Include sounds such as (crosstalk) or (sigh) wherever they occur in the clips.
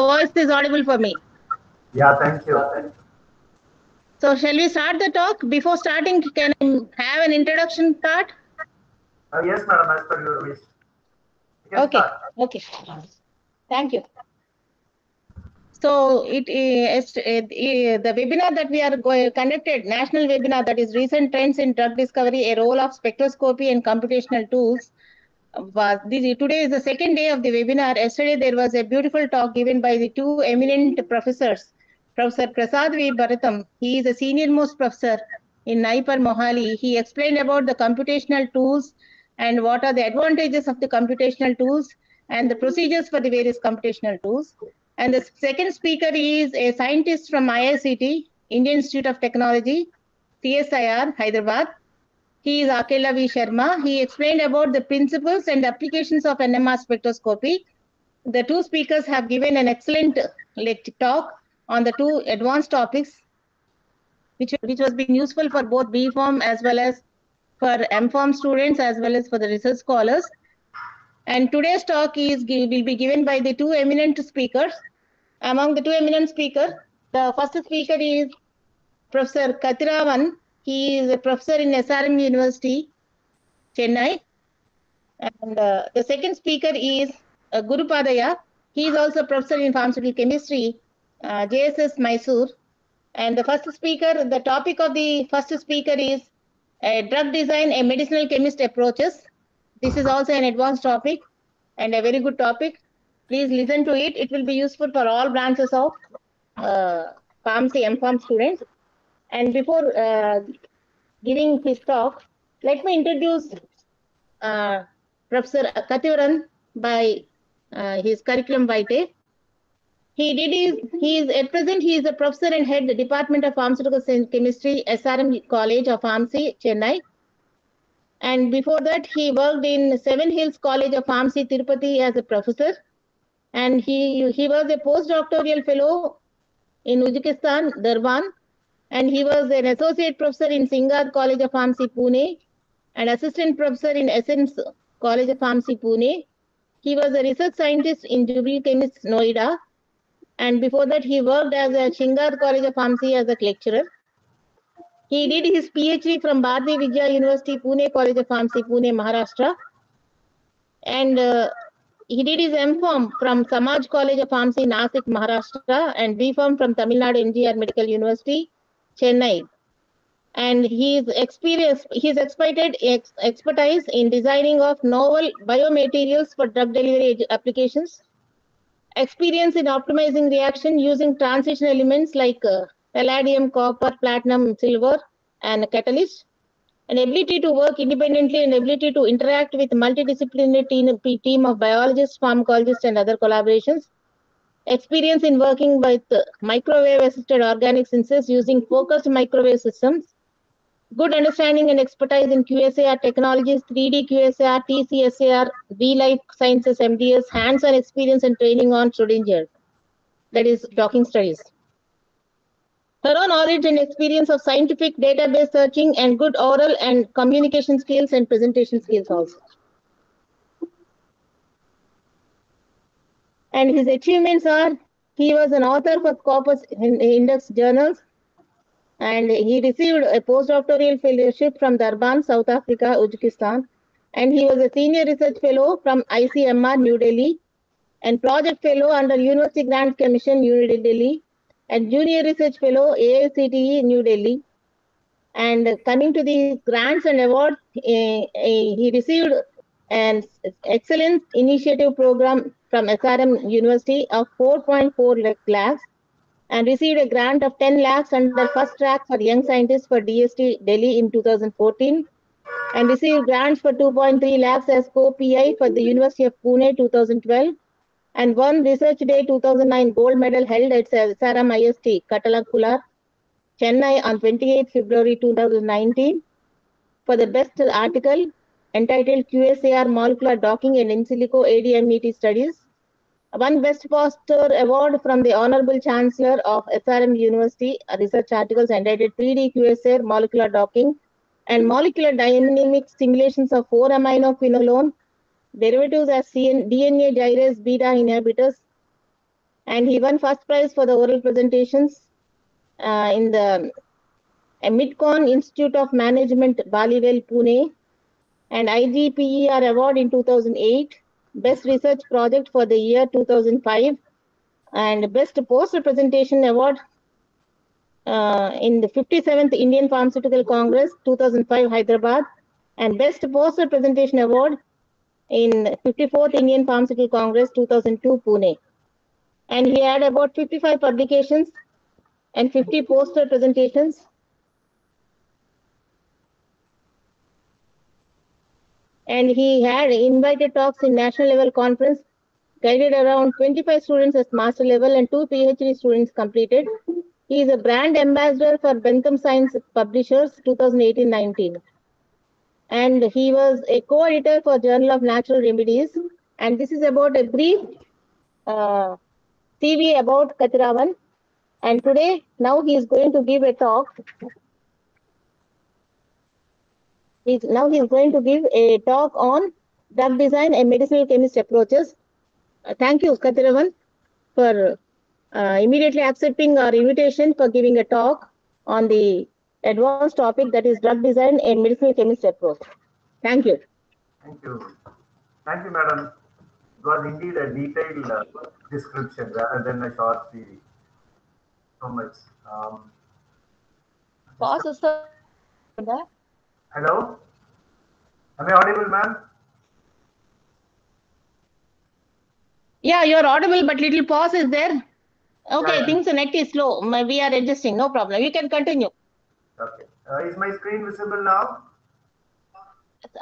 voice is audible for me. Yeah, thank you. So shall we start the talk? Before starting, can I have an introduction part? Uh, yes, madam, as per your wish. You Okay, start. okay. Thank you. So it is, the webinar that we are going, conducted, national webinar that is recent trends in drug discovery, a role of spectroscopy and computational tools. Was, today is the second day of the webinar. Yesterday there was a beautiful talk given by the two eminent professors. Professor Prasad V. Bharatam, he is a senior most professor in Naipar Mohali. He explained about the computational tools and what are the advantages of the computational tools and the procedures for the various computational tools. And the second speaker is a scientist from IICT, Indian Institute of Technology, CSIR, Hyderabad. He is Akela V. Sharma. He explained about the principles and applications of NMR spectroscopy. The two speakers have given an excellent talk on the two advanced topics, which, which was being useful for both B Form as well as for M Form students as well as for the research scholars. And today's talk is will be given by the two eminent speakers. Among the two eminent speakers, the first speaker is Professor Kathiravan. He is a professor in SRM University, Chennai. And uh, the second speaker is uh, Guru Padaya. He is also professor in pharmaceutical chemistry, uh, JSS Mysore. And the first speaker, the topic of the first speaker is uh, drug design, a medicinal chemist approaches. This is also an advanced topic and a very good topic. Please listen to it. It will be useful for all branches of uh, pharmacy and farm students. And before uh, giving his talk, let me introduce uh, Professor Kathivaran by uh, his curriculum vitae. He did his, he is at present he is a professor and head the Department of Pharmaceutical Chemistry, SRM College of Pharmacy, Chennai. And before that, he worked in Seven Hills College of Pharmacy, Tirupati as a professor. And he, he was a postdoctoral fellow in Uzbekistan, Durban. And he was an associate professor in Singad College of Pharmacy, Pune, and assistant professor in Essence College of Pharmacy, Pune. He was a research scientist in Jubilee Chemist, Noida. And before that, he worked as a Singad College of Pharmacy as a lecturer. He did his PhD from Bharati Vidya University, Pune College of Pharmacy, Pune, Maharashtra. And uh, he did his M.Pharm from Samaj College of Pharmacy, Nasik, Maharashtra, and B.Pharm from Tamil Nadu MGR Medical University, Chennai. And his experience, his exploited ex- expertise in designing of novel biomaterials for drug delivery applications, experience in optimizing reaction using transition elements like uh, palladium, copper, platinum, silver, and catalyst, an ability to work independently and ability to interact with multidisciplinary team, team of biologists, pharmacologists, and other collaborations, experience in working with microwave assisted organic synthesis using focused microwave systems, good understanding and expertise in QSAR technologies, 3D QSAR, TCSAR, V Life Sciences, MDS, hands-on experience and training on Schrodinger, that is docking studies. Thorough knowledge and experience of scientific database searching and good oral and communication skills and presentation skills also. And his achievements are, he was an author for Corpus Index journals, and he received a postdoctoral fellowship from Durban, South Africa, Uzbekistan, and he was a senior research fellow from ICMR, New Delhi, and project fellow under University Grant Commission, New Delhi, and junior research fellow, AICTE, New Delhi. And coming to the grants and awards, eh, eh, he received an excellence initiative program from SRM University of 4.4 lakhs and received a grant of 10 lakhs under first track for young scientists for DST Delhi in 2014 and received grants for 2.3 lakhs as co-PI for the University of Pune 2012 and won Research Day 2009 gold medal held at SRM IST Katalakula, Chennai on 28 February 2019 for the best article entitled QSAR molecular docking and in silico ADMET studies. One Best Poster Award from the Honorable Chancellor of SRM University, research articles entitled 3D QSAR molecular docking and molecular dynamic simulations of 4-aminoquinolone derivatives as DNA gyrase beta inhibitors. And he won first prize for the oral presentations uh, in the uh, Midcon Institute of Management, Baliwell, Pune, and IGPER Award in 2008, Best Research Project for the year 2005, and Best Post Representation Award uh, in the 57th Indian Pharmaceutical Congress 2005 Hyderabad, and Best Post Representation Award in 54th Indian Pharmaceutical Congress 2002 Pune. And he had about 55 publications and 50 poster presentations. And he had invited talks in national level conference, guided around 25 students at master level and two PhD students completed. He is a brand ambassador for Bentham Science Publishers 2018-19. And he was a co-editor for Journal of Natural Remedies. And this is about a brief uh, CV about Kathiravan. And today, now he is going to give a talk. He's, now he is going to give a talk on drug design and medicinal chemist approaches. Uh, thank you, Kathiravan, for uh, immediately accepting our invitation for giving a talk on the advanced topic that is drug design and medicinal chemist approach. Thank you. Thank you. Thank you, madam. It was indeed a detailed uh, description rather than a short CV. So much. Um, Pause also. hello? Am I audible, ma'am? Yeah, you're audible, but little pause is there. Okay, Yeah. things the net is slow. My- We are adjusting, no problem. You can continue. Okay. Uh, is my screen visible now?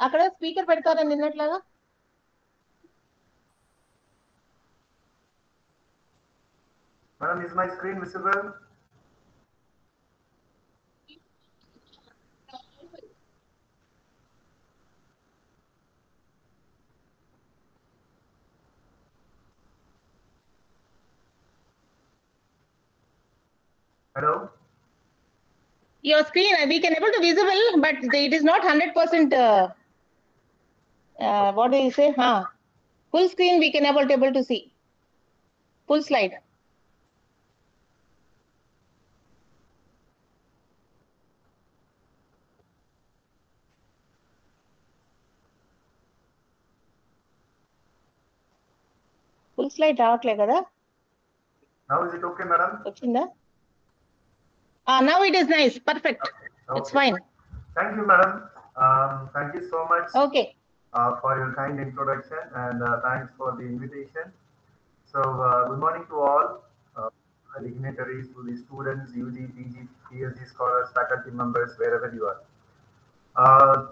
అక్కడ speaker పెడతారా నిన్నట్లాగా Madam, is my screen visible? Hello? your screen uh, we can able to visible but the- it is not 100% uh, uh, what do you say huh full screen we can able to able to see full slide full slide రావట్లే కదా Now is it okay, madam? వచ్చిందా uh, now it is nice. Perfect. Okay. It's fine. Thank you, madam. Um, thank you so much. Okay. Uh, for your kind introduction and uh, thanks for the invitation. So, uh, good morning to all uh, dignitaries, to the students, UG, PG, PhD scholars, faculty members, wherever you are. Uh,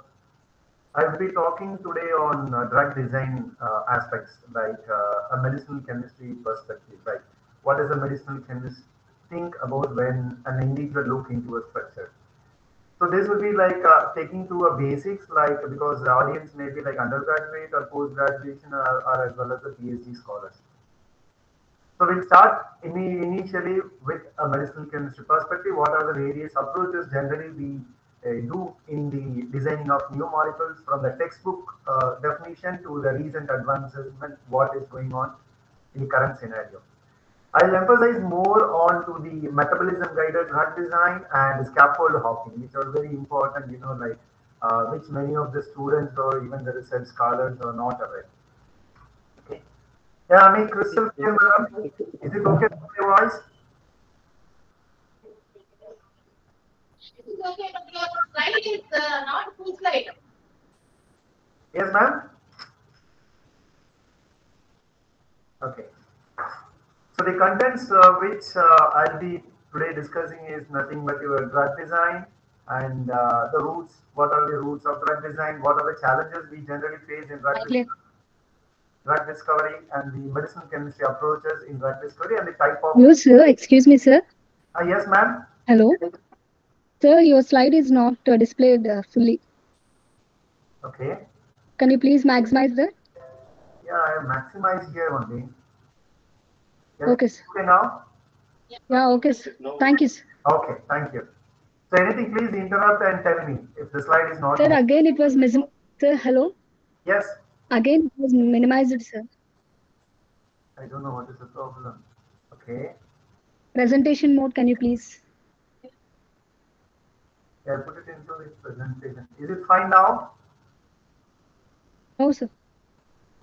I will be talking today on uh, drug design aspects, like a medicinal chemistry perspective, like what is a medicinal chemistry? Think about when an individual look into a structure? So this will be like uh, taking to a basics, like because the audience may be like undergraduate or post graduation or, or as well as the PhD scholars. So we'll start ini- initially with a medicinal chemistry perspective. What are the various approaches generally we uh, do in the designing of new molecules from the textbook uh, definition to the recent advancement, what is going on in the current scenario. I'll emphasize more on to the metabolism guided drug design and scaffold hopping, which are very important, you know, like uh, which many of the students or even the research scholars are not aware. Okay. Yeah, I mean, crystal clear. Is it okay with my voice? okay but your slide is uh, not full slide Yes, ma'am? Okay. So the contents uh, which uh, I'll be today discussing is nothing but your drug design and uh, the roots. What are the roots of drug design? What are the challenges we generally face in drug, drug discovery and the medicinal chemistry approaches in drug discovery and the type of. Hello, sir. Excuse me, sir. Uh, yes, ma'am. Hello. Sir, your slide is not uh, displayed uh, fully. Okay. Can you please maximize that? Yeah, I have maximized here only. Yes. Okay, sir. Okay now. Yeah, okay, sir. Thank you, sir. Okay. Thank you. So anything, please interrupt and tell me if the slide is not. Sir, again it was mis- Sir, hello. Yes. Again it was minimized, sir. I don't know what is the problem. Okay. Presentation mode, can you please? Yeah, put it into the presentation. Is it fine now? No, sir.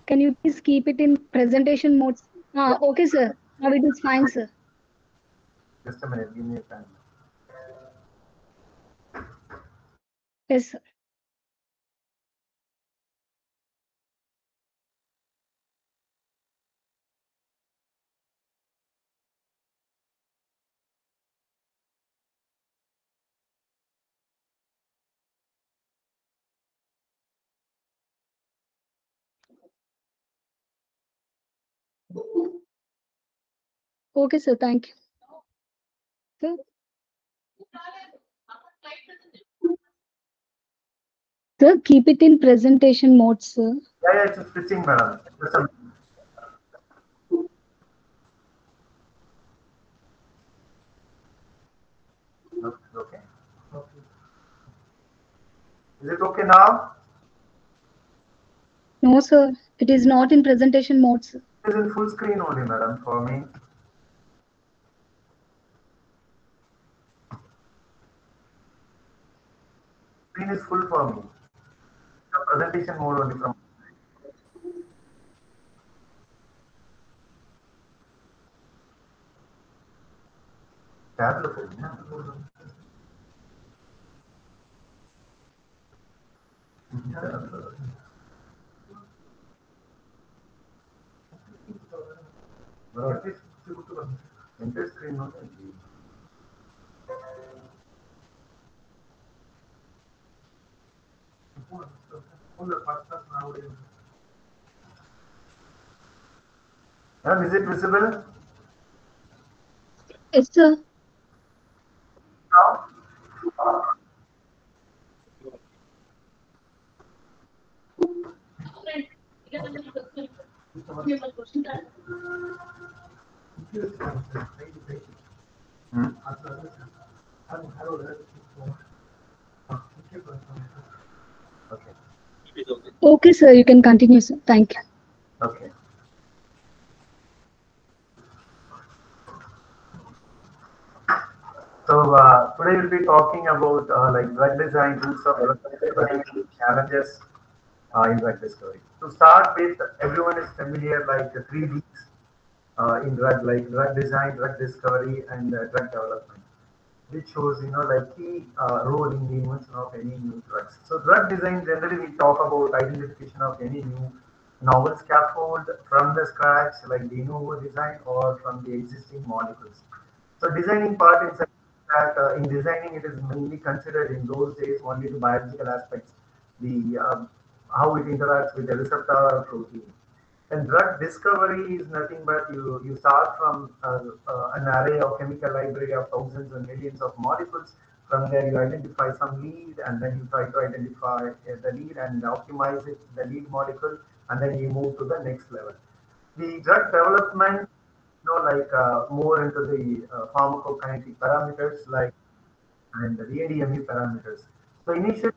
Can you please keep it in presentation mode? Ah, okay, sir. Now it is fine, sir. Just a minute, give me a time. Yes, sir. Okay, sir. Thank you. Sir, sir, keep it in presentation mode, sir. Yeah, yeah, it's switching, madam. A. Okay, okay. Is it okay now? No, sir. It is not in presentation mode, sir. It is in full screen only, madam, for me. Screen is full for me. The presentation mode only from. Tab look at it, Enter screen not Ma'am, is it visible Yes, sir. now? Hmm. Okay. Sir. You can continue, sir. Thank you. Okay. So uh, today we'll be talking about uh, like drug design rules of challenges uh, in drug discovery. To start with, everyone is familiar like the three Ds uh, in drug like drug design, drug discovery, and uh, drug development, which shows you know like key uh, role in the invention of any new drugs. So drug design generally we talk about identification of any new novel scaffold from the scratch, like de novo design, or from the existing molecules. So designing part is that uh, in designing it is mainly considered in those days only the biological aspects, the um, how it interacts with the receptor or protein. And drug discovery is nothing but you you start from uh, an array of chemical library of thousands and millions of molecules. From there you identify some lead and then you try to identify uh, the lead and optimize it, the lead molecule, and then you move to the next level. The drug development you know, like uh, more into the uh, pharmacokinetic parameters, like and the ADME parameters. So initially,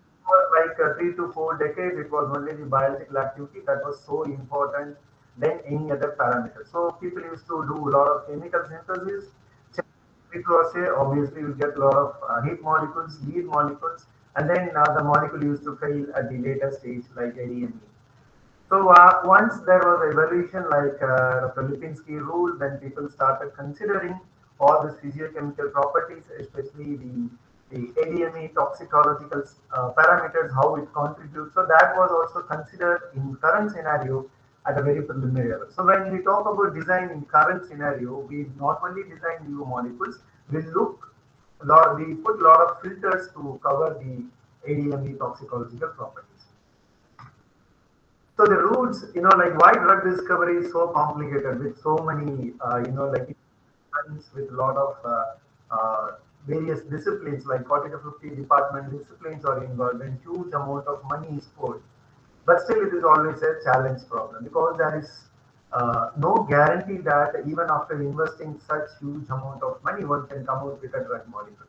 like uh, three to four decades, it was only the biological activity that was so important than any other parameter. So people used to do a lot of chemical synthesis. Say, obviously, you get a lot of uh, heat molecules, lead molecules, and then uh, the molecule used to fail at the later stage, like ADME. So uh, once there was evolution like uh, Lipinski rule, then people started considering all these physiochemical properties, especially the, the ADME toxicological uh, parameters, how it contributes. So that was also considered in current scenario at a very preliminary level. So when we talk about design in current scenario, we not only design new molecules, we look lot, we put a lot of filters to cover the ADME toxicological properties. So the rules, you know, like why drug discovery is so complicated with so many, uh, you know, like with a lot of uh, uh, various disciplines, like 40 to 50 department disciplines are involved and huge amount of money is poured. But still, it is always a challenge problem because there is uh, no guarantee that even after investing such huge amount of money, one can come out with a drug molecule.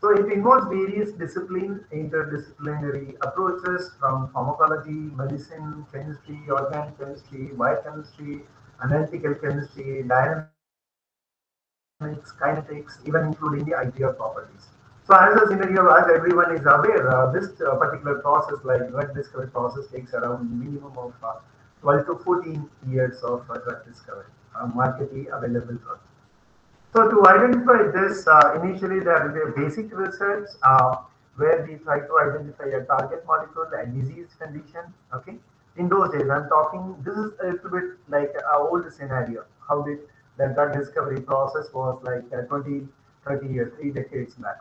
So it involves various discipline, interdisciplinary approaches from pharmacology, medicine, chemistry, organic chemistry, biochemistry, analytical chemistry, dynamic kinetics, even including the IPR properties. So as a scenario, as everyone is aware, uh, this uh, particular process, like drug discovery process, takes around minimum of uh, 12 to 14 years of uh, drug discovery, uh, markedly available drug. So to identify this, uh, initially there will be a basic research uh, where we try to identify a target molecule, a disease condition. Okay, in those days, I'm talking. This is a little bit like an old scenario. How did the drug discovery process was like uh, 20, 30 years, three decades back.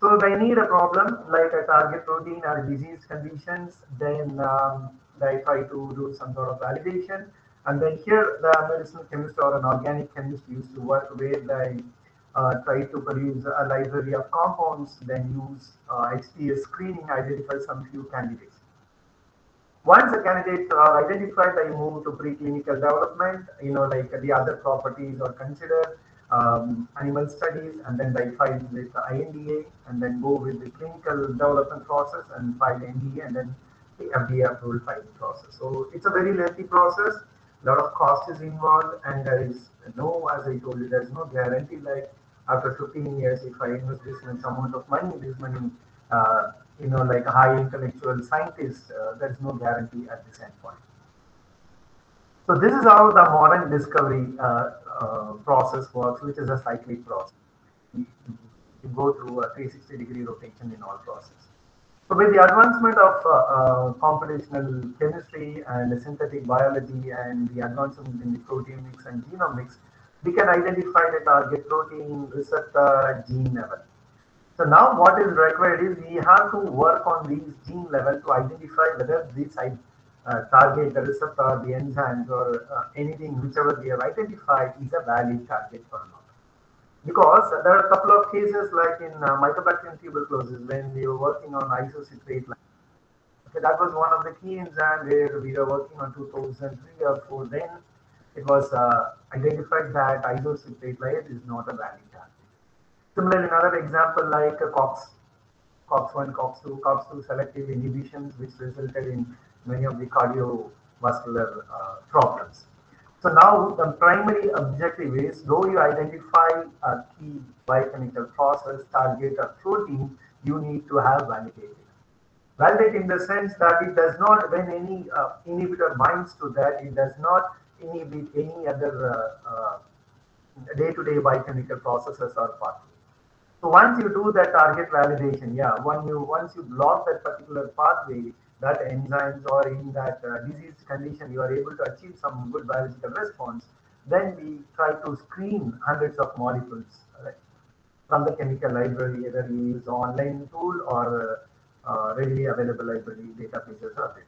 So they need a problem like a target protein or disease conditions, then um, they try to do some sort of validation. And then here the medicinal chemist or an organic chemist used to work where they uh, try to produce a library of compounds, then use uh, HPS screening, identify some few candidates. Once the candidates are identified, they move to preclinical development, you know, like the other properties are considered, um, animal studies, and then they file with the INDA, and then go with the clinical development process and file NDA, and then the FDA approval filing process. So it's a very lengthy process. A lot of cost is involved, and there is no, as I told you, there's no guarantee like after 15 years, if I invest this much amount of money, this money, uh, you know, like a high intellectual scientist, uh, there's no guarantee at this end point. So this is how the modern discovery uh, uh, process works, which is a cyclic process. You, go through a 360 degree rotation in all processes. So with the advancement of uh, uh, computational chemistry and synthetic biology and the advancement in the proteomics and genomics, we can identify the target protein receptor gene level. So now what is required is we have to work on these gene level to identify whether this uh, target, the receptor, the enzymes or uh, anything, whichever we have identified is a valid target or not. Because there are a couple of cases like in uh, Mycobacterium tuberculosis when we were working on isocitrate. Okay, that was one of the key enzymes where we were working on 2003 or 4. Then it was uh, identified that isocitrate ligand is not a valid target. Similarly, another example like uh, COX, COX1, COX2, COX2 selective inhibitions, which resulted in many of the cardiovascular uh, problems. So now the primary objective is, though you identify a key biochemical process, target, or protein, you need to have validated. Validate in the sense that it does not, when any uh, inhibitor binds to that, it does not inhibit any other day-to-day -day biochemical processes or pathways. So once you do that target validation, yeah, when you once you block that particular pathway, that enzymes or in that uh, disease condition, you are able to achieve some good biological response. Then we try to screen hundreds of molecules right, from the chemical library, either use online tool or uh, uh, readily available library databases are there.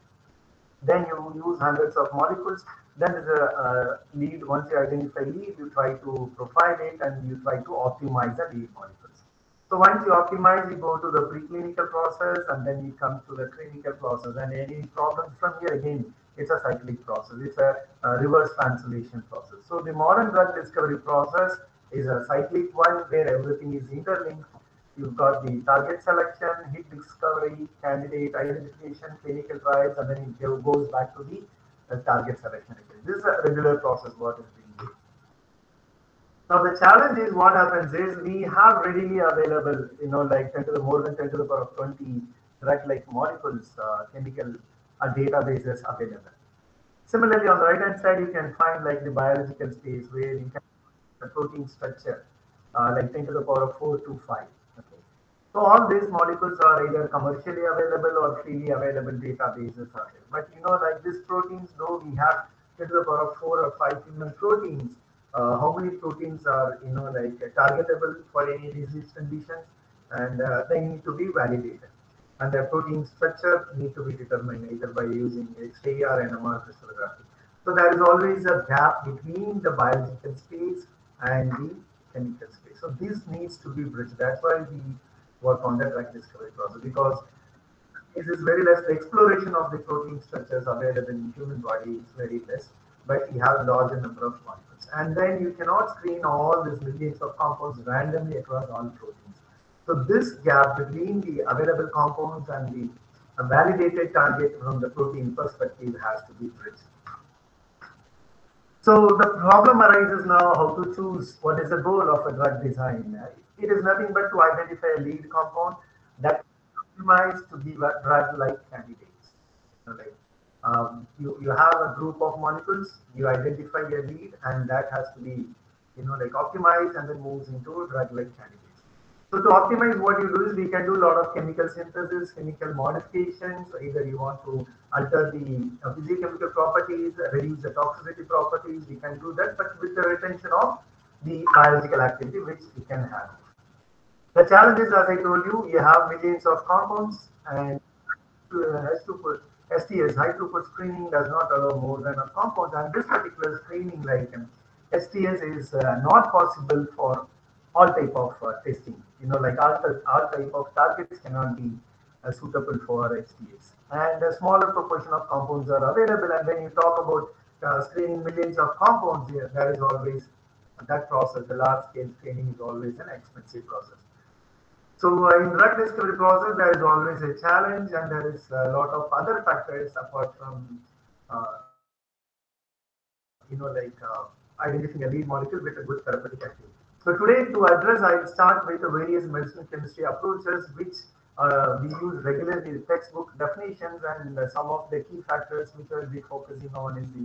Then you use hundreds of molecules. Then there's a lead. Once you identify lead, you try to profile it and you try to optimize the lead molecules. So once you optimize, you go to the preclinical process and then you come to the clinical process. And any problems from here again, it's a cyclic process. It's a, a reverse translation process. So the modern drug discovery process is a cyclic one where everything is interlinked. You've got the target selection, hit discovery, candidate identification, clinical trials, and then it goes back to the uh, target selection. Again. This is a regular process what is. Now the challenge is what happens is we have readily available, you know, like 10 to the more than 10 to the power of 20 drug-like molecules, uh, chemical uh, databases available. Similarly, on the right hand side, you can find like the biological space where you can the protein structure, uh, like 10 to the power of 4 to 5. Okay. So all these molecules are either commercially available or freely available databases are there. But you know, like these proteins, though we have 10 to the power of 4 or 5 human proteins, uh, how many proteins are you know like targetable for any disease conditions and uh, they need to be validated and the protein structure need to be determined either by using X-ray or NMR crystallography. So there is always a gap between the biological space and the chemical space. So this needs to be bridged. That's why we work on the drug discovery process because it is very less. The exploration of the protein structures available in human body is very less, but you have a larger number of molecules. And then you cannot screen all these millions of compounds randomly across all proteins. So this gap between the available compounds and the validated target from the protein perspective has to be bridged. So the problem arises now how to choose what is the goal of a drug design. It is nothing but to identify a lead compound that optimized to give a drug-like candidates. So like um, you, you have a group of molecules, you identify a lead, and that has to be, you know, like optimized and then moves into drug-like candidates. So to optimize what you do is we can do a lot of chemical synthesis, chemical modifications. Either you want to alter the uh, physicochemical properties, reduce the toxicity properties, we can do that, but with the retention of the biological activity which we can have. The challenge is, as I told you, you have millions of compounds and uh, throughput, STS, high throughput screening does not allow more than a compound. And this particular screening, like um, STS, is uh, not possible for all type of uh, testing. You know, like all, all type of targets cannot be uh, suitable for STS. And a smaller proportion of compounds are available. And when you talk about uh, screening millions of compounds, yeah, there is always that process. The large scale screening is always an expensive process. So in drug discovery process, there is always a challenge, and there is a lot of other factors apart from, uh, you know, like uh, identifying a lead molecule with a good therapeutic activity. So today, to address, I'll start with the various medicinal chemistry approaches which uh, we use regularly, textbook definitions, and uh, some of the key factors which we'll be focusing on is the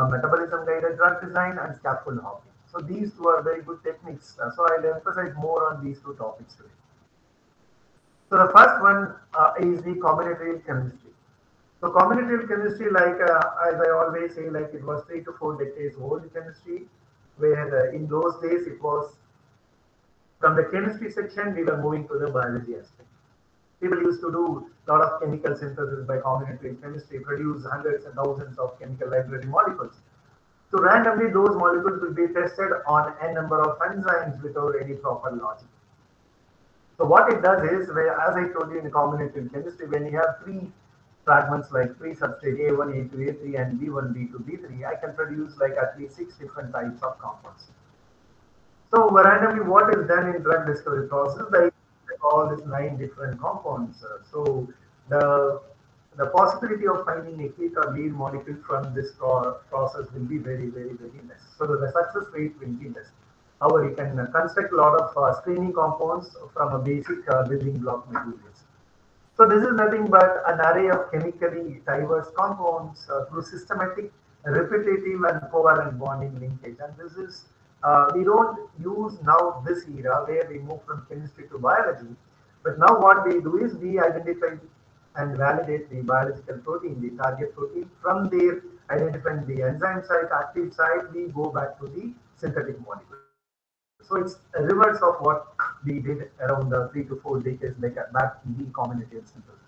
uh, metabolism guided drug design and scaffold hopping. So these two are very good techniques. so I'll emphasize more on these two topics today. So the first one uh, is the combinatorial chemistry. So combinatorial chemistry, like uh, as I always say, like it was three to four decades old chemistry, where uh, in those days it was from the chemistry section we were moving to the biology aspect. People used to do a lot of chemical synthesis by combinatorial chemistry, produce hundreds and thousands of chemical library molecules. So randomly those molecules will be tested on n number of enzymes without any proper logic. So what it does is, as I told you in combinatorial chemistry, when you have three fragments like three substrate A1, A2, A3, and B1, B2, B3, I can produce like at least six different types of compounds. So randomly, what is done in drug discovery process? They all these nine different compounds. So the the possibility of finding a hit or lead molecule from this process will be very, very, very less. So the success rate will be less. However, you can construct a lot of uh, screening compounds from a basic uh, building block materials. So this is nothing but an array of chemically diverse compounds uh, through systematic, repetitive and covalent bonding linkage. And this is, we don't use now this era where we move from chemistry to biology. But now what we do is we identify and validate the biological protein, the target protein. From there, identifying the enzyme site, active site, we go back to the synthetic molecule. So it's a reverse of what we did around uh, three to four decades back in the combinatorial synthesis.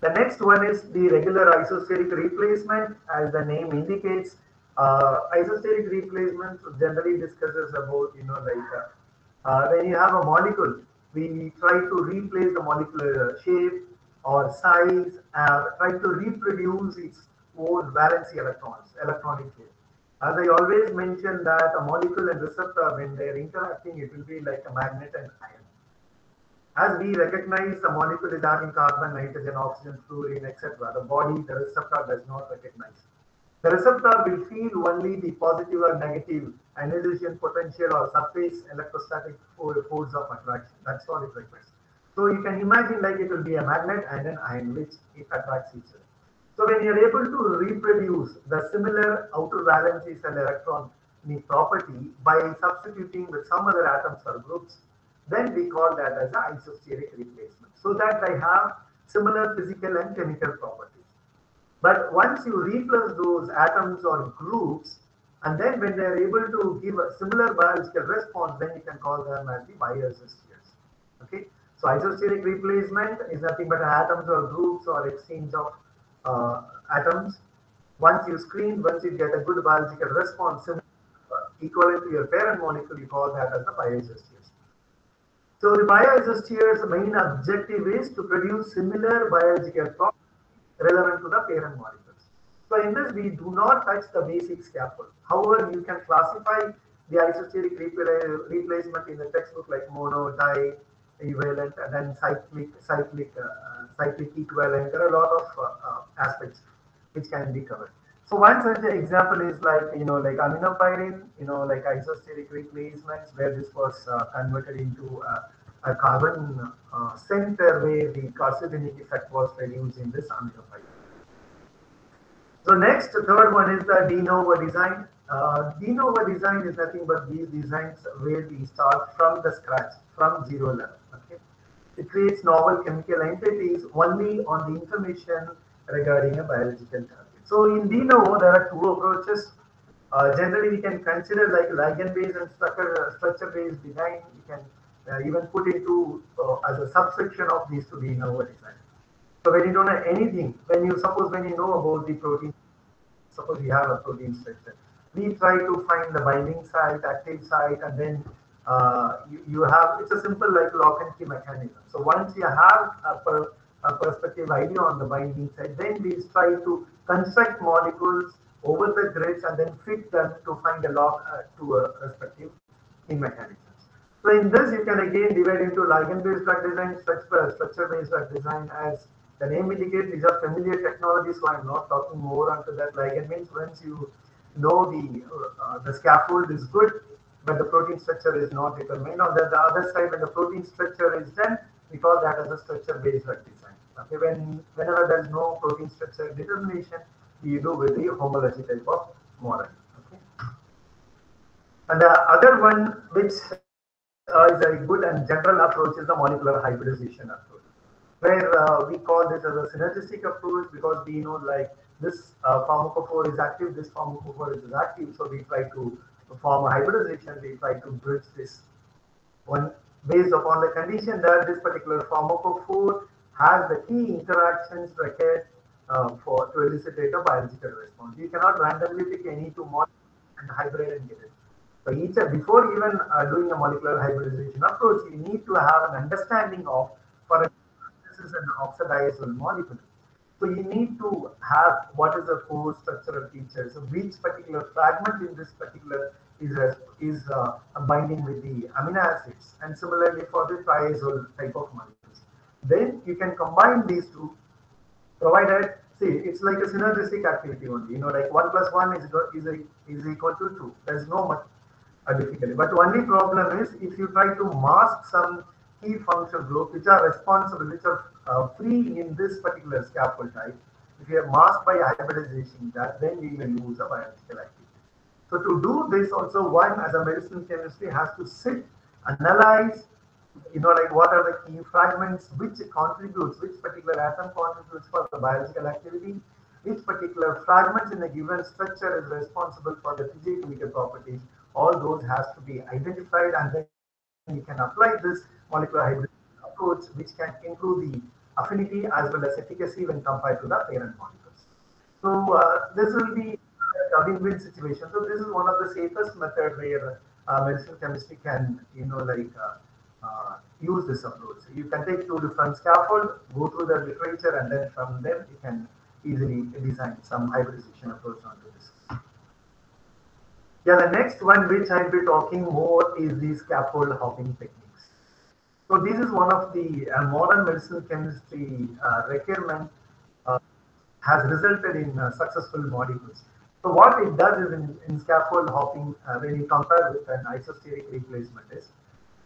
The next one is the regular isosteric replacement. As the name indicates, uh, isosteric replacement generally discusses about, you know, like uh, uh, when you have a molecule, we try to replace the molecular shape or size, uh, try to reproduce its own valency electrons, electronic shape. As I always mention that a molecule and receptor, when they're interacting, it will be like a magnet and ion. As we recognize the molecule is having carbon, nitrogen, oxygen, fluorine, etc., the body, the receptor does not recognize. The receptor will feel only the positive or negative ionization potential or surface electrostatic force of attraction. That's all it requires. So you can imagine like it will be a magnet and an ion which it attracts each other. So when you're able to reproduce the similar outer valency cell electron property by substituting with some other atoms or groups, then we call that as an isosteric replacement. So that I have similar physical and chemical properties. But once you replace those atoms or groups, and then when they are able to give a similar biological response, then you can call them as the bioisosteres. Okay. So isosteric replacement is nothing but atoms or groups or exchange of uh, atoms. Once you screen, once you get a good biological response, equivalent to your parent molecule, you call that as the bioisosteres. So the bioisosteres' main objective is to produce similar biological properties relevant to the parent molecules. So in this, we do not touch the basic scaffold. However, you can classify the isosteric replacement in the textbook like mono, di, equivalent, and then cyclic, cyclic, uh, cyclic equivalent. There are a lot of uh, uh, aspects which can be covered. So one such example is like, you know, like aminopyrin, you know, like isosteric replacements where this was converted into a, a carbon uh, center where the carcinogenic effect was reduced in this aminopyrin. So next, third one is the de novo design. Uh, de novo design is nothing but these designs where we start from the scratch, from zero level. Okay, it creates novel chemical entities only on the information regarding a biological target. So in de novo, there are two approaches. Uh, generally, we can consider like ligand-based and structure-based design. We can uh, even put into uh, as a subsection of these two de novo design. So when you don't know anything, when you suppose when you know about the protein, suppose you have a protein structure, we try to find the binding site, active site, and then uh, you, you, have it's a simple like lock and key mechanism. So once you have a, per, a perspective idea on the binding site, then we try to construct molecules over the grids and then fit them to find a lock uh, to a respective key. So in this, you can again divide into ligand-based drug design, structure-based drug design as the name indicates these are familiar technologies, so I'm not talking more onto that. Ligand means once you know the uh, the scaffold is good, but the protein structure is not determined. On the, the other side, when the protein structure is done, we call that as a structure-based drug design. Okay, when whenever there is no protein structure determination, we do with the homology type of model. Okay, and the other one which uh, is a good and general approach is the molecular hybridization approach, where uh, we call this as a synergistic approach because we know like this uh, pharmacophore is active, this pharmacophore is active, so we try to form a hybridization, we try to bridge this one based upon the condition that this particular pharmacophore has the key interactions required uh, for to elicit a biological response. You cannot randomly pick any two molecules and hybrid and get it. So each before even uh, doing a molecular hybridization approach, you need to have an understanding of for this is an oxidizable molecule. So you need to have what is the core structural features, so which particular fragment in this particular is a, is binding with the amino acids, and similarly for the triazole type of molecules. Then you can combine these two, provided see it's like a synergistic activity only. You know, like one plus one is is a, is equal to two. There's no much uh, difficulty. But only problem is if you try to mask some key functional group which are responsible, which are uh, free in this particular scaffold type, if you are masked by hybridization, that then we will lose a biological activity. So to do this also one as a medicinal chemistry has to sit, analyze, you know, like what are the key fragments, which contributes, which particular atom contributes for the biological activity, which particular fragments in a given structure is responsible for the physicochemical properties. All those has to be identified and then you can apply this molecular hybrid approach, which can improve the affinity as well as efficacy when compared to the parent molecules. So uh, this will be a win-win situation. So this is one of the safest method where uh, medicinal chemistry can, you know, like uh, uh, use this approach. So you can take two different scaffold, go through the literature, and then from there you can easily design some hybridization approach onto this. Yeah, the next one which I'll be talking more is the scaffold hopping techniques. So this is one of the uh, modern medicinal chemistry uh, requirement uh, has resulted in successful molecules. So what it does is in, in scaffold hopping, uh, when you compare with an isosteric replacement is,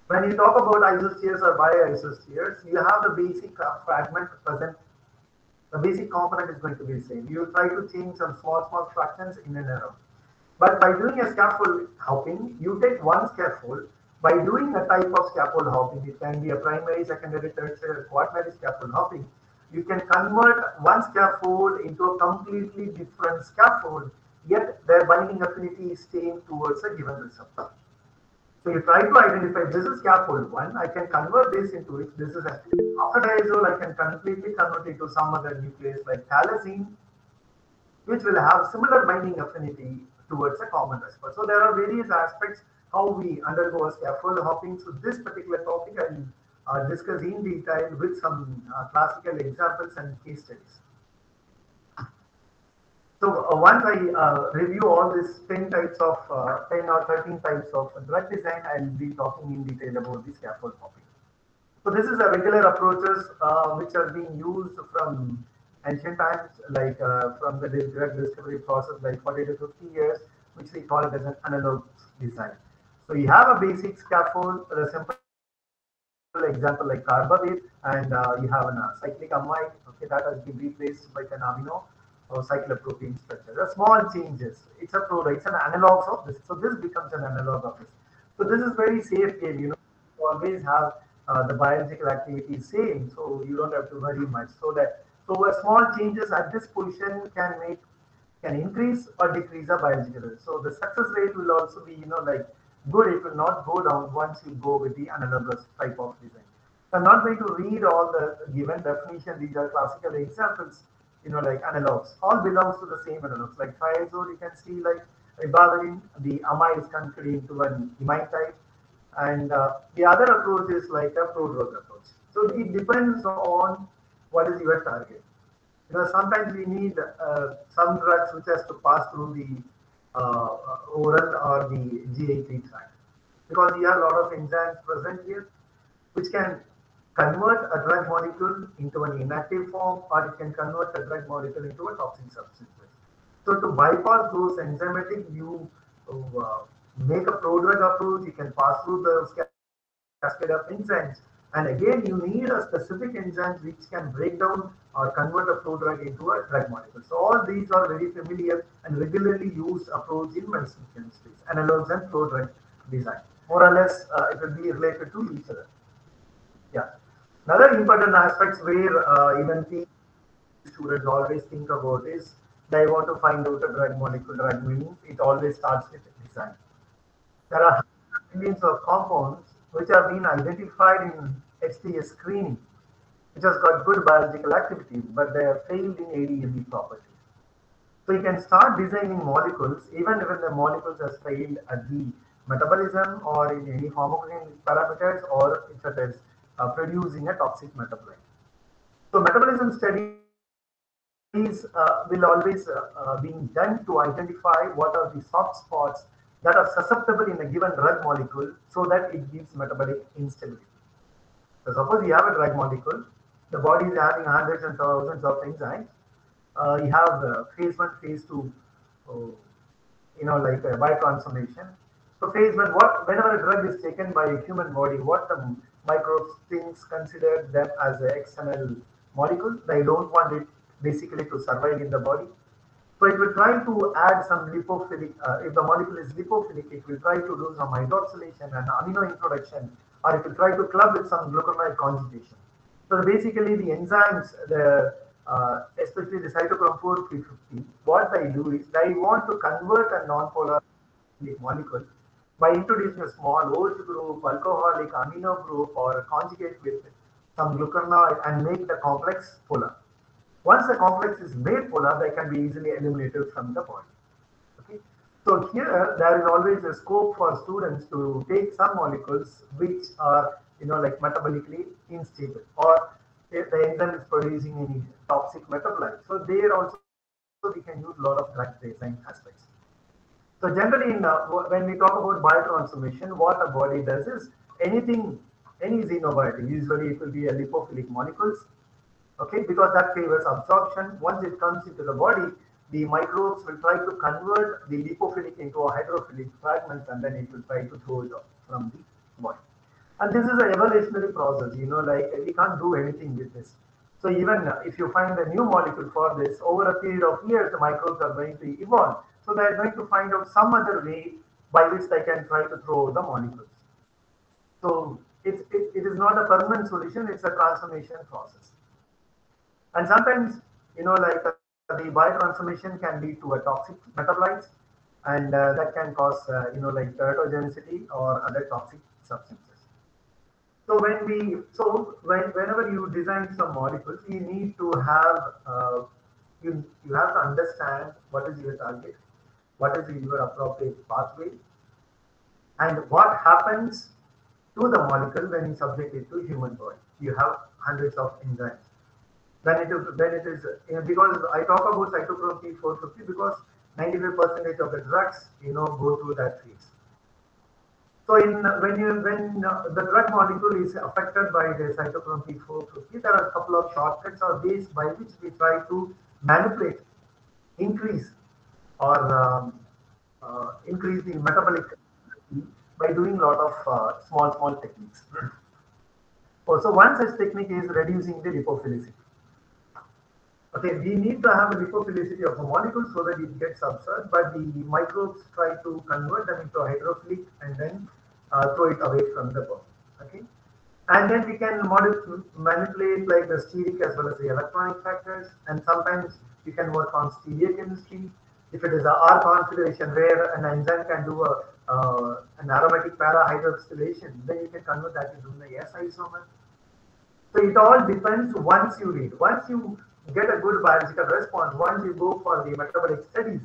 when you talk about isosteres or bioisosteres, you have the basic fragment present. The basic component is going to be the same. You try to change some small, small fractions in and around. But by doing a scaffold hopping, you take one scaffold. By doing a type of scaffold hopping, it can be a primary, secondary, tertiary, or quaternary scaffold hopping. You can convert one scaffold into a completely different scaffold, yet their binding affinity is staying towards a given receptor. So you try to identify this is scaffold one. I can convert this into it. This is oxidizole. I can completely convert it to some other nucleus like tyrosine, which will have similar binding affinity towards a common receptor. So there are various aspects how we undergo a scaffold hopping. So this particular topic I will uh, discuss in detail with some uh, classical examples and case studies. So uh, once I uh, review all these 10 types of, uh, 10 or 13 types of drug design, I will be talking in detail about the scaffold hopping. So this is a regular approaches uh, which are being used from ancient times, like uh, from the drug discovery process, like 40 to 50 years, which we call it as an analog design. So you have a basic scaffold, a simple example like carbamide, and uh, you have a cyclic amide, okay, that has been replaced by an amino or cycloprotein structure. The small changes. It's a product, it's an analog of this. So this becomes an analog of this. So this is very safe game, you know, you always have uh, the biological activity same, so you don't have to worry much. So that so small changes at this position can make can increase or decrease the biological. So the success rate will also be, you know, like good. It will not go down once you go with the analogous type of design. I'm not going to read all the given definition. These are classical examples, you know, like analogs. All belongs to the same analogs. Like triazole, you can see like ribavirin, the amide is converted into an imine type. And uh, the other approach is like a prodrug approach. So it depends on what is your target. You know, sometimes we need uh, some drugs which has to pass through the uh, oral or the GI tract because we have a lot of enzymes present here which can convert a drug molecule into an inactive form or it can convert a drug molecule into a toxic substance. So to bypass those enzymatic, you uh, make a prodrug approach, you can pass through the cascade of enzymes. And again, you need a specific enzyme which can break down or convert a prodrug into a drug molecule. So all these are very familiar and regularly used approach in medicine chemistry, analogs and prodrug design. More or less, uh, it will be related to each other. Yeah. Another important aspects where uh, even the students always think about is they want to find out a drug molecule, drug meaning, it always starts with design. There are millions of compounds which have been identified in HTS screening, which has got good biological activity, but they have failed in ADME properties. So you can start designing molecules even when the molecules has failed at the metabolism or in any pharmacokinetic parameters or if it is uh, producing a toxic metabolite. So metabolism study is uh, will always uh, uh, being done to identify what are the soft spots that are susceptible in a given drug molecule so that it gives metabolic instability. So suppose you have a drug molecule, the body is having hundreds and thousands of enzymes. Uh, you have uh, phase one, phase two, oh, you know, like uh, biotransformation. So phase one, what whenever a drug is taken by a human body, what the microbes things consider them as an external molecule. They don't want it basically to survive in the body. So it will try to add some lipophilic, uh, if the molecule is lipophilic, it will try to do some hydroxylation and amino introduction, or it will try to club with some glucuronide conjugation. So basically the enzymes, the uh, especially the cytochrome 4 P50, what they do is they want to convert a non-polar molecule by introducing a small OH group, alcoholic amino group, or conjugate with some glucuronide and make the complex polar. Once the complex is made polar, they can be easily eliminated from the body. Okay. So here there is always a scope for students to take some molecules which are you know like metabolically unstable or if the enzyme is producing any toxic metabolite. So there also we can use a lot of drug design aspects. So generally, in, uh, when we talk about biotransformation, what a body does is anything, any xenobiotic, usually it will be a lipophilic molecules, okay because that favors absorption. Once it comes into the body the microbes will try to convert the lipophilic into a hydrophilic fragments and then it will try to throw it off from the body. And this is an evolutionary process you know like we can't do anything with this. So even if you find a new molecule for this over a period of years the microbes are going to evolve so they are going to find out some other way by which they can try to throw the molecules. So it, it, it is not a permanent solution it's a transformation process. And sometimes, you know, like uh, the biotransformation can lead to a toxic metabolites, and uh, that can cause, uh, you know, like teratogenicity or other toxic substances. So when we, so when, whenever you design some molecules, you need to have, uh, you, you have to understand what is your target, what is your appropriate pathway, and what happens to the molecule when you subject it to human body. You have hundreds of enzymes then it is then it is know, because I talk about cytochrome P450 because 95 percentage of the drugs you know go through that phase. So in when you when uh, the drug molecule is affected by the cytochrome P450, there are a couple of shortcuts or ways by which we try to manipulate, increase, or um, uh, increase the metabolic by doing a lot of uh, small small techniques. Also, one such technique is reducing the lipophilicity. Okay, we need to have a lipophilicity of a molecule so that it gets absorbed, but the microbes try to convert them into hydrophilic and then uh, throw it away from the body. Okay, and then we can manipulate like the steric as well as the electronic factors, and sometimes we can work on stereochemistry. If it is a R configuration where an enzyme can do a uh, an aromatic para hydroxylation, then you can convert that into the S isomer. So it all depends once you read. Once you get a good biological response, once you go for the metabolic studies,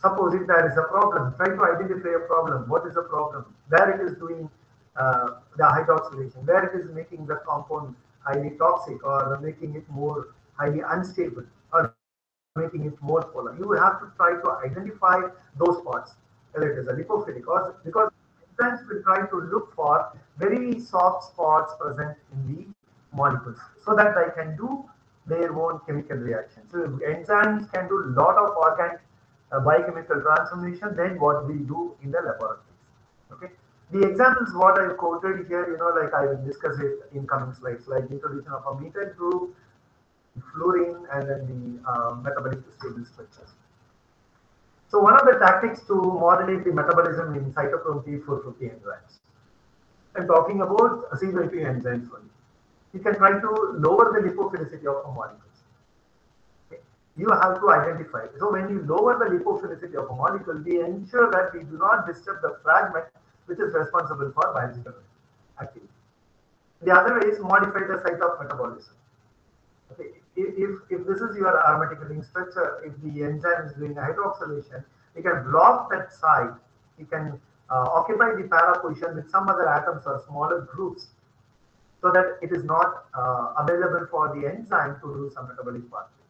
suppose if there is a problem, try to identify a problem. What is the problem? Where it is doing uh, the hydroxylation, where it is making the compound highly toxic or making it more highly unstable making it more polar. You have to try to identify those parts, whether it is a lipophilic because enzymes will try to look for very soft spots present in the molecules so that they can do their own chemical reaction. So enzymes can do a lot of organic uh, biochemical transformation than what we do in the laboratories. Okay. The examples what I quoted here, you know, like I will discuss it in coming slides, like introduction of a methyl group, fluorine, and then the uh, metabolic stable structures. So one of the tactics to modulate the metabolism in cytochrome P450 enzymes. I'm talking about C20 enzymes only you can try to lower the lipophilicity of a molecule. You have to identify. So when you lower the lipophilicity of a molecule, we ensure that we do not disturb the fragment which is responsible for biological activity. The other way is modify the site of metabolism. Okay. If, if this is your aromatic ring structure, if the enzyme is doing hydroxylation, you can block that site. You can uh, occupy the para position with some other atoms or smaller groups so that it is not uh, available for the enzyme to do some metabolic pathway.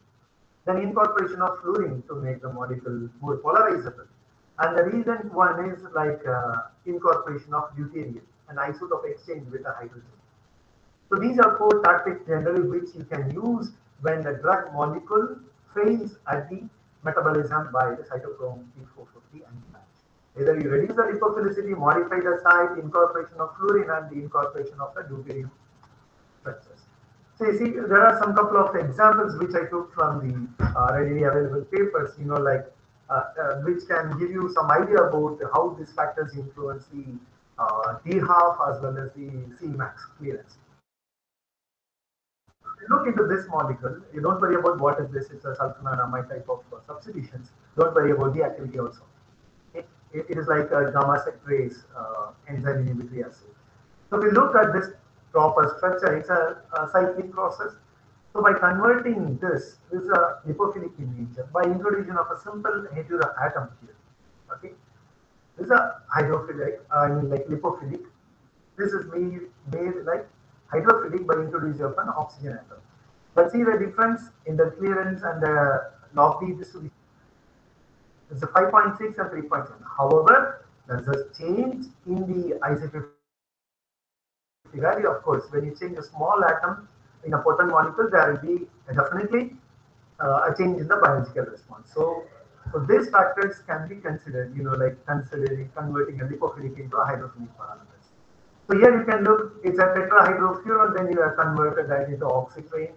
Then incorporation of fluorine to make the molecule more polarizable. And the reason one is like uh, incorporation of deuterium, an isotope exchange with a hydrogen. So these are four tactics generally which you can use when the drug molecule fails at the metabolism by the cytochrome P450 enzyme. Either you reduce the lipophilicity, modify the site, incorporation of fluorine, and the incorporation of the deuterium structures. So you see, there are some couple of examples which I took from the uh, readily available papers, you know, like uh, uh, which can give you some idea about how these factors influence the uh, D-half as well as the Cmax clearance. Look into this molecule. You don't worry about what is this. It's a sulfonamide type of uh, substitutions. Don't worry about the activity also it, it is like a gamma secretase uh, enzyme inhibitory assay. So we look at this proper structure. It's a, a cyclic process. So by converting this, this is a lipophilic in nature by introduction of a simple hetero atom here. Okay, this is a hydrophilic, I mean like lipophilic. This is made made like hydrophilic by introduction of an oxygen atom. But see the difference in the clearance and the log D distribution. It's a 5.6 and 3.7. However, there's a change in the IC50 value. Of course, when you change a small atom in a potent molecule, there will be definitely uh, a change in the biological response. So, so these factors can be considered, you know, like considering converting a lipophilic into a hydrophilic parameters. So here you can look, it's a tetrahydrofuran, then you have converted that into oxygen,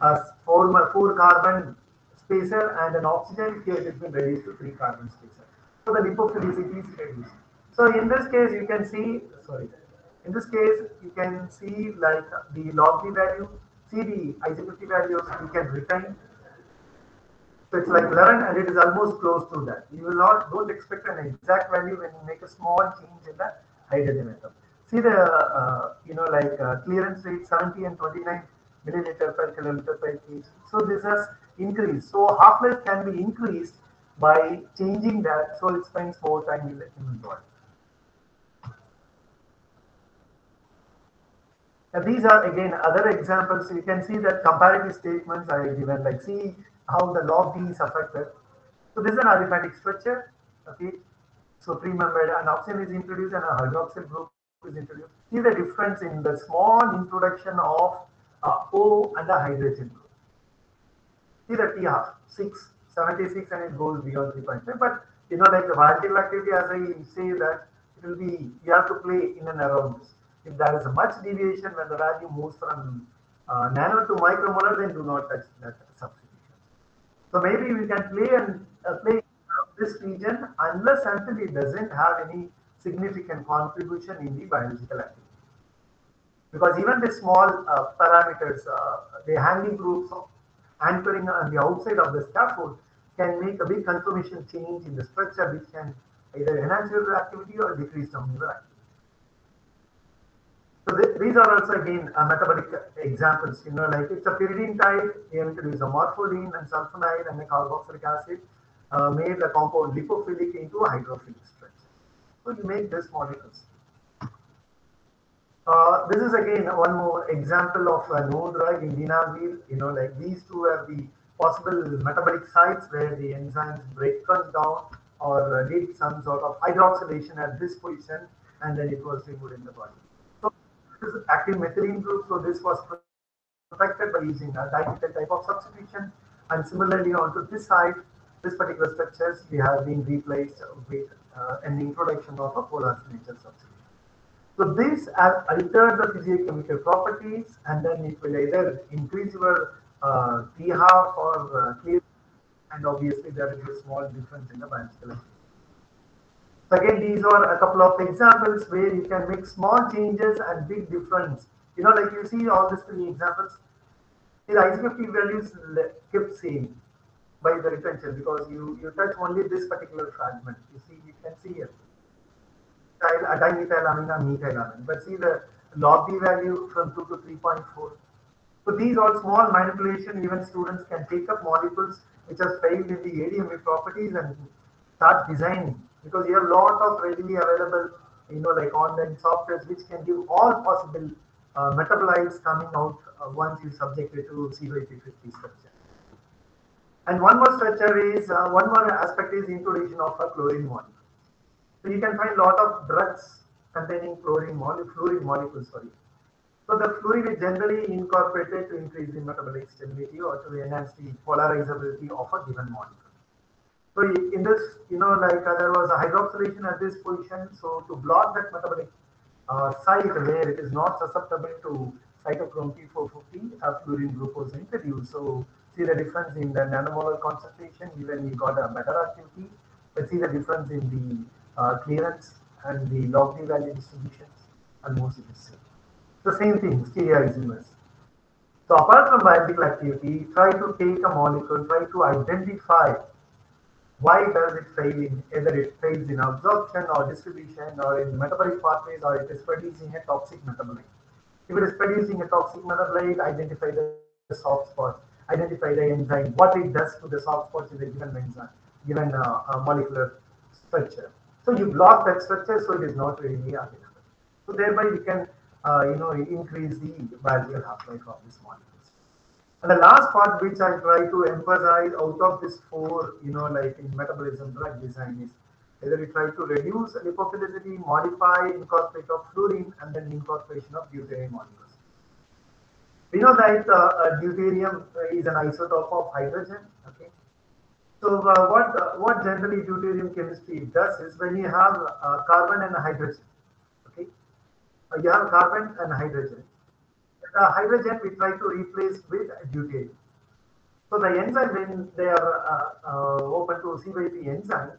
a four, four carbon spacer and an oxygen, here it has been reduced to three carbon spacer. So the lipophilicity is reduced. So in this case, you can see, sorry, in this case, you can see like the log D value, see the IC50 values you can retain. So it's like 11 and it is almost close to that. You will not, don't expect an exact value when you make a small change in the hydrogen atom. See the, uh, you know, like uh, clearance rate 70 and 29 milliliter per kilometer per kg. So this has increased. So half-life can be increased by changing that so it spends more time in the human body. Now these are again other examples. You can see that comparative statements are given like see how the log D is affected. So this is an arithmetic structure. Okay. So three-membered and oxygen is introduced and a hydroxyl group is introduced. See the difference in the small introduction of uh, O and the hydrogen group. See the T half, 6, 76 and it goes beyond 3.5. But you know, like the biological activity, as I say that it will be, you have to play in and around this. If there is a much deviation when the value moves from uh, nano to micromolar, then do not touch that substitution. So maybe we can play and uh, play this region unless until it doesn't have any significant contribution in the biological activity. Because even the small uh, parameters, uh, the hanging groups anchoring on the outside of the scaffold can make a big conformation change in the structure which can either enhance your activity or decrease your activity. So th these are also again uh, metabolic examples, you know, like it's a pyridine type, you introduce a morpholine and sulfonide and a carboxylic acid, uh, made the compound lipophilic into hydrophilic you make this molecules. Uh, this is again one more example of a known drug, indinavir. You know, like these two are the possible metabolic sites where the enzymes break down or uh, did some sort of hydroxylation at this position and then it was removed in the body. So this is active methylene group. So this was protected by using a dimethyl type of substitution. And similarly onto this side, this particular structures we have been replaced with uh, an introduction of a polar signature substitution. So this has altered the physiochemical properties and then it will either increase your uh, half or uh, and obviously there is a small difference in the biological. So again, these are a couple of examples where you can make small changes and big difference. You know, like you see all these three examples, the IC50 values kept same by the retention because you, you touch only this particular fragment. You see, you can see here. Dimethylamine methylamine. But see the log D value from 2 to 3.4. So these are small manipulation. Even students can take up molecules which are failed in the ADME properties and start designing because you have lot of readily available, you know, like online softwares which can give all possible uh, metabolites coming out uh, once you subject it to CYP50 structure. And one more structure is, uh, one more aspect is introduction of a chlorine molecule. So you can find a lot of drugs containing chlorine molecule, fluorine molecules, sorry. So the fluorine is generally incorporated to increase the metabolic stability or to enhance the polarizability of a given molecule. So in this, you know, like uh, there was a hydroxylation at this position. So to block that metabolic uh, site where it is not susceptible to cytochrome P450, a fluorine group was introduced. So see the difference in the nanomolar concentration, even you got a better activity, but see the difference in the uh, clearance and the log D value distributions, almost it is same. The same thing, stereoisomers. So apart from biological activity, try to take a molecule, try to identify why does it fail in either it fails in absorption or distribution or in metabolic pathways or it is producing a toxic metabolite. If it is producing a toxic metabolite, identify the soft spot, identify the enzyme, what it does to the soft spots in the given enzyme, given uh, uh, molecular structure. So you block that structure so it is not really available. So thereby you can uh, you know increase the biological half-life of these molecules. And the last part which I try to emphasize out of this four, you know, like in metabolism drug design is either we try to reduce lipophilicity, modify, incorporate of fluorine, and then incorporation of deuterium molecules. We know that uh, uh, deuterium is an isotope of hydrogen. Okay. So uh, what what generally deuterium chemistry does is when you have carbon and hydrogen, okay, you have carbon and hydrogen uh, hydrogen we try to replace with deuterium. So the enzyme when they are uh, uh, open to CYP enzymes,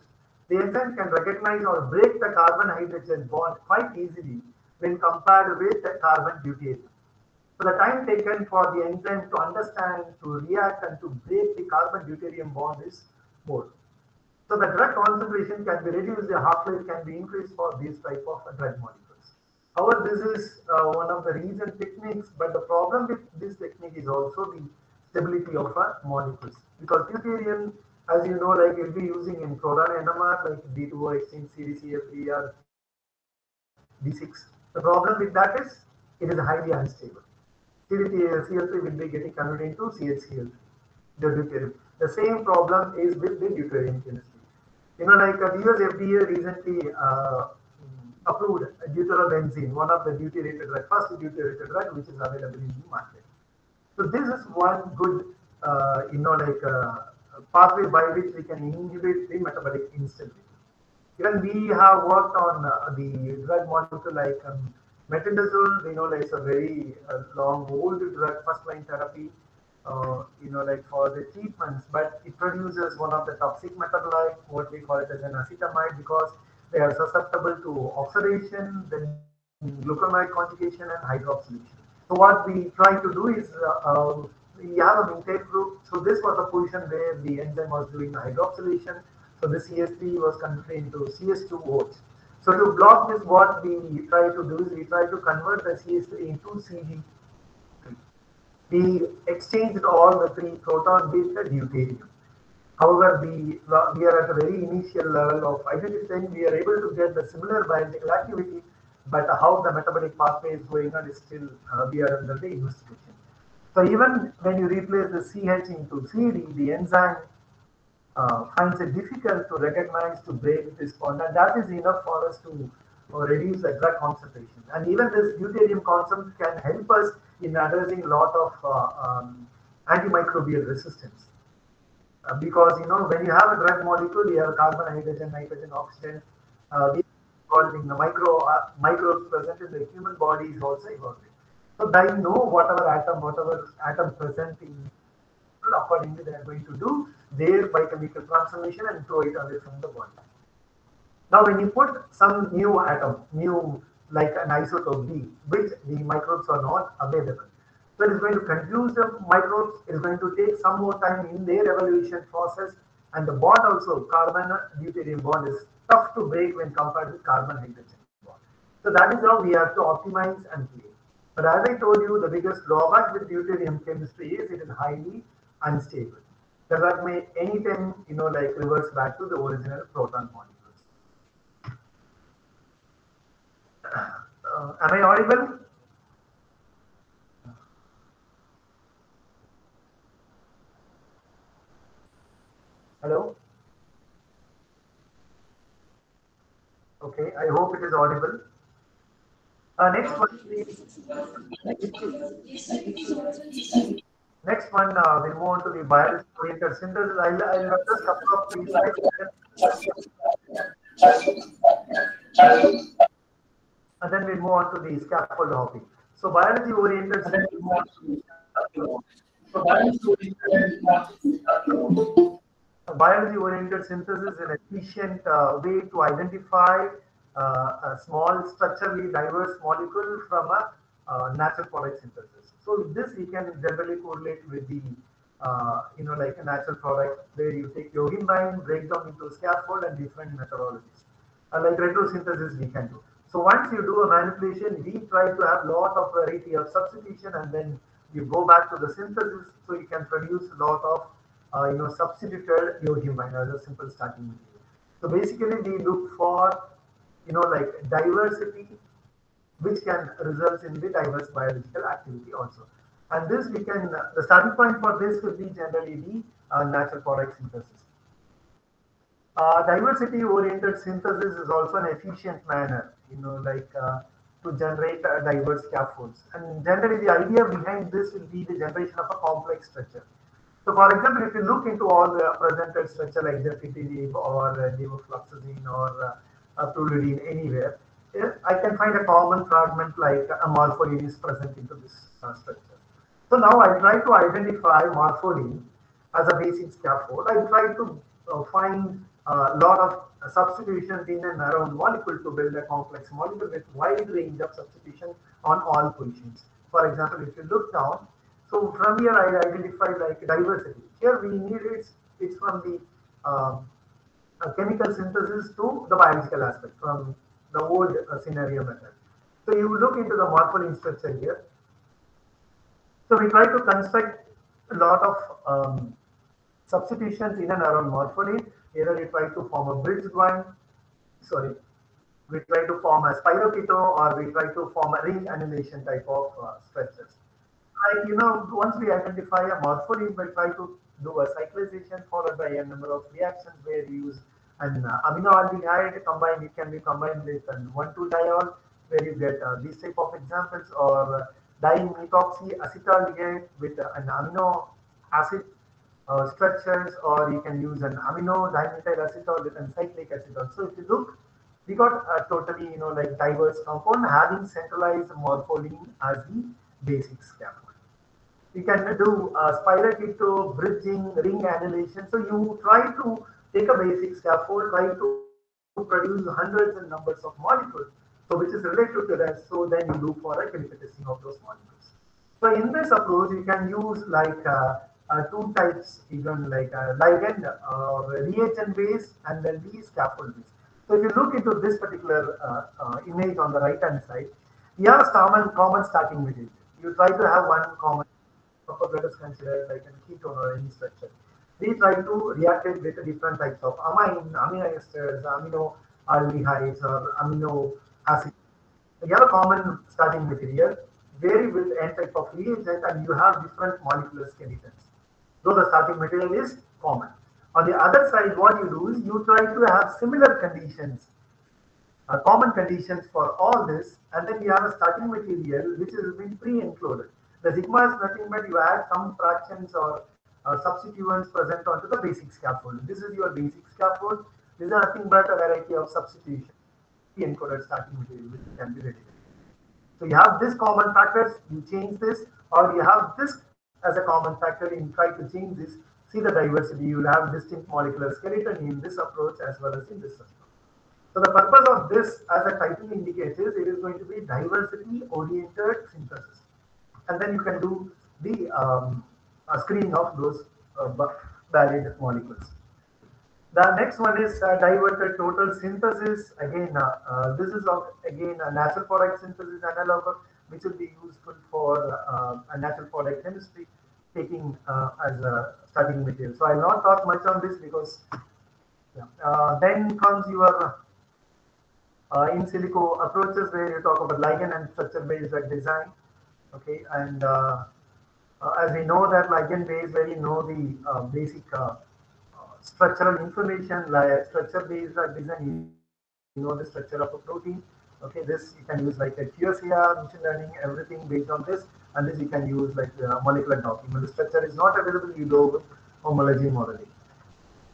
the enzyme can recognize or break the carbon hydrogen bond quite easily when compared with the carbon deuterium. So the time taken for the enzyme to understand, to react and to break the carbon deuterium bond is more. So the drug concentration can be reduced, the half-life can be increased for these type of drug molecules. However, this is uh, one of the recent techniques, but the problem with this technique is also the stability of our molecules. Because deuterium, as you know, like you'll be using in chlorine NMR, like D2O exchange CDCF3 or D6. The problem with that is it is highly unstable. CDCL3 will be getting converted into CHCl3, the deuterium. The same problem is with the deuterium chemistry. You know, like uh, US FDA recently uh, approved deuterobenzene, one of the deuterated drug, first deuterated drug which is available in the market. So this is one good, uh, you know, like uh, pathway by which we can inhibit the metabolic instability. Even we have worked on uh, the drug molecule like um, metindazole, you know, like it's a very uh, long old drug, first line therapy, uh, you know, like for the treatments, but it produces one of the toxic metabolite, what we call it as an acetamide, because they are susceptible to oxidation, then gluconide conjugation and hydroxylation. So what we try to do is uh, um, we have a Mintate group. So this was a position where the enzyme was doing hydroxylation. So the CS3 was converted into CS2OH. So to block this, what we try to do is we try to convert the CS3 into CD3. We exchanged all the three protons with the deuterium. However, we, we are at a very initial level of identifying, we are able to get the similar biological activity, but how the metabolic pathway is going on is still, uh, we are under the investigation. So even when you replace the CH into CD, the enzyme uh, finds it difficult to recognize to break this bond, and that is enough for us to uh, reduce the drug concentration. And even this deuterium concept can help us in addressing a lot of uh, um, antimicrobial resistance. Uh, because you know when you have a drug molecule, you have carbon, hydrogen, nitrogen, oxygen. Uh, involving the micro uh, microbes present in the human body is also evolving. So they know whatever atom, whatever atom present in accordingly they are going to do their biochemical transformation and throw it away from the body. Now when you put some new atom, new like an isotope B, which the microbes are not available. So it is going to confuse the microbes, it is going to take some more time in their evaluation process and the bond also, carbon deuterium bond is tough to break when compared with carbon hydrogen bond. So that is how we have to optimize and play. But as I told you, the biggest drawback with deuterium chemistry is it is highly unstable. That may anytime, you know, like reverse back to the original proton molecules. Uh, am I audible? Hello? Okay, I hope it is audible. Uh, next one, Next one, uh, we move on to the biology oriented synthesis. I'll, I'll just couple of these slides. And then we'll move on to the scaffold hopping. So biology oriented biology oriented synthesis is an efficient uh, way to identify uh, a small structurally diverse molecule from a natural product synthesis. So this we can generally correlate with the uh, you know like a natural product where you take your enzyme, break down into scaffold and different methodologies. Uh, like retrosynthesis we can do. So once you do a manipulation, we try to have lot of variety of substitution and then you go back to the synthesis so you can produce a lot of uh, you know substituted yohimine as a simple starting material. So basically we look for you know like diversity which can result in the diverse biological activity also. And this we can, uh, the starting point for this will be generally the uh, natural product synthesis. Uh, diversity oriented synthesis is also an efficient manner, you know, like uh, to generate uh, diverse scaffolds. And generally the idea behind this will be the generation of a complex structure. So for example, if you look into all the presented structure like the or uh, levofloxacin or uh, proludin anywhere, I can find a common fragment like a morpholine is present into this uh, structure. So now I try to identify morpholine as a basic scaffold. I try to uh, find a lot of substitutions in and around molecule to build a complex molecule with wide range of substitution on all positions. For example, if you look down, so from here I identify like diversity. Here we need it, it's from the uh, chemical synthesis to the biological aspect, from the old uh, scenario method. So you look into the morpholine structure here. So we try to construct a lot of um, substitutions in and around morpholine. Either we try to form a bridge one, sorry, we try to form a spirocheto or we try to form a ring annulation type of uh, structures. Like, you know, once we identify a morpholine, we try to do a cyclization followed by a number of reactions where we use an uh, aminoaldehyde combined, it can be combined with an 1,2-diol, where you get uh, these type of examples, or uh, dimethoxyacetaldehyde with uh, an amino acid uh, structures, or you can use an amino dimethyl acetal with an cyclic acetal. So if you look, we got a totally, you know, like diverse compound having centralized morpholine as the basic scaffold. You can do uh, spiroketo, bridging, ring annihilation. So you try to take a basic scaffold, try to produce hundreds and numbers of molecules, so which is related to that. So then you do for a chemical testing of those molecules. So in this approach, you can use like uh, uh, two types, even like a ligand or reagent base and then the scaffold. So if you look into this particular uh, uh, image on the right hand side, we have a common, common starting material. You try to have one common, let us consider like a ketone or any structure. We try to react it with different types of amine, amino esters, amino aldehydes, or amino acids. Have a common starting material, vary with n type of reagent, and you have different molecular skeletons. Though the starting material is common. On the other side, what you do is you try to have similar conditions, uh, common conditions for all this, and then you have a starting material which has been pre-encoded. The sigma is nothing but you add some fractions or uh, substituents present onto the basic scaffold. This is your basic scaffold. These are nothing but a variety of substitution, pre-encoded starting material which can be ready. So you have this common factors, you change this, or you have this as a common factor and you try to change this see the diversity, you will have distinct molecular skeleton in this approach as well as in this approach. So the purpose of this, as the title indicates, is it is going to be diversity-oriented synthesis. And then you can do the um, screening of those uh, valid molecules. The next one is uh, diverted total synthesis. Again, uh, uh this is of again a natural product synthesis analog, which will be useful for uh, a natural product chemistry taking uh, as a starting material. So I'll not talk much on this because yeah. uh, then comes your uh, in silico approaches where you talk about ligand and structure based design. Okay, and uh, uh, as we know that ligand based where you know the uh, basic structural information like structure based drug design, you know the structure of a protein. Okay, this you can use like a QSAR, machine learning, everything based on this and this you can use like uh, molecular docking. When the structure is not available, you do homology modeling.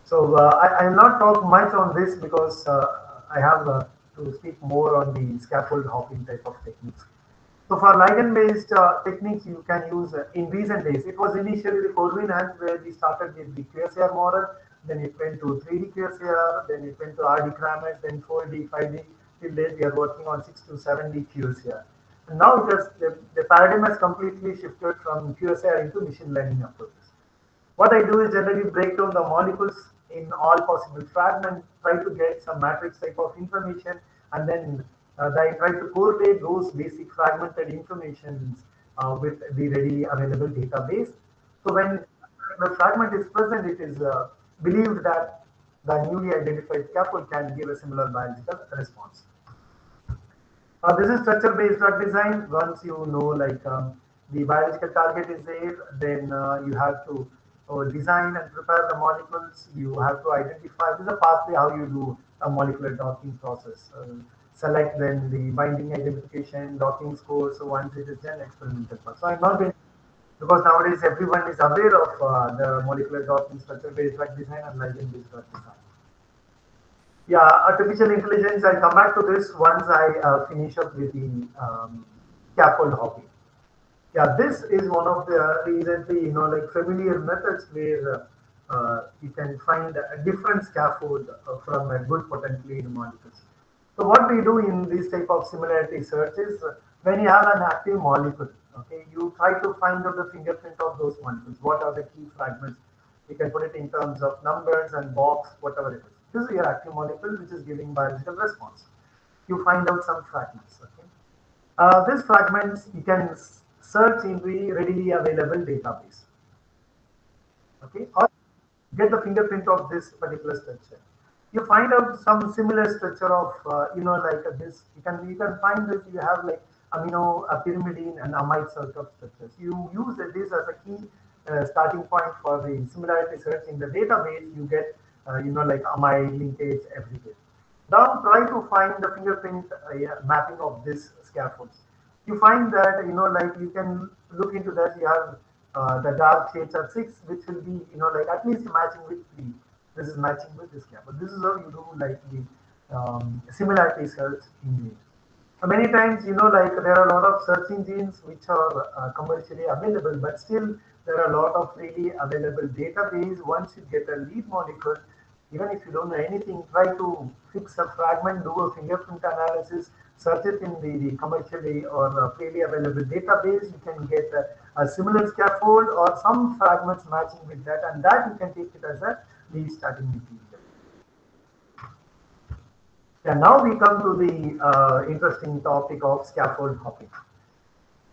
So uh, I, I, will not talk much on this because uh, I have uh, to speak more on the scaffold hopping type of techniques. So for ligand-based uh, techniques, you can use uh, in recent days. It was initially the Corwin and where we started with the QSAR model, then it went to 3D QSAR, then it went to RD Kramers, then 4D, 5D. Till date, we are working on 6 to 7D QSAR And now it has the, the paradigm has completely shifted from QSAR into machine learning approaches. What I do is generally break down the molecules in all possible fragments, try to get some matrix type of information, and then uh, I try to correlate those basic fragmented informations uh, with the readily available database. So when the fragment is present, it is uh, believed that the newly identified scaffold can give a similar biological response. Uh, this is structure-based drug design. Once you know like um, the biological target is there, then uh, you have to uh, design and prepare the molecules. You have to identify. This is a pathway how you do a molecular docking process. Select then the binding identification, docking score. So once it is done, experimental part. So I'm not going because nowadays everyone is aware of uh, the molecular docking structure-based drug design and ligand-based drug design. Yeah, artificial intelligence, I'll come back to this once I uh, finish up with the um, scaffold hopping. Yeah, this is one of the recently, you know, like familiar methods where uh, uh, you can find a different scaffold uh, from a good potent lead molecules. So what we do in this type of similarity search is when you have an active molecule, okay, you try to find out the fingerprint of those molecules. What are the key fragments? You can put it in terms of numbers and box, whatever it is. This is your active molecule which is giving biological response. You find out some fragments. Okay. Uh, these fragments you can search in the readily available database. Okay, or get the fingerprint of this particular structure. You find out some similar structure of uh, you know like uh, this. You can you can find that You have like amino a pyrimidine and amide circuit structures. You use this as a key uh, starting point for the similarity search in the database. You get uh, you know, like amide linkage everywhere. Now try to find the fingerprint uh, mapping of this scaffolds. You find that, you know, like you can look into that, you have the dark shades are six, which will be, you know, like at least matching with three. This is matching with this gap. But This is how you do like the um, similarity search in Many times, you know, like there are a lot of search engines which are uh, commercially available, but still there are a lot of freely available database. Once you get a lead molecule, even if you don't know anything, try to fix a fragment, do a fingerprint analysis, search it in the, the commercially or uh, freely available database. You can get a, a, similar scaffold or some fragments matching with that, and that you can take it as a lead starting material. And now we come to the uh, interesting topic of scaffold hopping.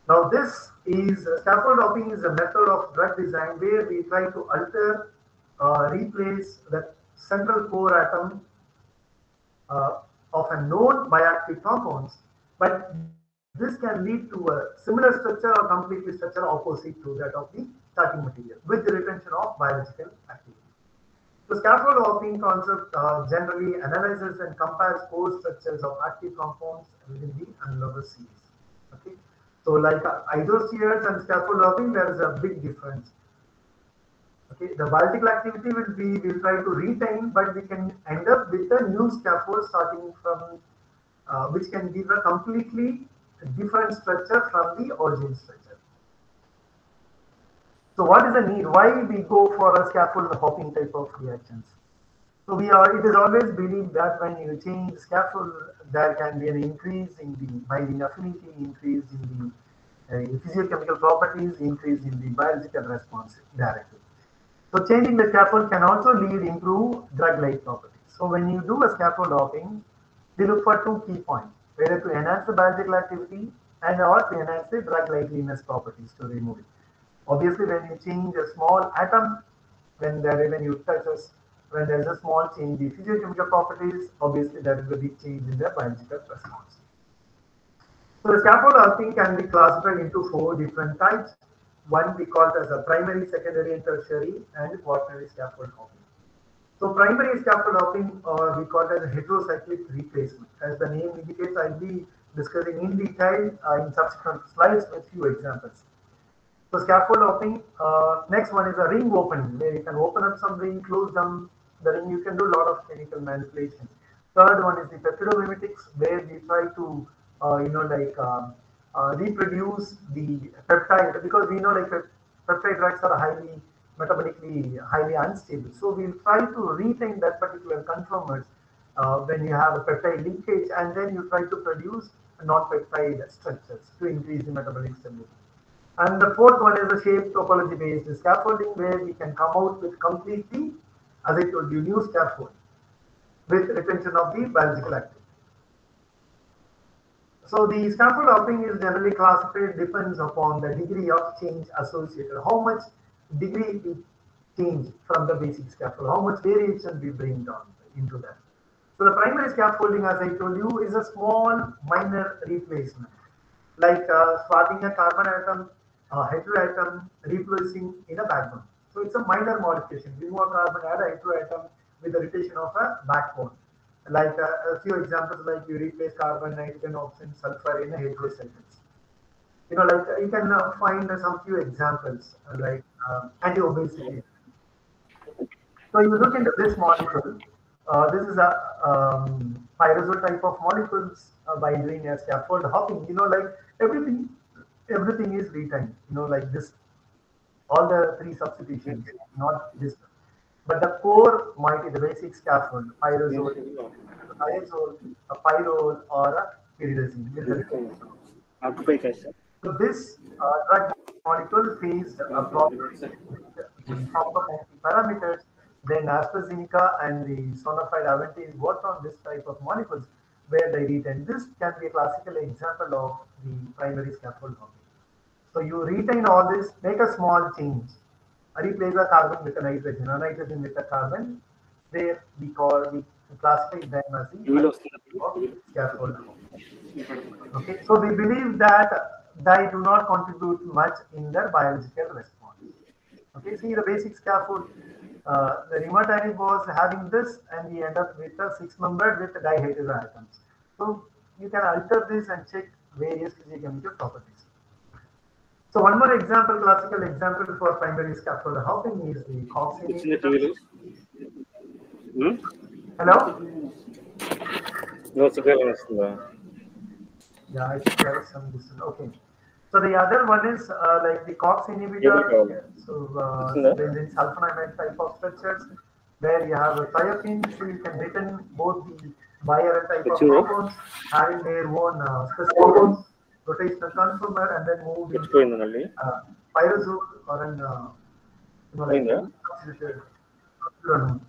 Now this is scaffold hopping is a method of drug design where we try to alter, uh, replace the central core atom uh, of a known bioactive compounds, but this can lead to a similar structure or completely structure opposite to that of the starting material with the retention of biological activity. The scaffold hopping concept uh, generally analyzes and compares core structures of active compounds within the analogous series. Okay, so like uh, and scaffold hopping, there is a big difference. Okay, the biological activity will be we'll try to retain, but we can end up with a new scaffold starting from uh, which can give a completely different structure from the origin structure. So what is the need? Why we go for a scaffold hopping type of reactions? So we are, it is always believed that when you change scaffold, there can be an increase in the binding affinity, increase in the uh, physiochemical properties, increase in the biological response directly. So changing the scaffold can also lead improve drug-like properties. So when you do a scaffold hopping, we look for two key points, whether to enhance the biological activity and or to enhance the drug likeliness properties to remove it. Obviously, when you change a small atom, when there when you touch us, when there is a small change in the physiochemical properties, obviously there is a big change in the biological response. So the scaffold hopping can be classified into four different types. One we call as a primary, secondary, and tertiary, and quaternary scaffold hopping. So primary scaffold hopping, or we call as a heterocyclic replacement. As the name indicates, I'll be discussing in detail uh, in subsequent slides with few examples. So scaffold hopping. Uh, next one is a ring opening, where you can open up some ring, close them. The ring you can do a lot of chemical manipulations. Third one is the peptidomimetics, where we try to, uh, you know, like um, uh, reproduce the peptide because we know like peptide drugs are highly metabolically highly unstable. So we'll try to retain that particular conformers uh, when you have a peptide linkage, and then you try to produce non-peptide structures to increase the metabolic stability. And the fourth one is the shape topology based scaffolding where we can come out with completely, as I told you, new scaffold with retention of the biological activity. So the scaffold hopping is generally classified depends upon the degree of change associated. How much degree we change from the basic scaffold, how much variation we bring down into that. So the primary scaffolding, as I told you, is a small minor replacement, like uh, swapping a carbon atom uh, heteroatom replacing in a backbone. So it's a minor modification. Remove a carbon, add a heteroatom with the rotation of a backbone. Like uh, a few examples, like you replace carbon, nitrogen, oxygen, sulfur in a heterocycles. You know, like uh, you can uh, find some few examples uh, like uh, anti-obesity. So you look into this molecule. Uh, this is a um, type of molecules by doing a scaffold hopping. You know, like everything everything is retained, you know, like this, all the three substitutions, not this. But the core might be the basic scaffold, pyrazole, pyrazole, a pyrrole, or a pyridazine. So this uh, drug molecule faced a problem parameters. Then AstraZeneca and the Sonafide Aventis worked on this type of molecules where they retain. This can be a classical example of the primary scaffold hopping. So you retain all this, make a small change. Replace a carbon with a nitrogen, a nitrogen with a carbon. There we call we classify them as the scaffold. Okay, so we believe that they do not contribute much in their biological response. Okay, see the basic scaffold. Uh, the the rheumatoid was having this and we end up with a six membered with dihedral atoms. So you can alter this and check various physicochemical properties. So one more example, classical example for primary scaffold hopping is the coccinate. Hmm? Hello? No, it's available. Yeah, I should some. Okay. So the other one is uh, like the COX inhibitor. Yeah, so uh, there is sulfonamide type of structures where you have a thiophene, so you can return both the buyer type it's of compounds having their own uh, specific rotational transformer and then move into uh, pyrazole or an uh, you know, like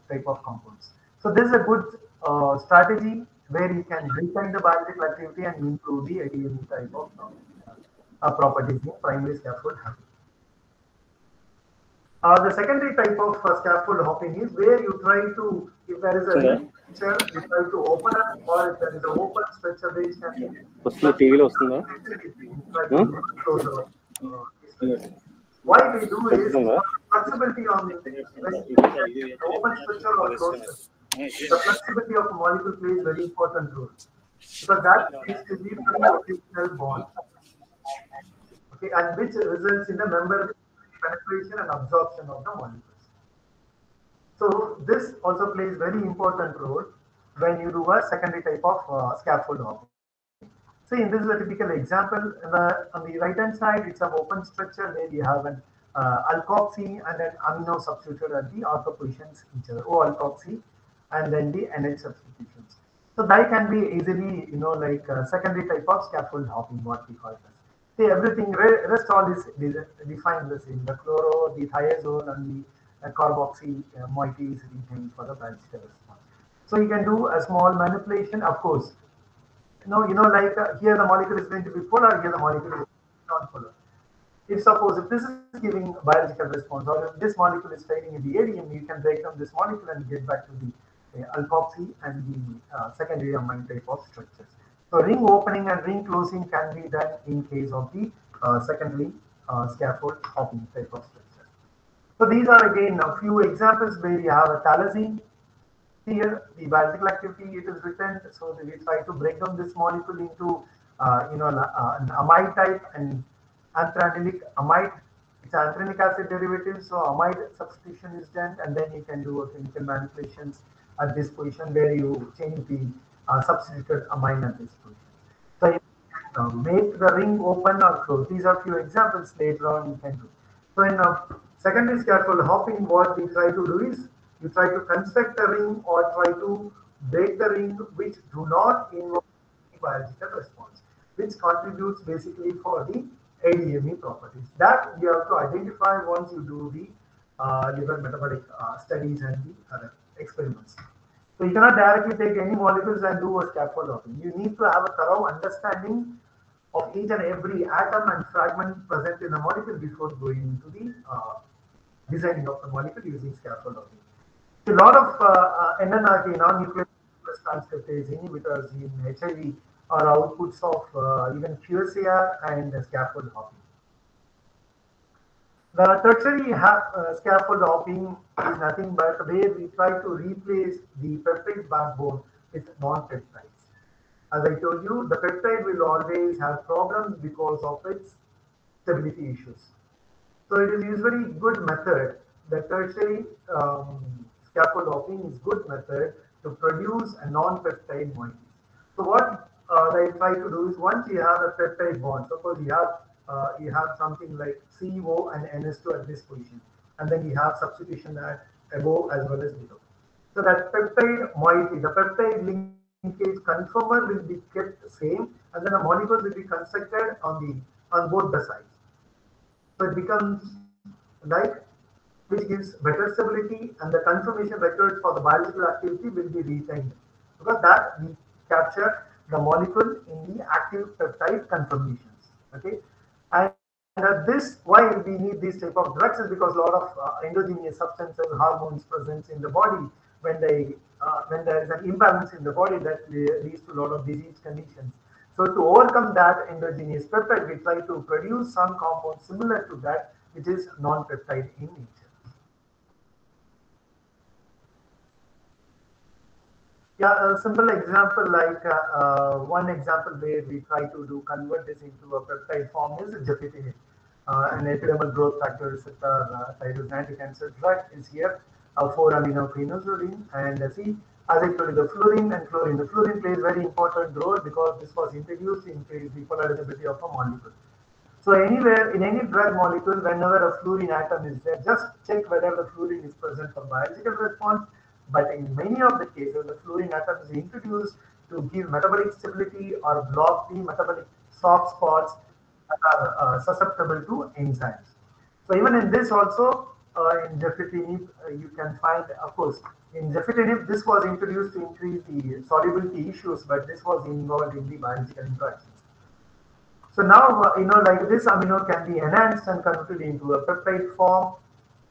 type of compounds. So this is a good uh, strategy where you can retain the biological activity and improve the ADME type of compounds uh, properties in primary scaffold hopping. Uh, the secondary type of uh, scaffold hopping is where you try to, if there is a Yeah. structure, you try to open up, or if there is an open structure where you can వస్తుందా టీవీలో వస్తుందా try to close the, uh, why we do is వస్తుందా flexibility on the the open structure or closed structure. The flexibility of a molecule plays very important role. Because that is to be rotational bond. And which results in the member penetration and absorption of the molecules. So this also plays very important role when you do a secondary type of uh, scaffold hopping. See, this is a typical example. On the, on the right hand side, it's an open structure where you have an uh, alkoxy and an amino substituted at the ortho positions each other, O alkoxy, and then the NH substitutions. So that can be easily, you know, like uh, secondary type of scaffold hopping, what we call it. See, everything, rest all is defined the same. The chloro, the thiazole, and the uh, carboxy uh, moiety is retained for the biological response. So you can do a small manipulation, of course, you know, you know, like uh, here the molecule is going to be polar, here the molecule is non-polar. If suppose if this is giving biological response, or if this molecule is failing in the ADM, you can break down this molecule and get back to the uh, alkoxy and the uh, secondary amine type of structures. So ring opening and ring closing can be done in case of the uh, secondary uh, scaffold hopping type of structure. So these are again a few examples where you have a thalazine, here. The biological activity it is written. So we try to break down this molecule into uh, you know uh, an amide type and anthranilic amide. It's anthranik acid derivative so amide substitution is done and then you can do a chemical manipulations at this position where you change the uh, substituted amine at this position so you can uh, make the ring open or close these are few examples later on you can do so in uh, secondary scaffold hopping what we try to do is you try to construct a ring or try to break the ring which do not involve biological response, which contributes basically for the ADME properties. That you have to identify once you do the uh, liver metabolic uh, studies and the other experiments. So you cannot directly take any molecules and do a scaffold hopping. You need to have a thorough understanding of each and every atom and fragment present in the molecule before going into the uh, designing of the molecule using scaffold hopping. A lot of uh, uh, NNRT, non-nuclear transcriptase inhibitors in HIV are outputs of uh, even QSAR and scaffold hopping. The tertiary uh, scaffold hopping is nothing but where we try to replace the peptide backbone with non-peptides. As I told you, the peptide will always have problems because of its stability issues. So it is usually good method. The tertiary um, scaffold hopping is good method to produce a non-peptide moiety. So what uh, they try to do is once you have a peptide bond, suppose you have uh, you have something like CO and NS2 at this position, and then you have substitution at above as well as below. So that peptide moiety, the peptide linkage conformer will be kept same, and then the molecules will be constructed on the on both the sides. So it becomes like which gives better stability and the conformation records for the biological activity will be retained because that we capture the molecule in the active peptide conformations. Okay, and this why we need these type of drugs is because a lot of uh, endogenous substances, hormones present in the body when they uh, when there is an imbalance in the body that leads to a lot of disease conditions. So to overcome that endogenous peptide, we try to produce some compound similar to that, which is non-peptide in nature. Yeah, a simple example like uh, uh, one example where we try to do convert this into a peptide form is gefitinib, uh, an epidermal growth factor receptor uh, tyrosine anti-cancer drug is here, uh, 4-aminoquinozoline, and uh, the fluorine and chlorine. The fluorine plays very important role because this was introduced increase the polarizability of a molecule. So anywhere in any drug molecule, whenever a fluorine atom is there, just check whether the fluorine is present for biological response. But in many of the cases, the fluorine atom is introduced to give metabolic stability or block the metabolic soft spots that are uh, susceptible to enzymes. So even in this also, uh, in gefitinib, uh, you can find, of course, in gefitinib, this was introduced to increase the solubility issues, but this was involved in the biological interactions. So now, uh, you know, like this amino can be enhanced and converted into a peptide form.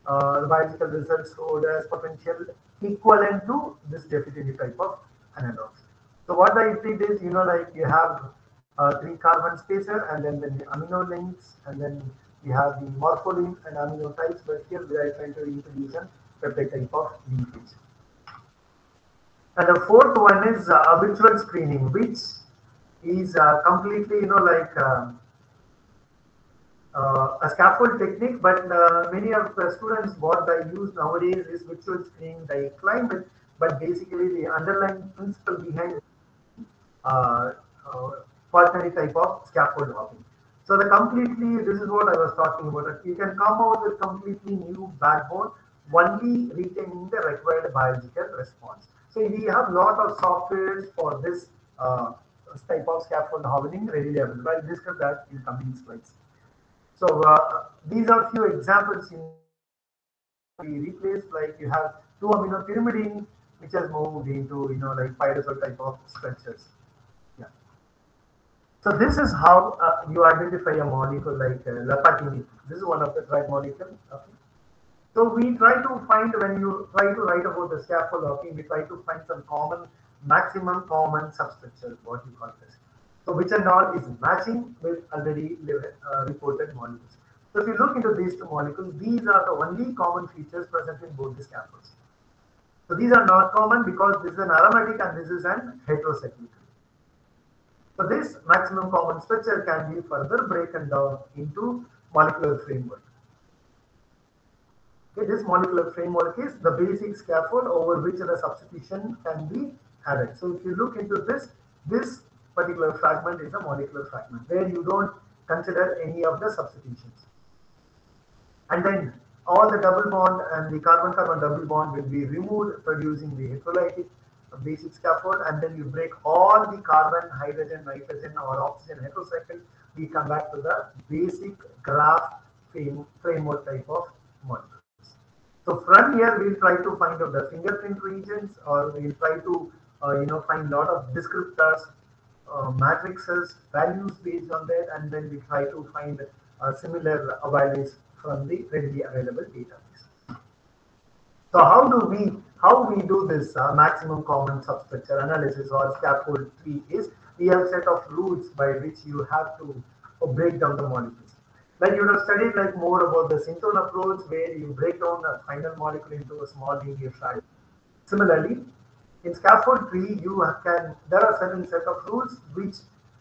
Uh, the biological results showed as potential equivalent to this gefitinib type of analogs. So what I did is, you know, like you have uh, three carbon spacer and then the amino links and then we have the morpholink and amino types, but here we are trying to introduce a peptide type of linkage. And the fourth one is uh, habitual screening, which is uh, completely, you know, like uh, a scaffold technique, but uh, many of the students what they use nowadays is virtual screening. They climb it, but basically the underlying principle behind uh, uh, quaternary type of scaffold hopping. So the completely, this is what I was talking about. You can come out with completely new backbone, only retaining the required biological response. So we have lot of softwares for this uh, type of scaffold hopping readily available. I'll discuss that in coming slides. So uh, these are few examples in we replaced like you have two amino pyrimidine which has moved into you know like pyrosol type of structures. Yeah. So this is how uh, you identify a molecule like uh, lapatinib. This is one of the drug molecule. Okay. So we try to find when you try to write about the scaffold hopping, we try to find some common maximum common substructure, what you call this. So which and all is matching with already uh, reported molecules. So if you look into these two molecules, these are the only common features present in both the scaffolds. So these are not common because this is an aromatic and this is an heterocyclic. So this maximum common structure can be further broken down into molecular framework. Okay, this molecular framework is the basic scaffold over which the substitution can be added. So if you look into this, this particular fragment is a molecular fragment where you don't consider any of the substitutions. And then all the double bond and the carbon-carbon double bond will be removed producing the heterolytic basic scaffold and then you break all the carbon, hydrogen, nitrogen or oxygen heterocycle. We come back to the basic graph frame, framework type of molecules. So from here we'll try to find out the fingerprint regions or we'll try to uh, you know find lot of descriptors uh, matrices, values based on that, and then we try to find uh, similar values from the readily available database. So how do we how we do this uh, maximum common substructure analysis or scaffold tree is we have set of rules by which you have to uh, break down the molecules. Like you have studied like more about the synthon approach where you break down a final molecule into a small linear fragment. Similarly, in scaffold tree you can there are certain set of rules which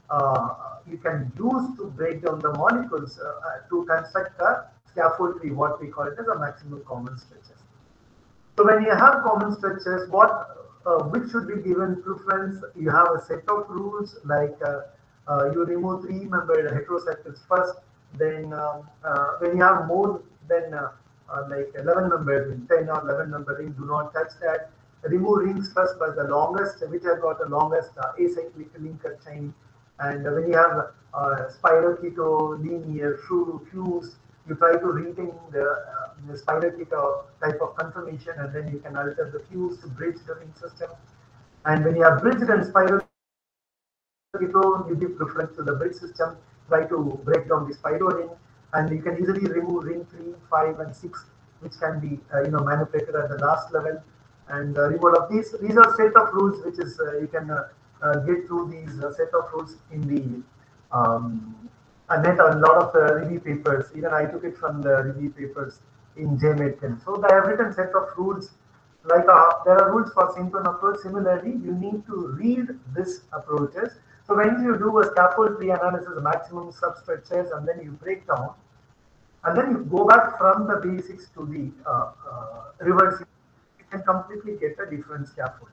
uh, you can use to break down the molecules uh, to construct a scaffold tree what we call it as a maximum common structure. So when you have common structures what uh, which should be given preference? You have a set of rules like uh, uh, you remove three membered heterocycles first then um, uh, when you have more than like 11 members 10 or 11 member do not touch that remove rings first by the longest, which has got the longest uh, acyclic linker chain. And when you have uh, spiroketo, linear, fuse, you try to retain the, uh, the type of conformation, and then you can alter the fuse to bridge the ring system. And when you have bridged and spiroketo, you give preference to the bridge system, try to break down the spiro ring, and you can easily remove ring 3, 5, and 6, which can be uh, you know manipulated at the last level and uh, removal of these. These are set of rules which is uh, you can uh, get through these set of rules in the um, I met a lot of review papers. Even I took it from the review papers in JMedChem. So they have written set of rules like uh, there are rules for synchrone approach. Similarly, you need to read this approaches. So when you do a scaffold tree analysis, maximum substructures, and then you break down, and then you go back from the basics to the uh, reverse, can completely get a different scaffold.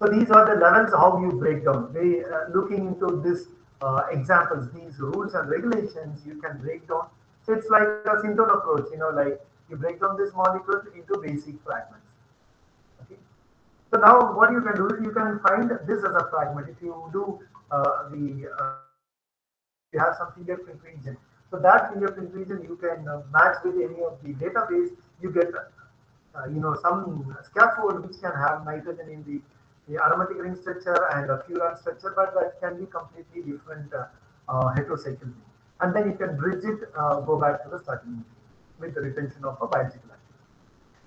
So these are the levels how you break down. They uh, looking into this uh, examples, these rules and regulations, you can break down. So it's like a synchrone approach, you know, like you break down this molecule into basic fragments. Okay. So now what you can do is you can find this as a fragment. If you do uh, the, uh, you have some fingerprint region. So that fingerprint region you can uh, match with any of the database. You get, uh, you know, some scaffold which can have nitrogen in the the aromatic ring structure and a furan structure, but that can be completely different uh, heterocycle. And then you can bridge it, go back to the starting with the retention of a biological activity.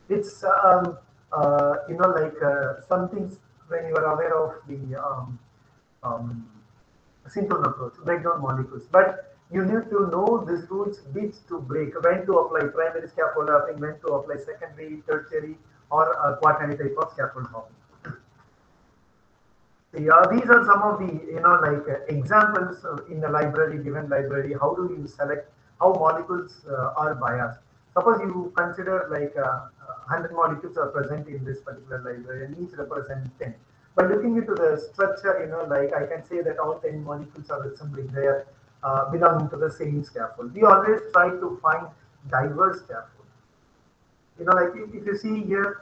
It's, um, uh, you know, like uh, some things when you are aware of the um, um, synchrone approach, breakdown molecules, but you need to know these rules which to break, when to apply primary scaffold hopping, when to apply secondary, tertiary, or uh, quaternary type of scaffold hopping. Yeah, these are some of the you know like uh, examples uh, in the library given library how do you select how molecules uh, are biased. Suppose you consider like uh, 100 molecules are present in this particular library and each represent 10 by looking into the structure you know like i can say that all 10 molecules are assembling there uh, belonging to the same scaffold. We always try to find diverse scaffold. You know like if, if you see here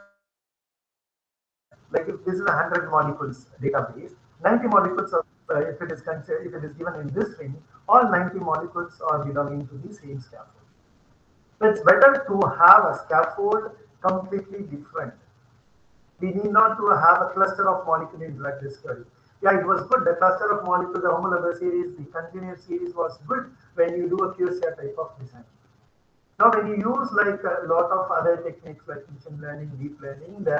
like if this is a 100 molecules database 90 molecules uh, if it is considered if it is given in this ring all 90 molecules are belonging to the same scaffold. So it's better to have a scaffold completely different. We need not to have a cluster of molecule in drug discovery yeah it was good the cluster of molecules the homologar series the continuous series was good when you do a QSAR type of design now when you use like a lot of other techniques like machine learning deep learning the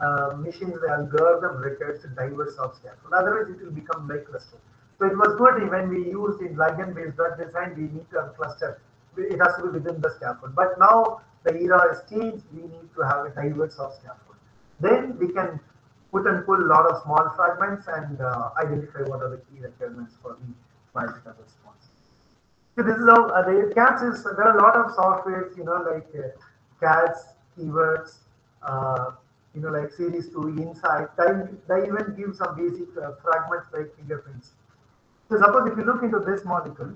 uh, machines, the algorithm requires diverse of scaffold. Otherwise, it will become like cluster. So it was good when we used in ligand-based drug design, we need to have cluster. It has to be within the scaffold. But now the era has changed. We need to have a diverse of scaffold. Then we can put and pull a lot of small fragments and uh, identify what are the key requirements for the biological response. So this is how uh, the CATS is. There are a lot of softwares, you know, like uh, CATS, keywords. Uh, you know, like series 2, insight, they, they even give some basic uh, fragments like fingerprints. So suppose if you look into this molecule,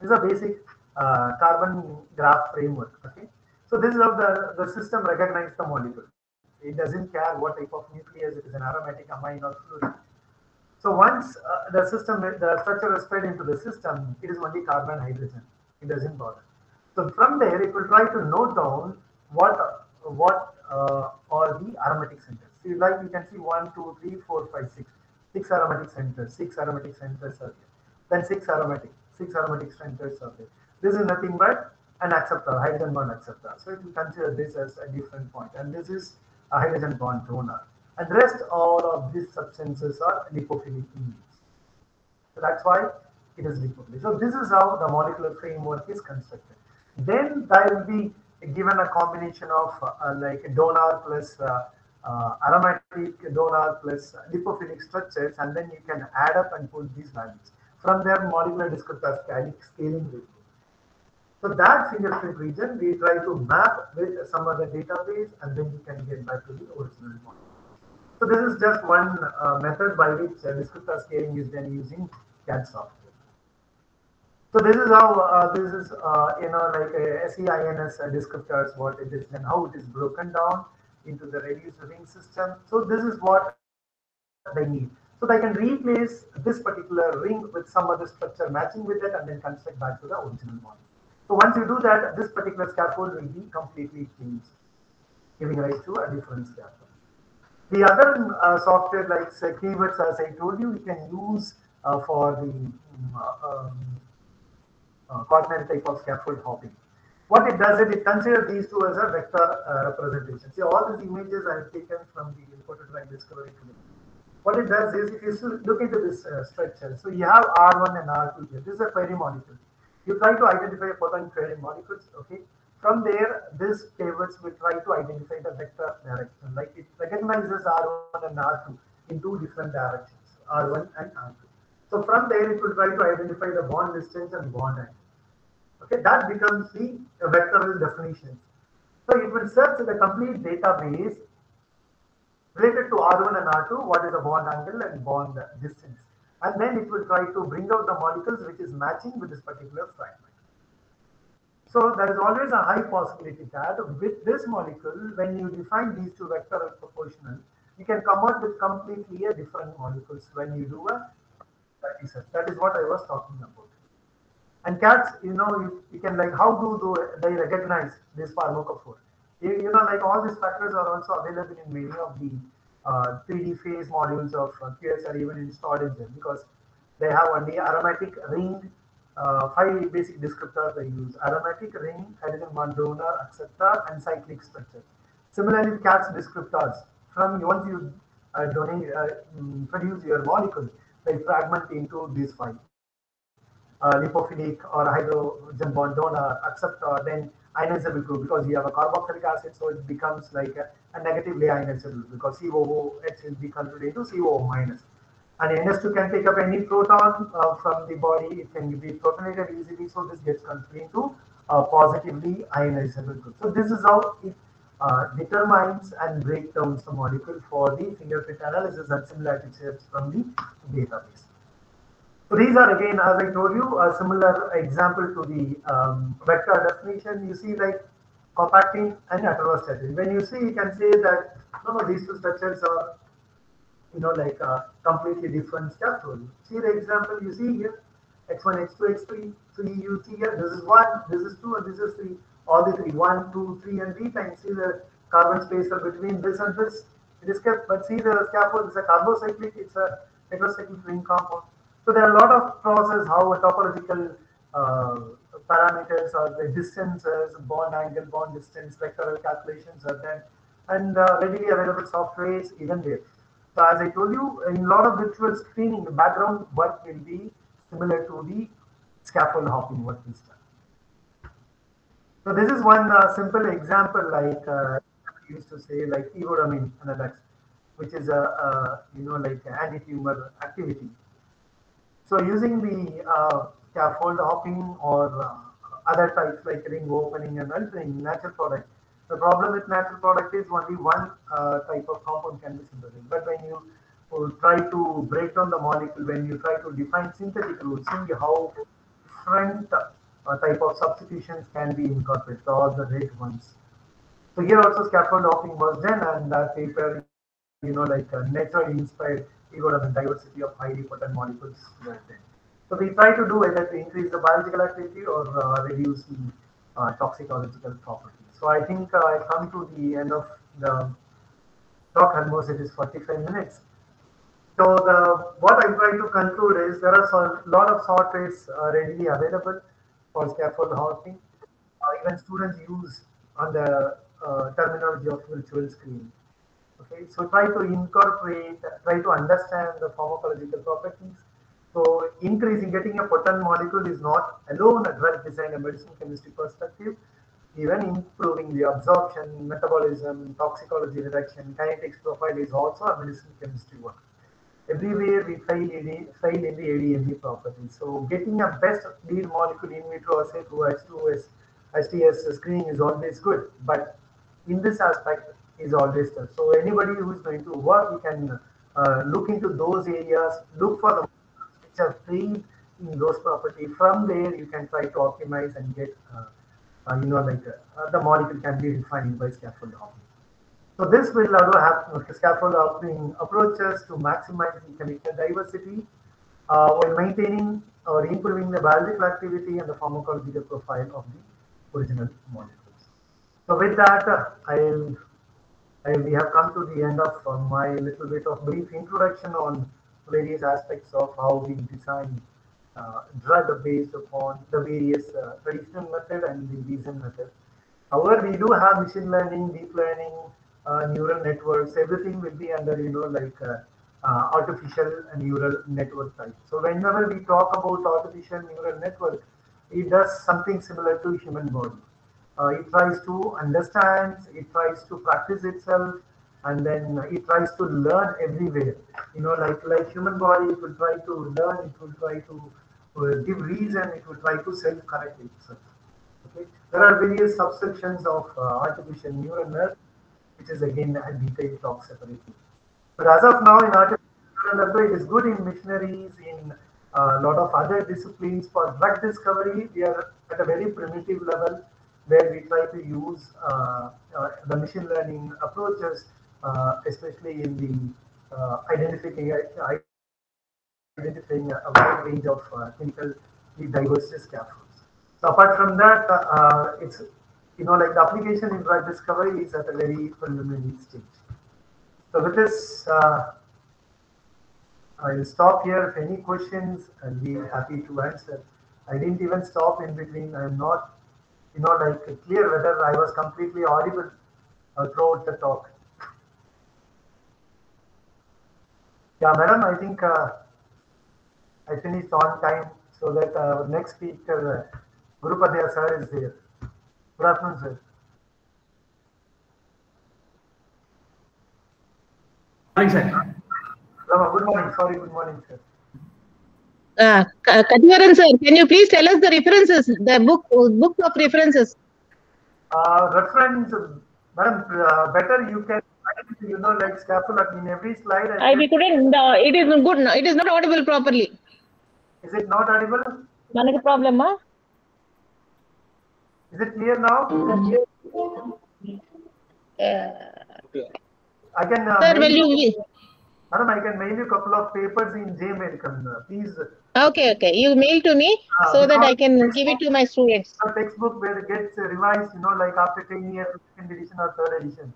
this is a basic uh, carbon graph framework, okay? So this is how the, the system recognizes the molecule. It doesn't care what type of nucleus, it is an aromatic, amine or fluorine. So once uh, the system, the structure is fed into the system, it is only carbon, hydrogen. It doesn't bother. So from there, it will try to note down what what uh, are the aromatic centers. So like you can see one, two, three, four, five, six. Six aromatic centers. Six aromatic centers are there. Then six aromatic. Six aromatic centers are there. This is nothing but an acceptor, hydrogen bond acceptor. So it will consider this as a different point. And this is a hydrogen bond donor. And rest all of these substances are lipophilic imines. So that's why it is lipophilic. So this is how the molecular framework is constructed. Then there will be given a combination of uh, like donor plus uh, uh, aromatic donor plus lipophilic structures, and then you can add up and put these values. From there, molecular descriptor scaling, will So that fingerprint region, we try to map with some other database, and then you can get back to the original model. So this is just one uh, method by which uh, descriptor scaling is done using CAD software. So this is how uh, this is uh, you know like a SEINS uh, descriptors what it is and how it is broken down into the reduced ring system. So this is what they need. So they can replace this particular ring with some other structure matching with it and then construct back to the original model. So once you do that, this particular scaffold will be completely changed, giving rise to a different scaffold. The other uh, software like uh, keywords, as I told you, you can use uh, for the um, uh, quaternary type of scaffold hopping. What it does is it considers these two as a vector uh, representation. See, all these images I have taken from the reported drug discovery today. What it does is, if you look into this uh, structure, so you have R1 and R2 here. This is a query molecule. You try to identify a potent query molecules, okay? From there, this tables will try to identify the vector direction. Like it recognizes R1 and R2 in two different directions, R1 and R2. So from there, it will try to identify the bond distance and bond angle. Okay, that becomes the vectorial definition. So it will search in the complete database related to R1 and R2, what is the bond angle and bond distance. And then it will try to bring out the molecules which is matching with this particular fragment. So there is always a high possibility that with this molecule, when you define these two vector as proportional, you can come out with completely a different molecules when you do a research. That is what I was talking about. And cats, you know, you, you can like, how do they recognize this pharmacophore? You, you know, like all these factors are also available in many of the 3D phase modules of uh, QS even installed in them because they have only aromatic ring, uh, five basic descriptors they use aromatic ring, hydrogen bond donor, acceptor, and cyclic structure. Similarly, CATS descriptors from once you uh, donate, uh, mm, produce your molecule, they fragment into these five. Uh, lipophilic or hydrogen bond donor, acceptor, then ionizable group because you have a carboxylic acid, so it becomes like a, a negatively ionizable because COOH will be converted into COO minus. And NS2 can take up any proton uh, from the body, it can be protonated easily, so this gets converted into a positively ionizable group. So this is how it uh, determines and breaks down the molecule for the fingerprint analysis and similarity checks from the database. So these are again, as I told you, a similar example to the um, vector definition. You see like compacting and atorvastatin. When you see, you can say that no, no, these two structures are, you know, like a completely different scaffold. See the example you see here, x1, x2, x3. So you see here, this is one, this is two, and this is three. All the three, one, two, three, and three times. See the carbon spacer between this and this. It is kept, but see the scaffold is a carbocyclic, it's a heterocyclic ring compound. So there are a lot of process how topological uh, parameters or the distances, bond angle, bond distance, vectorial calculations are done, and uh, readily available software is even there. So as I told you, in a lot of virtual screening, the background work will be similar to the scaffold hopping work is done. So this is one uh, simple example, like uh, used to say, like evodamine analogs, which is a, a you know like anti-tumor activity. So using the uh, scaffold hopping or uh, other types like ring opening and altering natural product, the problem with natural product is only one uh, type of compound can be synthetic. But when you uh, try to break down the molecule, when you try to define synthetic rules, see how different uh, type of substitutions can be incorporated, all the red ones. So here also scaffold hopping was done and that paper, you know, like uh, naturally inspired we a diversity of highly potent molecules there. So we try to do either to increase the biological activity or uh, reduce the uh, toxicological properties. So I think uh, I come to the end of the talk. Almost it is 45 minutes. So the what I'm trying to conclude is there are a lot of softwares uh, readily available for scaffold hopping. Uh, even students use on the uh, terminology of virtual screening. Okay, so try to incorporate, try to understand the pharmacological properties. So increasing, getting a potent molecule is not alone a drug design, a medicine chemistry perspective. Even improving the absorption, metabolism, toxicology reduction, kinetics profile is also a medicine chemistry work. Everywhere we fail in the, ADME property. So getting a best lead molecule in vitro assay through H2S, STS screening is always good. But in this aspect, is always there. So anybody who is going to work, you can uh, look into those areas, look for the which are free in those property. From there, you can try to optimize and get, uh, uh, you know, like uh, the molecule can be refined by scaffold hopping. So this will allow have scaffold hopping approaches to maximize the chemical diversity uh, while maintaining or improving the biological activity and the pharmacological profile of the original molecules. So with that, uh, I'll We have come to the end of uh, my little bit of brief introduction on various aspects of how we design uh, drug based upon the various uh, traditional method and the Bayesian method. However, we do have machine learning, deep learning, uh, neural networks. Everything will be under you know like uh, uh, artificial neural network type. So whenever we talk about artificial neural network, it does something similar to human body. Uh, it tries to understand, it tries to practice itself, and then it tries to learn everywhere. You know, like like human body, it will try to learn, it will try to uh, give reason, it will try to self-correct itself. Okay, there are various subsections of uh, artificial neural net, which is again a detailed talk separately. But as of now, in artificial neural network, it is good in missionaries, in a lot of other disciplines. For drug discovery, we are at a very primitive level where we try to use uh, uh, the machine learning approaches, uh, especially in the identifying, identifying a wide range of clinically diverse scaffolds. So apart from that, it's you know like the application in drug discovery is at a very preliminary stage. So with this, I'll stop here. If any questions, I'll be happy to answer. I didn't even stop in between. I'm not, you know, like clear whether I was completely audible uh, throughout the talk. Yeah, madam, I think uh, I finished on time so that our next speaker, uh, Guru Padya sir, is there. Good afternoon, sir. Morning, sir. Good morning. Sorry, good morning, sir. Uh, Ka- Kadivaran sir, can you please tell us the references, the book, book of references? Uh, reference, madam, uh, better you can, you know, like scaffold in every slide. I I we couldn't. Uh, it is good. no, It is not audible properly. Is it not audible? మనకి ప్రాబ్లమా Is it clear now? I can, uh, sir mail will you, you madam, I can mail you a couple of papers in Gmail. Can, uh, please, okay okay you mail to me Ah, so that I can give it to my students a textbook where it gets uh, revised, you know, like after 10 years, second edition or third edition.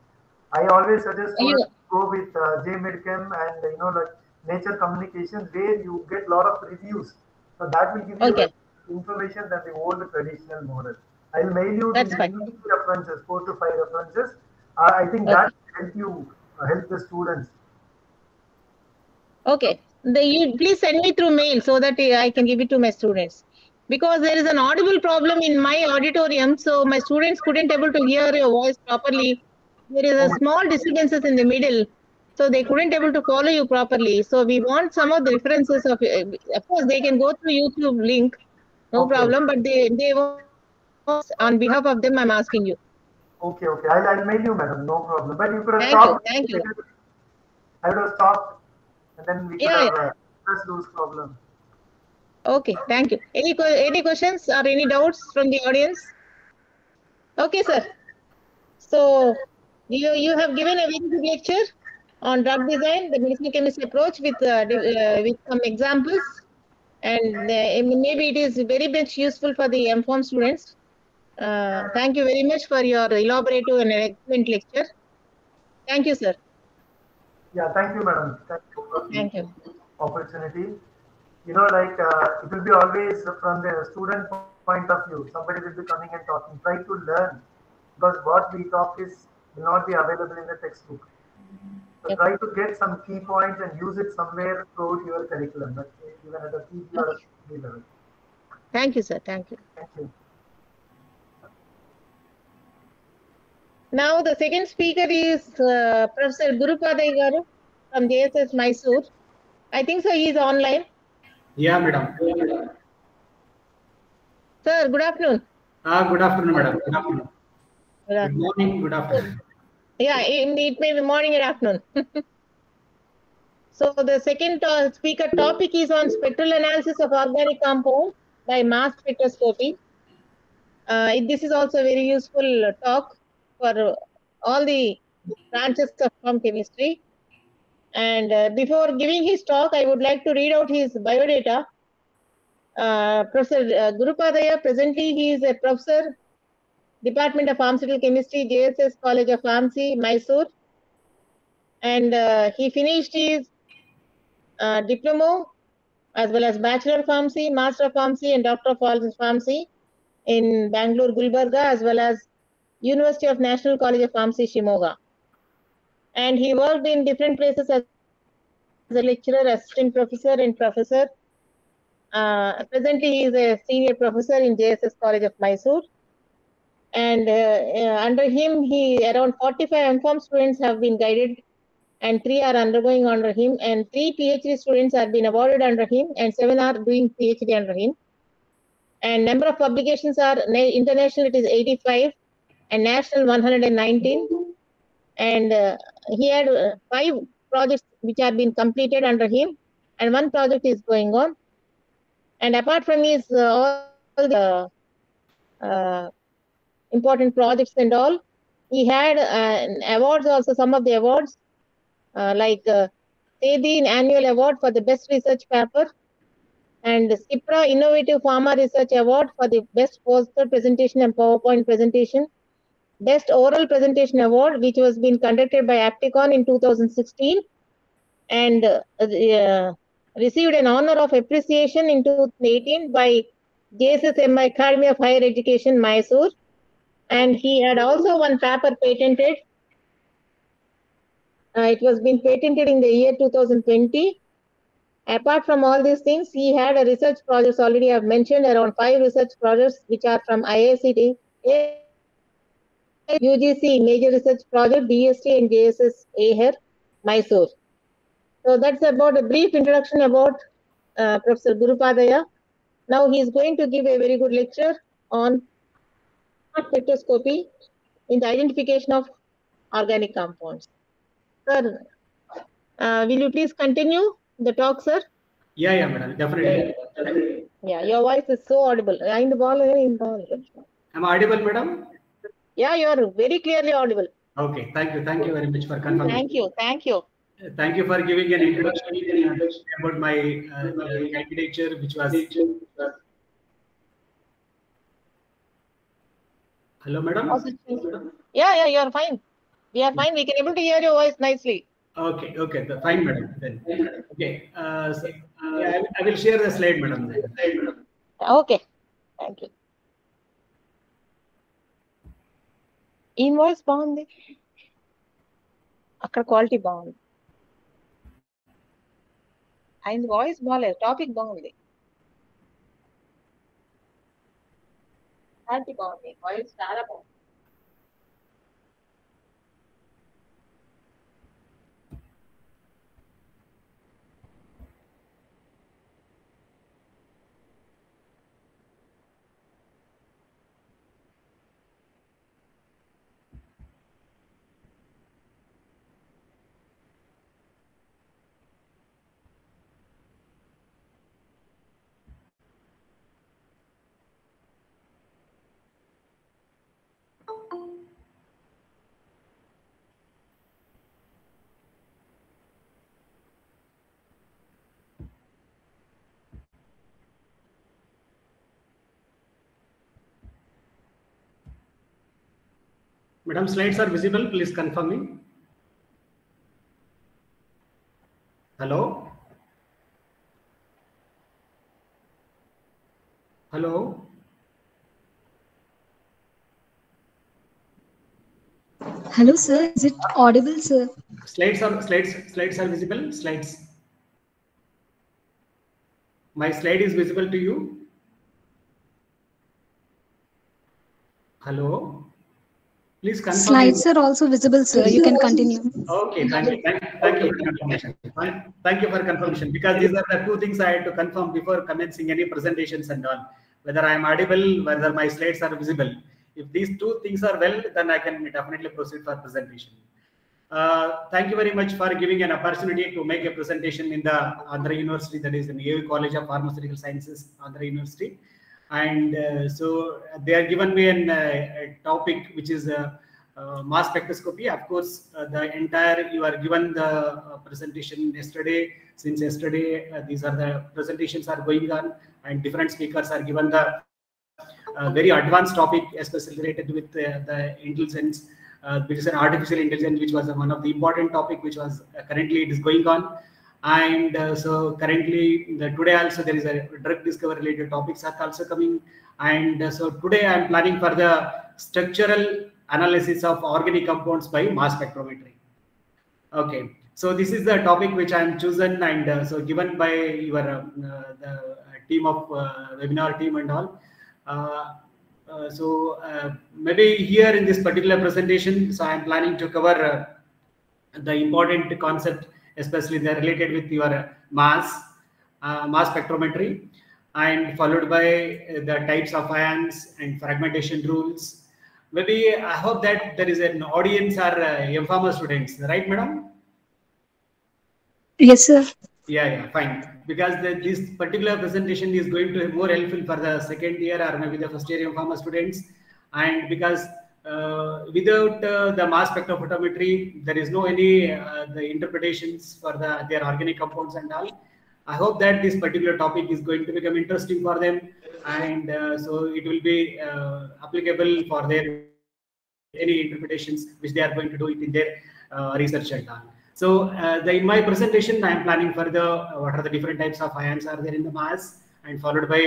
I always suggest You- go with uh, JMedChem and, uh, you know, like Nature Communications where you get a lot of reviews. So that will give you Okay. information than the old traditional model. I'll mail you That's the fine. references, four to five references. Uh, I think that will help you, uh, help the students. Okay, you please send me through mail so that uh, I can give it to my students. Because there is an audible problem in my auditorium, so my students couldn't able to hear your voice properly. There is a small disturbances in the middle, so they couldn't able to follow you properly. So we want some of the references of, uh, of course, they can go through YouTube link, no Okay. problem, but they, they want, on behalf of them, I'm asking you. Okay, okay. I'll, I'll mail you, madam. No problem. But you could have Thank you, thank you. I would have stopped and then we could Yeah, have uh, addressed those problems. Okay, thank you. Any, any questions or any doubts from the audience? Okay, sir. So you, you have given a very good lecture on drug design, the medicinal chemistry approach with, uh, uh, with some examples. And uh, maybe it is very much useful for the M.Pharm students. Uh, thank you very much for your elaborative and excellent lecture. Thank you, sir. Yeah, thank you, madam. Thank you for the Thank you. opportunity. You know, like uh, it will be always from the student point of view. Somebody will be coming and talking. Try to learn because what we talk is will not be available in the textbook. So Yep. try to get some key points and use it somewhere throughout your curriculum, but even at a PG or level. Thank you, sir. Thank you. Thank you. Now, the second speaker is uh, Professor Gurupaday Garu from JSS Mysore. I think so. He is online. Yeah, madam. Sir, good afternoon. Ah, good afternoon, madam. Good afternoon. Good Good afternoon. morning, good afternoon. Yeah, it, it may be morning or afternoon. (laughs) so, the second uh, speaker topic is on spectral analysis of organic compound by mass spectroscopy. Uh, it- this is also a very useful talk for all the branches of form chemistry. And uh, before giving his talk, I would like to read out his biodata. Uh, Professor uh, Gurupadaya, presently he is a professor, Department of Pharmaceutical Chemistry, JSS College of Pharmacy, Mysore. And uh, he finished his uh, diploma as well as Bachelor of Pharmacy, Master of Pharmacy, and Doctor of Pharmacy in Bangalore, Gulbarga, as well as University of National College of Pharmacy, Shimoga. And he worked in different places as a lecturer, assistant professor, and professor. Uh, presently, he is a senior professor in JSS College of Mysore. And uh, uh, under him, he around 45 MPharm students have been guided, and three are undergoing under him, and three PhD students have been awarded under him, and seven are doing PhD under him. And number of publications are international, it is 85, and national 119. And uh, he had uh, five projects which have been completed under him, and one project is going on. And apart from his uh, all the uh, important projects and all, he had awards also. Some of the awards, like uh, Annual Award for the Best Research Paper, and CIPRA Innovative Pharma Research Award for the Best Poster Presentation and PowerPoint Presentation, Best Oral Presentation Award, which was being conducted by Apticon in 2016, and uh, uh, received an honor of appreciation in 2018 by JSSM Academy of Higher Education, Mysore. And he had also one paper patented. Uh, it was been patented in the year 2020. Apart from all these things, he had a research projects already I've mentioned around five research projects which are from IICT, UGC major research project, DST and JSS AHER, Mysore. So that's about a brief introduction about uh, Professor Gurupadaya. Now he is going to give a very good lecture on spectroscopy in the identification of organic compounds. Sir, uh, will you please continue the talk, sir? Yeah, yeah, madam, definitely. Yeah, your voice is so audible. In the ball, in ball. Am I audible, madam? Yeah, you are very clearly audible. Okay, thank you, thank you very much for confirming. Thank you, thank you. Thank you for giving an introduction about my uh, candidature, which was. Hello, madam. Yeah, yeah, you are fine. We are fine. We can able to hear your voice nicely. Okay, okay, the- fine, madam. Then, okay, uh, so, uh, I will- I will share the slide, madam. then. Okay, thank you. Invoice బాగుంది. అక్కడ quality బాగుంది. ఆయన voice బాగాలేదు topic బాగుంది. Quality బాగుంది voice చాలా బాగుంది. Madam, slides are visible. Please confirm me. Hello? Hello? Hello, sir. Is it audible, sir? Slides are slides slides are visible. Slides. My slide is visible to you. Hello. Please confirm. Slides are also visible, sir. You can continue. Okay, thank you. Thank, thank you for confirmation. Thank- you for confirmation because these are the two things I had to confirm before commencing any presentations and all. Whether I am audible, whether my slides are visible. If these two things are well, then I can definitely proceed for presentation. Uh, thank you very much for giving an opportunity to make a presentation in the Andhra University, that is in AU College of Pharmaceutical Sciences, Andhra University. And uh, so they are given me an, uh, a topic which is uh, uh, mass spectroscopy. Of course, uh, the entire you are given the uh, presentation yesterday. Since yesterday, uh, these are the presentations are going on, and different speakers are given the uh, very advanced topic, especially related with uh, the intelligence, uh, which is an artificial intelligence, which was one of the important topic, which was uh, currently it is going on. And uh, so currently, the, today also there is a drug discovery related topics are also coming. And uh, so today I am planning for the structural analysis of organic compounds by mass spectrometry. Okay, so this is the topic which I am chosen and uh, so given by your uh, the team of uh, webinar team and all. Uh, uh, so uh, maybe here in this particular presentation, so I am planning to cover uh, the important concept, especially they are related with your mass, uh, mass spectrometry, and followed by uh, the types of ions and fragmentation rules. Maybe I hope that there is an audience or uh, M-Pharma students, right, madam? Yes, sir. Yeah, yeah, fine. Because the, this particular presentation is going to be more helpful for the second year or maybe the first year pharma students. And because without uh, the mass spectrophotometry, there is no any uh, the interpretations for the their organic compounds and all. I hope that this particular topic is going to become interesting for them, and uh, so it will be uh, applicable for their any interpretations which they are going to do it in their uh, research and all. So uh, the, in my presentation, I am planning for the uh, what are the different types of ions are there in the mass, and followed by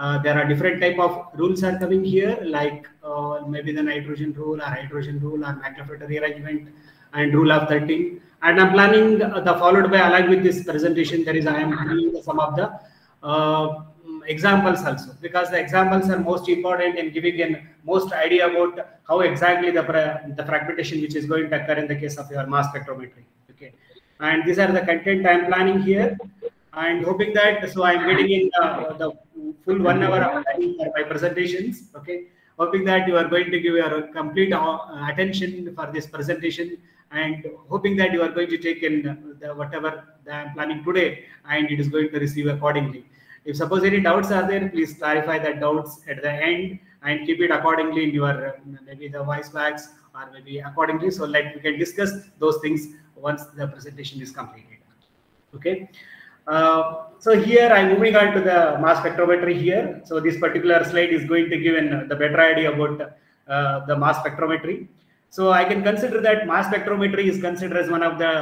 uh, there are different type of rules are coming here, like uh, maybe the nitrogen rule or hydrogen rule or McLafferty rearrangement and rule of 13. And I'm planning the followed by along with this presentation, there is I am doing some of the uh, examples also. Because the examples are most important in giving an most idea about how exactly the the fragmentation which is going to occur in the case of your mass spectrometry okay? And these are the content i'm planning here. And hoping that so i'm getting in the full one hour for my presentations okay hoping that you are going to give your complete uh, attention for this presentation and hoping that you are going to take in the, whatever that i'm planning today and it is going to receive accordingly if suppose any doubts are there, please clarify the doubts at the end and keep it accordingly in your maybe the voice bags or maybe accordingly so like we can discuss those things once the presentation is completed. Okay. Uh, so here I'm moving on to the mass spectrometry here. So this particular slide is going to give an, the better idea about uh, the mass spectrometry. So I can consider that mass spectrometry is considered as one of the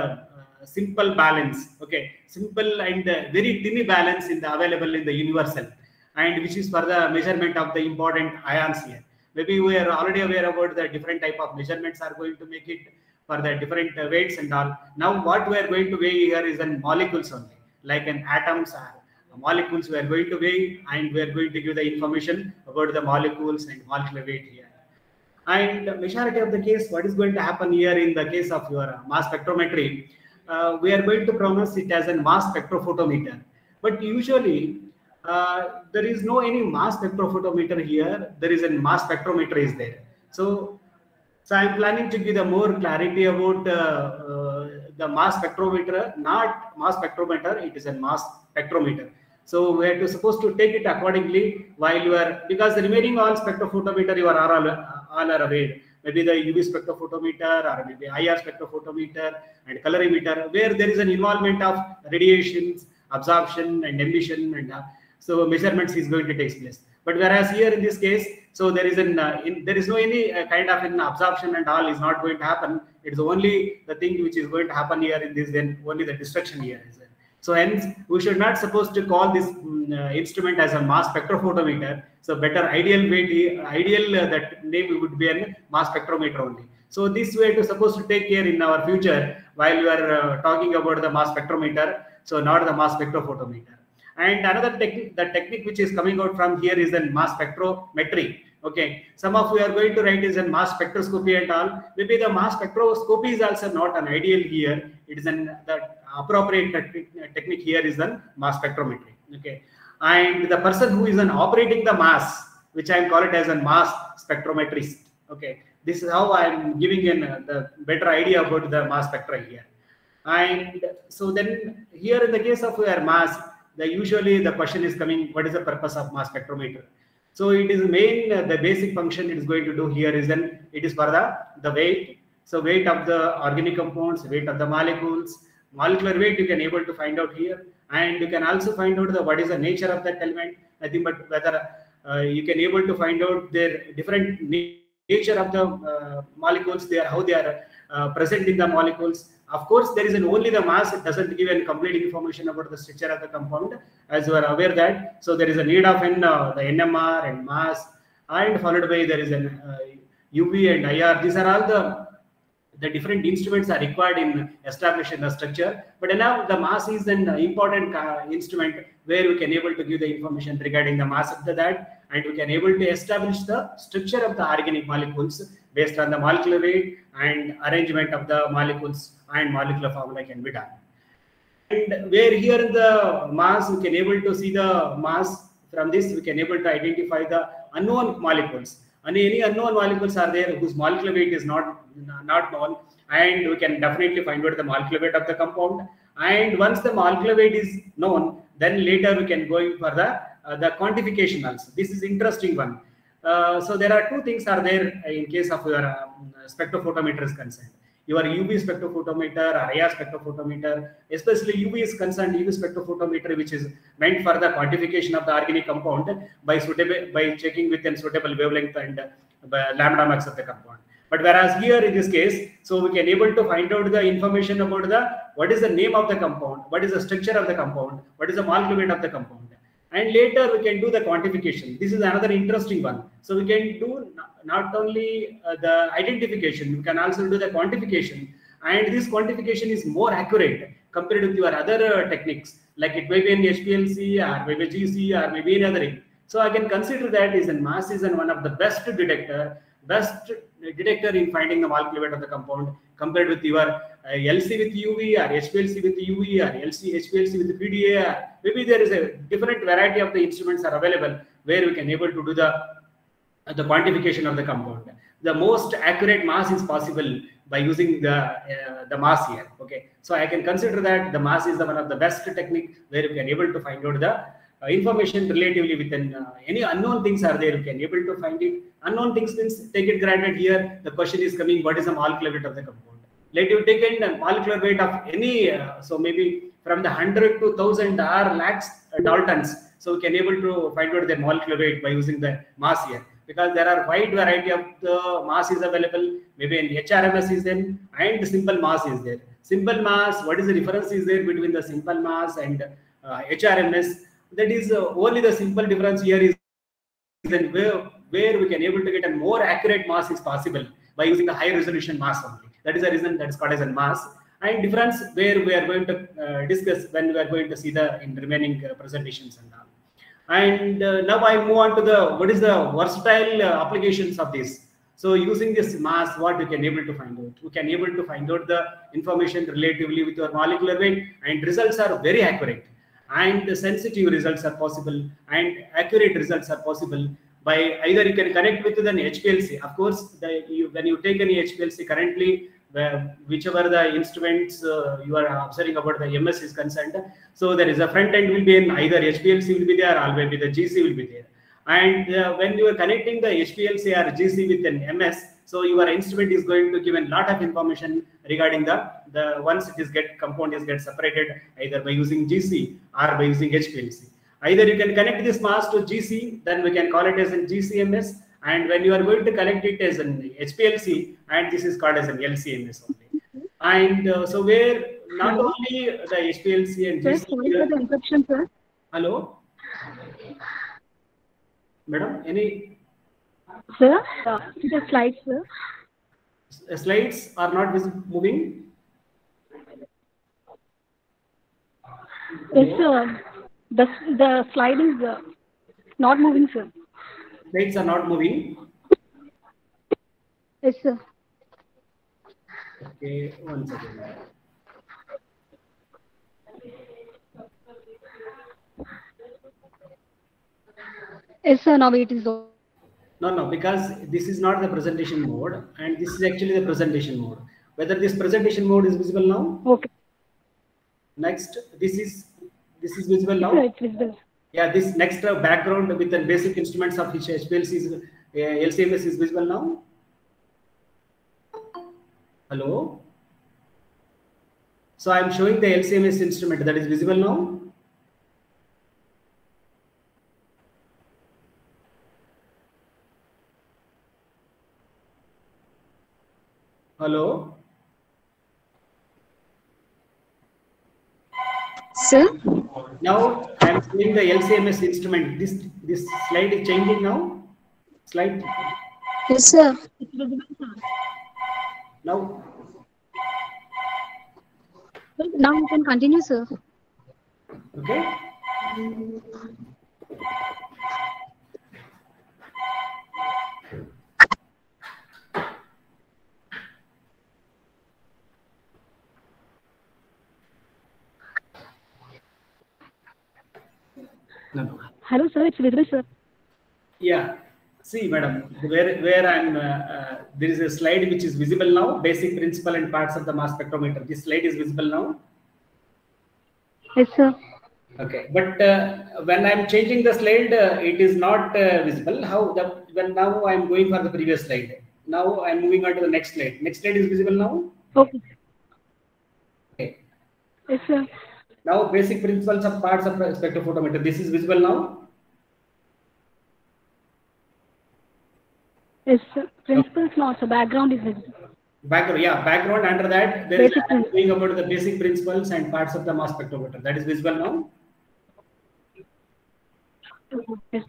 simple balance okay simple and uh, very tiny balance in the available in the universal and which is for the measurement of the important ions here maybe we are already aware about the different type of measurements are going to make it for the different uh, weights and all now what we are going to weigh here is in molecules only like an atoms are molecules we are going to weigh and we are going to give the information about the molecules and molecular weight here and majority of the case what is going to happen here in the case of your mass spectrometry uh, we are going to pronounce it as a mass spectrophotometer. But usually, uh, there is no any mass spectrophotometer here. There is a mass spectrometer is there. So, so I am planning to give the more clarity about uh, the mass spectrometer, not mass spectrometer. It is a mass spectrometer. So we are to, supposed to take it accordingly while you are because the remaining all spectrophotometer you are all, all are aware maybe the UV spectrophotometer or maybe IR spectrophotometer and colorimeter, where there is an involvement of radiations, absorption and emission, and uh, so measurements is going to take place. But whereas here in this case, so there is an uh, in, there is no any uh, kind of an absorption and all is not going to happen. It is only the thing which is going to happen here in this then only the destruction here is there. So hence we should not supposed to call this um, instrument as a mass spectrophotometer. So better ideal way, ideal uh, that name would be a mass spectrometer only. So this way to supposed to take care in our future while we are uh, talking about the mass spectrometer. So not the mass spectrophotometer. And another technique, the technique which is coming out from here is the mass spectrometry. Okay, some of you are going to write is a mass spectroscopy and all. Maybe the mass spectroscopy is also not an ideal here. It is an the appropriate technique, here is the mass spectrometry. Okay, and the person who is an operating the mass, which I am call it as a mass spectrometrist. Okay, this is how I am giving in the better idea about the mass spectra here. And so then here in the case of your mass, the usually the question is coming, what is the purpose of mass spectrometer? So it is main, uh, the basic function it is going to do here is then it is for the, the weight. So weight of the organic compounds, weight of the molecules, molecular weight you can able to find out here. And you can also find out the what is the nature of that element. Nothing but whether uh, you can able to find out their different nature of the uh, molecules, they are how they are uh, present in the molecules. Of course, there is an only the mass, it doesn't give any complete information about the structure of the compound, as you are aware that. So there is a need of in uh, the NMR and mass, and followed by there is an UV and IR. These are all the the different instruments are required in establishing the structure. But now the mass is an important uh, instrument where we can able to give the information regarding the mass of the that, and we can able to establish the structure of the organic molecules based on the molecular weight and arrangement of the molecules and molecular formula can be done. And where here in the mass, we can able to see the mass from this, we can able to identify the unknown molecules. And any unknown molecules are there whose molecular weight is not, not known. And we can definitely find out the molecular weight of the compound. And once the molecular weight is known, then later we can go for the, uh, the quantification also. This is interesting one. Uh, so there are two things are there in case of your um, spectrophotometer is concerned your UV spectrophotometer IR spectrophotometer, especially UV is concerned, UV spectrophotometer, which is meant for the quantification of the organic compound by suitable by checking with suitable wavelength and uh, lambda max of the compound. But whereas here in this case, so we can able to find out the information about the what is the name of the compound, what is the structure of the compound, what is the molecular weight of the compound and later we can do the quantification. This is another interesting one. So we can do not only uh, the identification we can also do the quantification. And this quantification is more accurate compared with your other uh, techniques like it may be an hplc or maybe gc or maybe any other so i can consider that is a mass is one of the best detector best detector in finding the molecular weight of the compound compared with your LC with UV or HPLC with UV or LC HPLC with PDA. Maybe there is a different variety of the instruments are available where we can able to do the uh, the quantification of the compound. The most accurate mass is possible by using the uh, the mass here. Okay, so I can consider that the mass is the one of the best technique where we can able to find out the uh, information relatively within uh, any unknown things are there you can able to find it unknown things means take it granted here the question is coming what is the molecular weight of the compound let you take in the molecular weight of any uh, so maybe from the 100 to 1000 or lakhs uh, daltons so we can able to find out the molecular weight by using the mass here. Because there are wide variety of the mass is available. Maybe an hrms is there and the simple mass is there. Simple mass what is the difference is there between the simple mass and uh, hrms that is uh, only the simple difference here is then where, where we can able to get a more accurate mass is possible by using the high resolution mass only. That is the reason that is called as a mass. And difference where we are going to uh, discuss when we are going to see the in remaining uh, presentations and all. And uh, now I move on to the what is the versatile applications of this. So using this mass, what we can able to find out? We can able to find out the information relatively with your molecular weight, and results are very accurate and the sensitive results are possible and accurate results are possible by either you can connect with an HPLC. Of course, the, you, when you take any HPLC currently, where, whichever the instruments uh, you are observing about the MS is concerned, so there is a front end will be in either HPLC will be there or maybe the GC will be there. And uh, when you are connecting the HPLC or GC with an MS, so your instrument is going to give a lot of information regarding the, the once it is get compound is get separated either by using GC or by using HPLC. Either you can connect this mass to GC, then we can call it as an GCMS. And when you are going to connect it as an HPLC, and this is called as an LCMS only. And uh, so where not only the HPLC and Sir, GC. sorry for the interruption, sir. Hello, madam. Any Sir, uh, the slide, sir. s- slides are not moving? Yes, sir. The, the slide is uh, not moving, sir. Slides are not moving. Yes, sir. Okay, one second. Yes, sir. Now it is. No, no, because this is not the presentation mode, and this is actually the presentation mode. Whether this presentation mode is visible now? Okay. Next, this is this is visible now. Sir, it's visible. Yeah, this next uh, background with the basic instruments of which HPLC is uh, LCMS is visible now. Hello. So I am showing the LCMS instrument that is visible now. Hello. Sir, now I am seeing the LCMS instrument. This this slide is changing now. Slide. Yes, sir. Now. Now you can continue, sir. Okay. No, no. Hello, sir. It's visible, sir. Yeah. See, madam, where where I'm uh, uh, there is a slide which is visible now. Basic principle and parts of the mass spectrometer. This slide is visible now. Yes, sir. Okay, but uh, when I'm changing the slide, uh, it is not uh, visible. How the when now I'm going for the previous slide. Now I'm moving on to the next slide. Next slide is visible now. Okay. Okay. Yes, sir. Now basic principles of parts of spectrophotometer. This is visible now. Yes, sir. Principles not, so background is visible. Background, yeah, background under that there is Basic principles. going about the basic principles and parts of the mass spectrometer. That is visible now. Yes.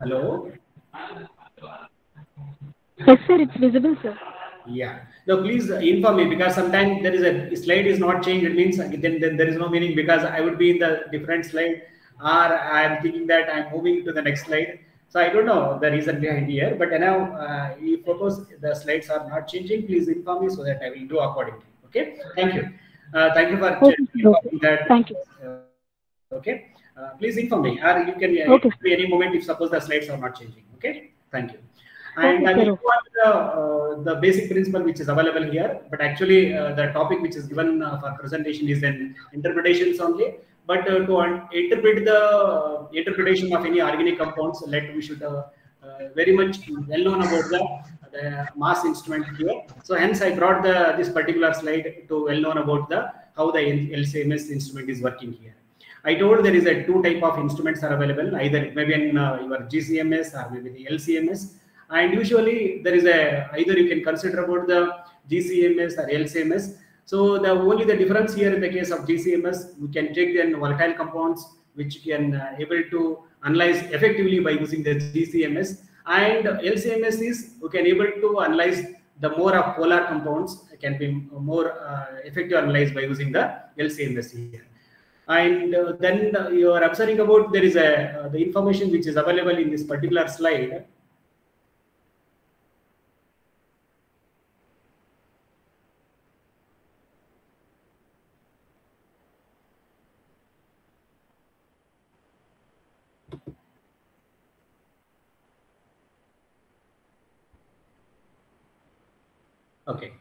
Hello. yes, sir. It's visible, sir. Yeah. No, please uh, inform me because sometimes there is a slide is not changed. It means then, then there is no meaning because I would be in the different slide or I am thinking that I'm moving to the next slide. So I don't know the reason behind here. But now, uh, if suppose the slides are not changing, please inform me so that I will do accordingly. Okay. Thank you. Uh, thank you for Okay, that. Thank you. Uh, okay. Uh, please inform me, or you can uh, Okay. any moment if suppose the slides are not changing. Okay. Thank you. And I Okay, will on to the, uh, the basic principle which is available here, but actually uh, the topic which is given uh, for presentation is in interpretations only. But uh, to interpret the uh, interpretation of any organic compounds, let we should uh, uh, very much well known about the, the mass instrument here. So hence I brought the this particular slide to well known about the how the LCMS instrument is working here. I told there is a two type of instruments are available. Either it may be in uh, your GCMS or maybe the LCMS. And usually there is a either you can consider about the GCMS or LCMS. So the only the difference here in the case of GCMS, we can take the volatile compounds which can uh, able to analyze effectively by using the GCMS. And LCMS is we can able to analyze the more of polar compounds can be more uh, effective analyzed by using the LCMS here and uh, then you are observing about there is a uh, the information which is available in this particular slide okay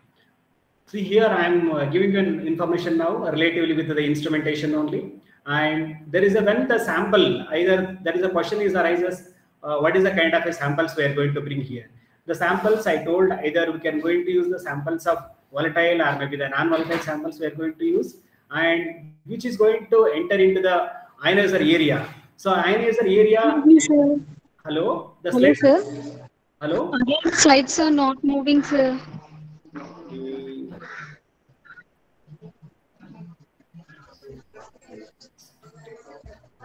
See here, I am uh, giving you an information now relatively with the instrumentation only. And there is a when the sample either there is a question is arises, uh, what is the kind of a samples we are going to bring here? The samples I told either we can going to use the samples of volatile or maybe the non-volatile samples we are going to use, and which is going to enter into the ionizer area. So ionizer area. Hello, the Hello, slide. sir. Hello. Again, slides are not moving, sir.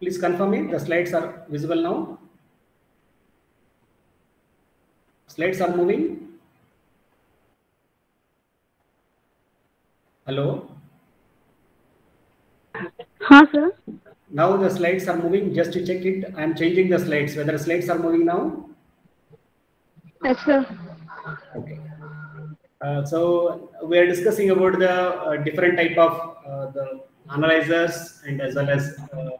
Please confirm me. The slides are visible now. Slides are moving. Hello. Huh, sir? Now the slides are moving. Just to check it, I am changing the slides. Whether slides are moving now. Yes, sir. Okay. Uh, so we are discussing about the uh, different type of uh, the analyzers and as well as uh,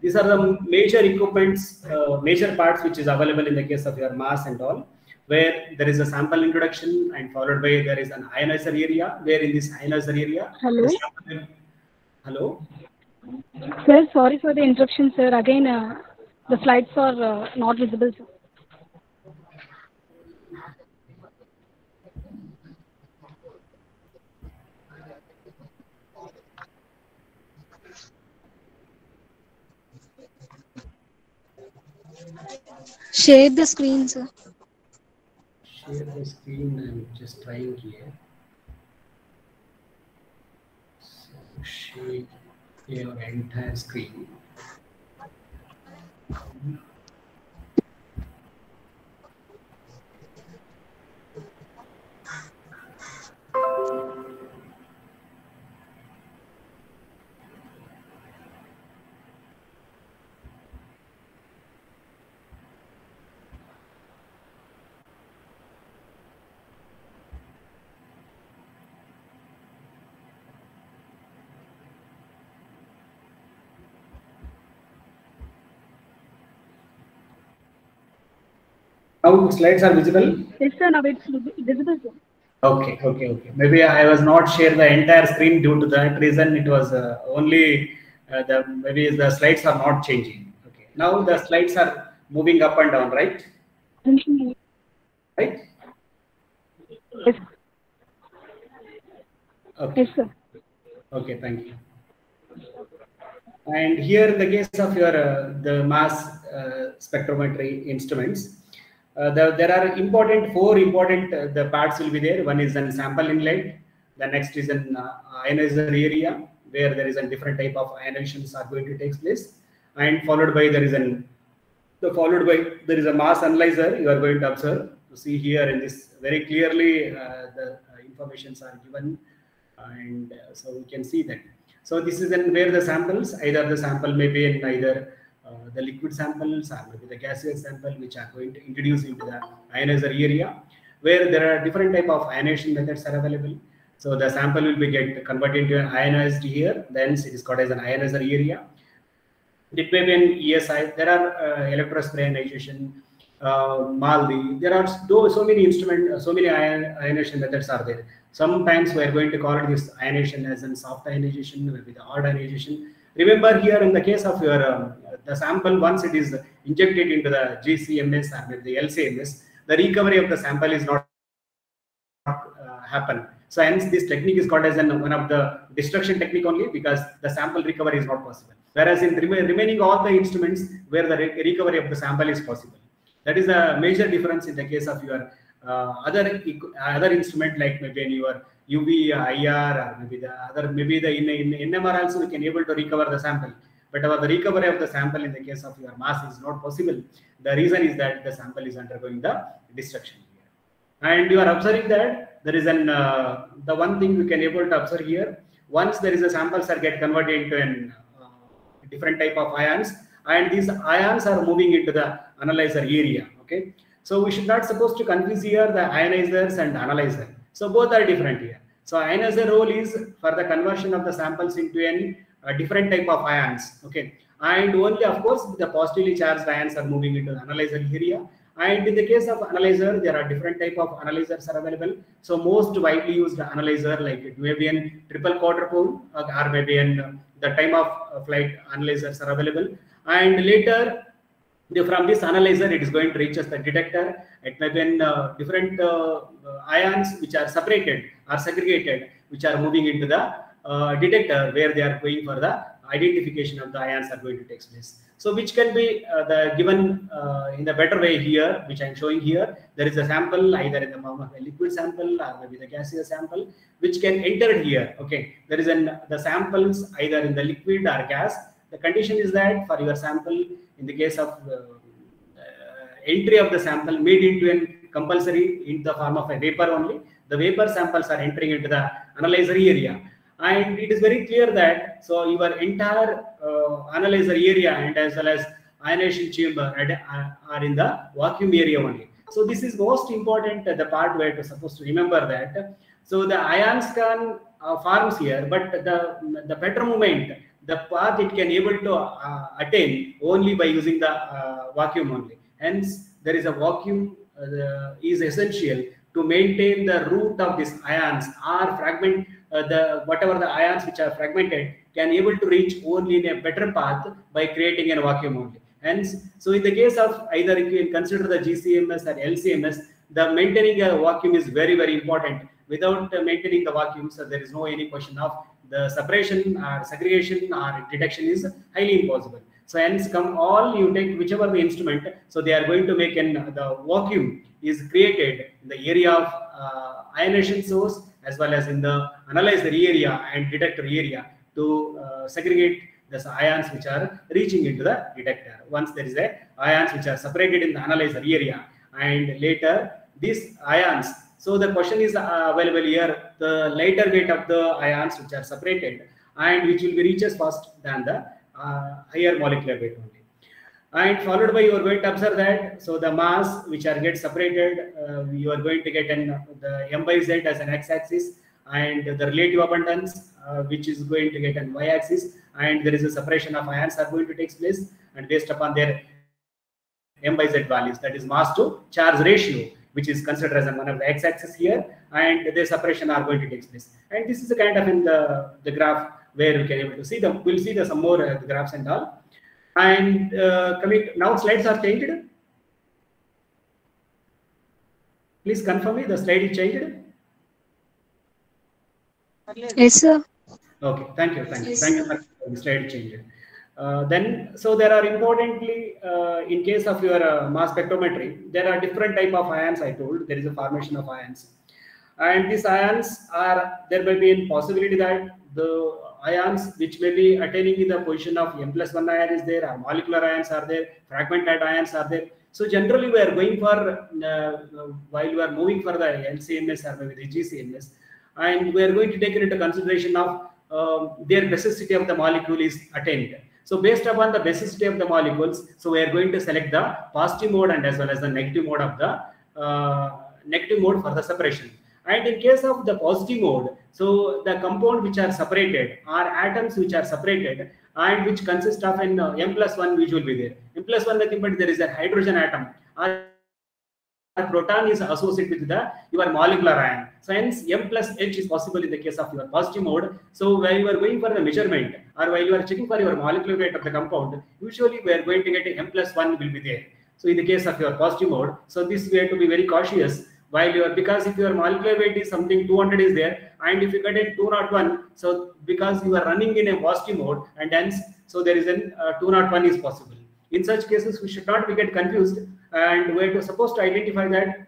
these are the major equipments, uh, major parts which is available in the case of your mass and all. where there is a sample introduction and followed by there is an ionizer area, where in this ionizer area, Hello? sample hello, Sir, sorry for the interruption, sir. Again, uh, the slides are uh, not visible, sir. Share the screen, sir. share the screen. I'm just trying here. So share your entire screen. Now slides are visible. Yes, sir. Now it's visible, sir. Okay, okay, okay. Maybe I was not share the entire screen due to that reason. It was uh, only uh, the maybe the slides are not changing. Okay. Now the slides are moving up and down, right? Right. Yes, Okay. yes, sir. Okay. Thank you. And here, in the case of your uh, the mass uh, spectrometry instruments, the, there are important four important uh, the parts will be there. One is an sample inlet. The next is an uh, ionizer area where there is a different type of ionizations are going to take place, and followed by there is an the followed by there is a mass analyzer you are going to observe. You see here in this very clearly uh, the uh, informations are given, and uh, so we can see that. So this is then where the samples, either the sample may be in either uh, the liquid samples or maybe the gaseous sample, which are going to introduce into the ionizer area, where there are different type of ionization methods are available. So the sample will be get converted into an ionized here, then it is called as an ionizer area. It may be an ESI. There are uh, electrospray ionization, uh, MALDI. There are so, so many instrument, uh, so many ion, ionization methods are there. Sometimes we are going to call it this ionization as in soft ionization, maybe the hard ionization. Remember here in the case of your um, the sample, once it is injected into the GCMS maybe the LCMS, the recovery of the sample is not uh, happen. So hence this technique is called as an, one of the destruction technique only because the sample recovery is not possible. Whereas in remaining all the instruments where the re- recovery of the sample is possible. That is a major difference in the case of your uh, other other instrument like maybe your UV, IR, or maybe the other maybe the in, in NMR also we can able to recover the sample. But our the recovery of the sample in the case of your mass is not possible. The reason is that the sample is undergoing the destruction here. And you are observing that there is an uh, the one thing we can able to observe here. Once there is a samples are get converted into an uh, different type of ions, and these ions are moving into the analyzer area. Okay, so we should not supposed to confuse here the ionizers and analyzer. So both are different here. So ionizer role is for the conversion of the samples into an a different type of ions. Okay, and only of course the positively charged ions are moving into the analyzer area. And in the case of analyzer, there are different type of analyzers are available. So most widely used analyzer like it may be in triple quadrupole uh, or maybe uh, the time of uh, flight analyzers are available. And later from this analyzer, it is going to reach us the detector. It may be uh, different uh, uh, ions which are separated or segregated, which are moving into the uh, detector where they are going for the identification of the ions are going to take place. So which can be uh, the given uh, in the better way here, which I'm showing here. There is a sample either in the form of a liquid sample or maybe the gaseous sample, which can enter here. Okay, there is an the samples either in the liquid or gas. The condition is that for your sample, in the case of uh, uh, entry of the sample made into an compulsory in the form of a vapor only, the vapor samples are entering into the analyzer area. And it is very clear that so your entire uh, analyzer area and as well as ionization chamber are- in the vacuum area only. So this is most important uh, the part where you're supposed to remember that. So the ions can uh, forms here but the the better movement the path it can able to uh, attain only by using the uh, vacuum only hence there is a vacuum uh, is essential to maintain the route of these ions or fragment uh, the whatever the ions which are fragmented can able to reach only in a better path by creating a vacuum only. Hence, so in the case of either if you consider the GCMS or LCMS, the maintaining a vacuum is very very important. Without maintaining the vacuum, so there is no any question of the separation or segregation or detection is highly impossible. So hence come all you take whichever the instrument, so they are going to make an the vacuum is created in the area of uh, ionization source as well as in the analyzer area and detector area to uh, segregate the ions which are reaching into the detector. Once there is a ions which are separated in the analyzer area and later these ions. So the question is uh, available here, the lighter weight of the ions which are separated and which will be reaches first than the uh, higher molecular weight only. And followed by you are going to observe that. So the mass which are get separated, uh, you are going to get an the m by z as an x-axis and the relative abundance uh, which is going to get an y-axis. And there is a separation of ions are going to take place. And based upon their m by z values that is mass to charge ratio which is considered as one of the x-axis here and the separation are going to take place and this is the kind of in the the graph where we can able to see them we'll see the some more uh, the graphs and all and uh, coming now slides are changed please confirm me the slide is changed Yes, sir. Okay, thank you, thank you, Yes. thank you for the slide change. Uh, then, so there are importantly, uh, in case of your uh, mass spectrometry, there are different type of ions. I told there is a formation of ions, and these ions are there may be a possibility that the ions which may be attaining in the position of m plus one ion is there, or molecular ions are there, fragmented ions are there. So generally, we are going for uh, while we are moving for the LCMS or maybe the GCMS, and we are going to take into consideration of um, their basicity of the molecule is attained. So based upon the basicity of the molecules, so we are going to select the positive mode and as well as the negative mode of the uh, negative mode for the separation. And in case of the positive mode, so the compound which are separated are atoms which are separated and which consist of an uh, m plus one which will be there. M plus one nothing but there is a hydrogen atom proton is associated with the your molecular ion. So hence M plus H is possible in the case of your positive mode. So while you are going for the measurement or while you are checking for your molecular weight of the compound, usually we are going to get a M plus one will be there. So in the case of your positive mode, so this we have to be very cautious while you are because if your molecular weight is something 200 is there and if you get a 201 so because you are running in a positive mode and hence so there is an uh, 201 is possible in such cases we should not be get confused and we are supposed to identify that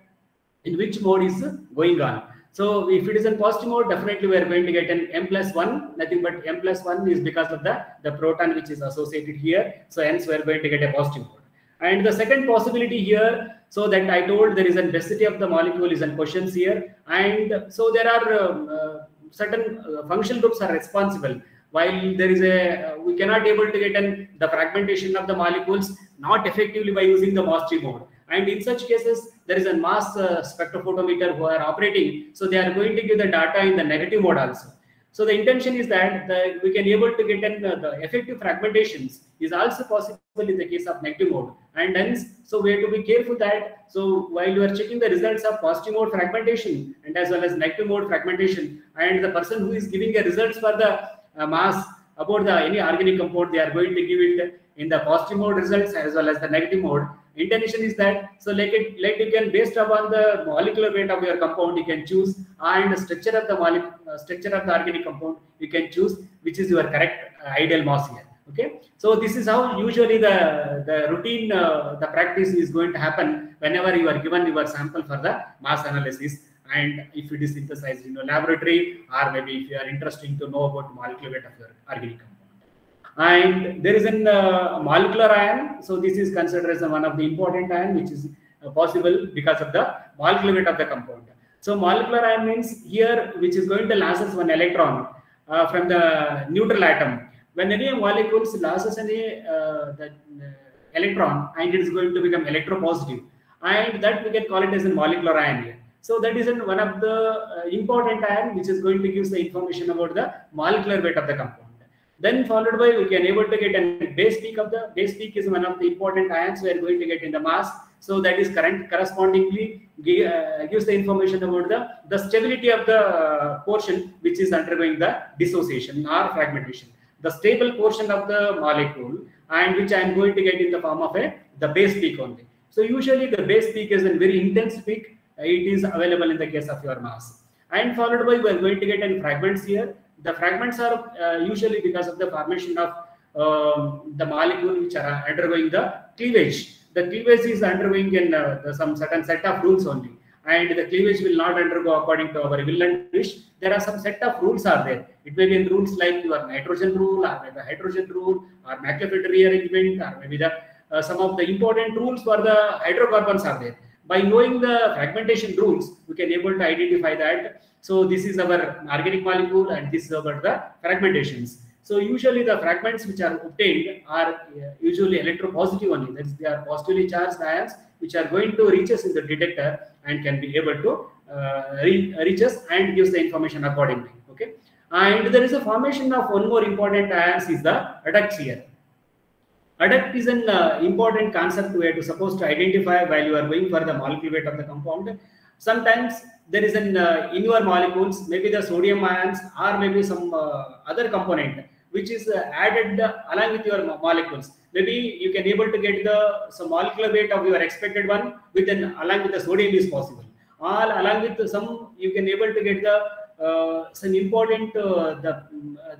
in which mode is going on. So if it is in positive mode definitely we are going to get an m plus 1 nothing but m plus 1 is because of the the proton which is associated here. So hence we are going to get a positive mode. And the second possibility here so that i told there is a density of the molecule is in questions here. And so there are um, uh, certain uh, functional groups are responsible. While there is a uh, we cannot able to get an the fragmentation of the molecules not effectively by using the MOST mode. And in such cases there is a mass uh, spectrophotometer who are operating so they are going to give the data in the negative mode also. So the intention is that the, we can able to get an, uh, the effective fragmentations is also possible in the case of negative mode. And hence so we have to be careful that so while you are checking the results of positive mode fragmentation and as well as negative mode fragmentation and the person who is giving the results for the uh, mass about the any organic compound they are going to give it in the positive mode results as well as the negative mode. Intention is that so like it like you can based upon the molecular weight of your compound you can choose and structure of the molecule uh, structure of the organic compound you can choose which is your correct uh, ideal mass here okay? So this is how usually the the routine uh, the practice is going to happen whenever you are given your sample for the mass analysis and if it is synthesized in a laboratory or maybe if you are interested to know about molecular weight of your organic compound. And there is a uh, molecular ion. So this is considered as one of the important ion which is uh, possible because of the molecular weight of the compound. So molecular ion means here which is going to loses one electron uh, from the neutral atom. When any molecules loses any uh, the, electron and it is going to become electropositive. And that we can call it as a molecular ion here so that is an, one of the uh, important ion which is going to give the information about the molecular weight of the compound then followed by we can able to get a base peak of the base peak is one of the important ions we are going to get in the mass So that is current correspondingly uh, gives the information about the, the stability of the uh, portion which is undergoing the dissociation or fragmentation. The stable portion of the molecule and which I am going to get in the form of a the base peak only. So usually the base peak is a very intense peak. It is available in the case of your mass. And followed by we are going to get in fragments here. The fragments are uh, usually because of the formation of um, the molecule which are undergoing the cleavage. The cleavage is undergoing in uh, some certain set of rules only. And the cleavage will not undergo according to our will and wish. There are some set of rules are there. It may be in rules like your nitrogen rule or maybe hydrogen rule or McLafferty rearrangement or maybe the uh, some of the important rules for the hydrocarbons are there. By knowing the fragmentation rules, we can able to identify that. So this is our organic molecule and this is about the fragmentations. So usually the fragments which are obtained are uh, usually electropositive only. That is, they are positively charged ions which are going to reach us in the detector and can be able to uh, re- reach us and gives the information accordingly. Okay. And there is a formation of one more important ions is the adducts here. Adduct is an uh, important concept where to supposed to identify while you are going for the molecular weight of the compound. Sometimes there is an uh, in your molecules, maybe the sodium ions or maybe some uh, other component which is uh, added along with your molecules. Maybe you can able to get the some molecular weight of your expected one with an along with the sodium is possible. Or along with some you can able to get the uh, an important uh, the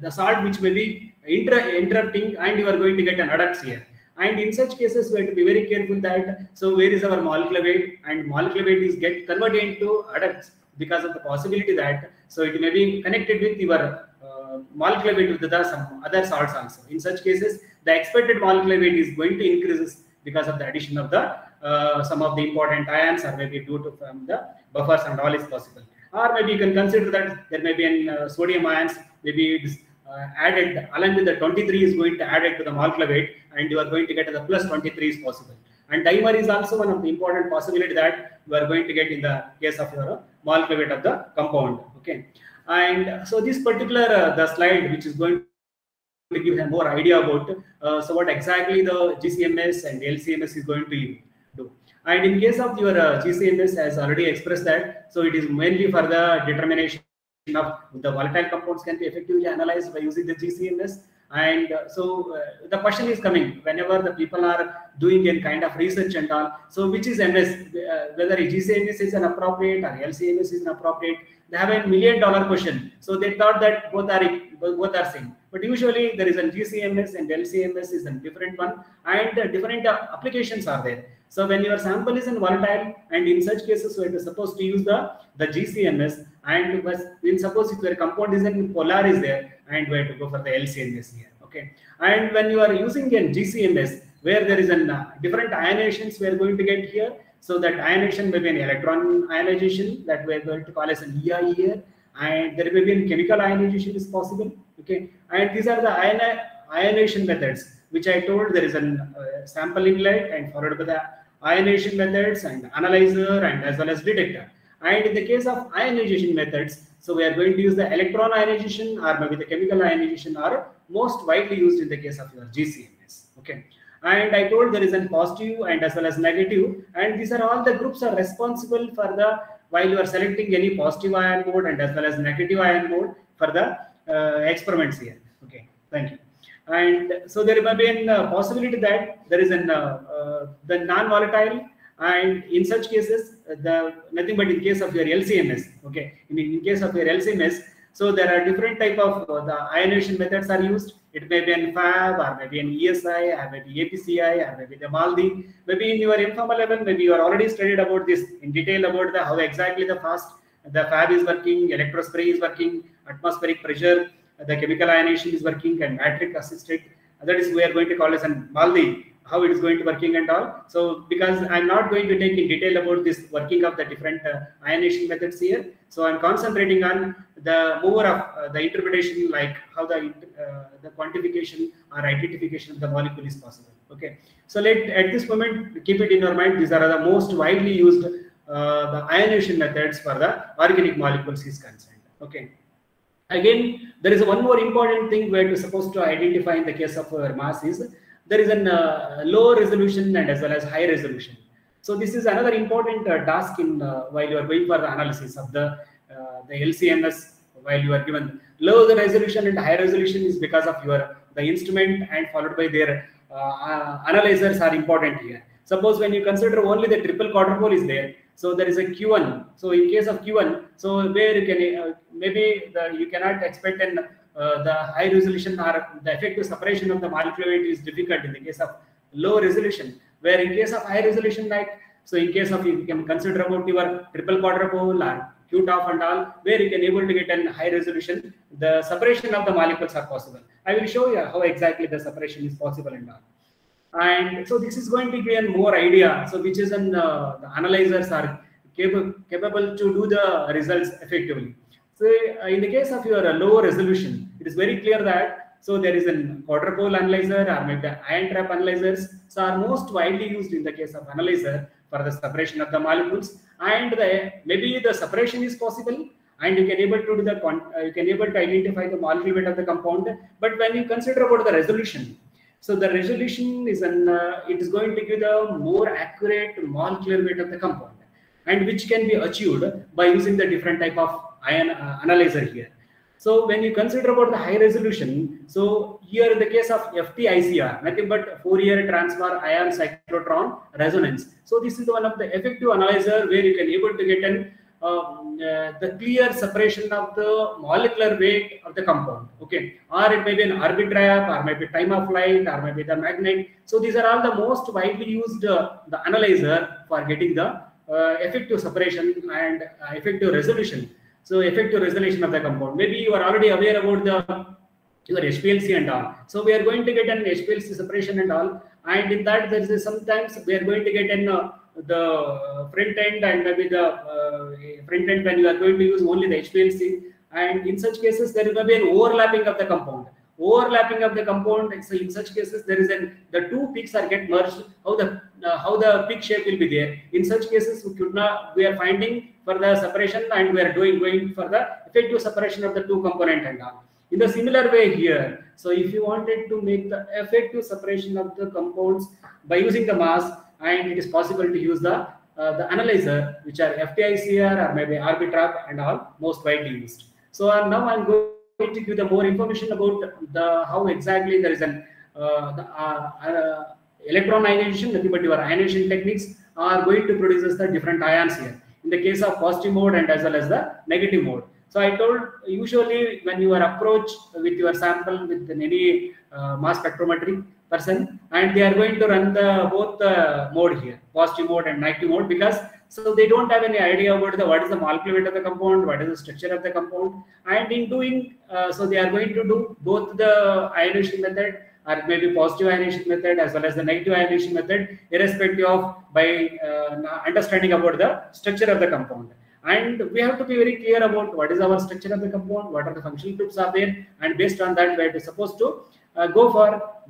the salt which may be inter- interrupting and you are going to get an adducts here. And in such cases we have to be very careful that so where is our molecular weight and molecular weight is get converted into adducts because of the possibility that so it may be connected with your uh, molecular weight with the some other salts also. In such cases the expected molecular weight is going to increase because of the addition of the uh, some of the important ions or maybe due to from the buffers and all is possible or maybe you can consider that there may be an uh, sodium ions maybe it is uh, added along with the 23 is going to add it to the molecular and you are going to get the plus 23 is possible. And dimer is also one of the important possibility that you are going to get in the case of your molecular weight of the compound okay? And so this particular uh, the slide which is going to give a more idea about uh, so what exactly the gcms and lcms is going to do and in case of your uh, GCMS, has already expressed that, so it is mainly for the determination of the volatile compounds can be effectively analyzed by using the GCMS. And uh, so uh, the question is coming whenever the people are doing a kind of research and all. So which is MS, uh, whether GCMS is an appropriate or LCMS is an appropriate. They have a million dollar question. So they thought that both are both are same. But usually there is a GCMS and LCMS is a different one, and different uh, applications are there. So when your sample is in volatile, and in such cases, we are supposed to use the, the GCMS, and when suppose if your compound is in polar is there, and we have to go for the LCMS here. Okay. And when you are using a GCMS, where there is a uh, different ionations we are going to get here. So that ionization may be an electron ionization that we are going to call as an EI here, and there may be a chemical ionization is possible. Okay. And these are the ion ionization methods which I told there is a uh, sample inlet and followed by the ionization methods and analyzer and as well as detector. And in the case of ionization methods, so we are going to use the electron ionization or maybe the chemical ionization are most widely used in the case of your GCMS. Okay. And I told there is a positive and as well as negative, and these are all the groups are responsible for the while you are selecting any positive ion mode and as well as negative ion mode for the uh, experiments here. Okay, thank you and so there may be a uh, possibility that there is an uh, uh, the non-volatile and in such cases the nothing but in case of your lcms okay? In, in case of your lcms so there are different type of uh, the ionization methods are used. It may be an fab or maybe an esi or maybe apci or maybe the maldi maybe in your informal level maybe you are already studied about this in detail about the how exactly the fast the fab is working electrospray is working atmospheric pressure the chemical ionization is working and matrix assisted that is we are going to call as an MALDI how it is going to working and all. So because i'm not going to take in detail about this working of the different uh, ionization methods here. So i'm concentrating on the more of uh, the interpretation like how the uh, the quantification or identification of the molecule is possible. Okay. So let at this moment keep it in your mind these are the most widely used uh, the ionization methods for the organic molecules is concerned. Okay again there is one more important thing where we're supposed to identify in the case of our mass is there is a uh, low resolution and as well as high resolution So this is another important uh, task in uh, while you are going for the analysis of the uh, the LCMS while you are given low the resolution and high resolution is because of your the instrument and followed by their uh, uh, analyzers are important here. Suppose when you consider only the triple quadrupole is there, so there is a Q1. So in case of Q1, so where you can uh, maybe the, you cannot expect an uh, the high resolution or the effective separation of the molecular weight is difficult in the case of low resolution. Where in case of high resolution, like so in case of you can consider about your triple quadrupole or QTOF and all, where you can able to get an high resolution, the separation of the molecules are possible. I will show you how exactly the separation is possible and all. And so this is going to give more idea. So which is an uh, the analyzers are capable capable to do the results effectively. So uh, in the case of your uh, low resolution, it is very clear that so there is a quadrupole analyzer or maybe ion trap analyzers. So are most widely used in the case of analyzer for the separation of the molecules and the maybe the separation is possible and you can able to do the uh, you can able to identify the molecule weight of the compound but when you consider about the resolution so the resolution is an uh, it is going to give the more accurate molecular weight of the compound and which can be achieved by using the different type of ion uh, analyzer here so when you consider about the high resolution, so here in the case of FTICR, nothing but Fourier transfer ion cyclotron resonance. So this is one of the effective analyzer where you can able to get an um, uh, the clear separation of the molecular weight of the compound. Okay, or it may be an Orbitrap, or maybe time of flight, or maybe the magnet. So these are all the most widely used uh, the analyzer for getting the uh, effective separation and uh, effective resolution. So effective resolution of the compound. Maybe you are already aware about the your HPLC and all. So we are going to get an HPLC separation and all. And in that, there is sometimes we are going to get an uh, the front end and maybe the uh, front end when you are going to use only the HPLC. And in such cases, there will be an overlapping of the compound. Overlapping of the compound. So in such cases, there is an the two peaks are get merged. How the uh, how the peak shape will be there. In such cases, we could not we are finding for the separation and we are doing going for the effective separation of the two component and all. In the similar way here, so if you wanted to make the effective separation of the compounds by using the mass, and it is possible to use the uh, the analyzer, which are FTICR or maybe Orbitrap and all most widely used. So uh, now I'm going to give the more information about the how exactly there is an uh, the, uh, electron ionization, nothing but your ionization techniques are going to produce the different ions here. In the case of positive mode and as well as the negative mode. So I told usually when you are approached with your sample with any uh, mass spectrometry person and they are going to run the both the mode here, positive mode and negative mode because so they don't have any idea about the what is the molecular weight of the compound, what is the structure of the compound, and in doing uh, so they are going to do both the ionization method or maybe positive ionization method as well as the negative ionization method, irrespective of by uh, understanding about the structure of the compound. And we have to be very clear about what is our structure of the compound, what are the functional groups are there, and based on that, we are supposed to uh, go for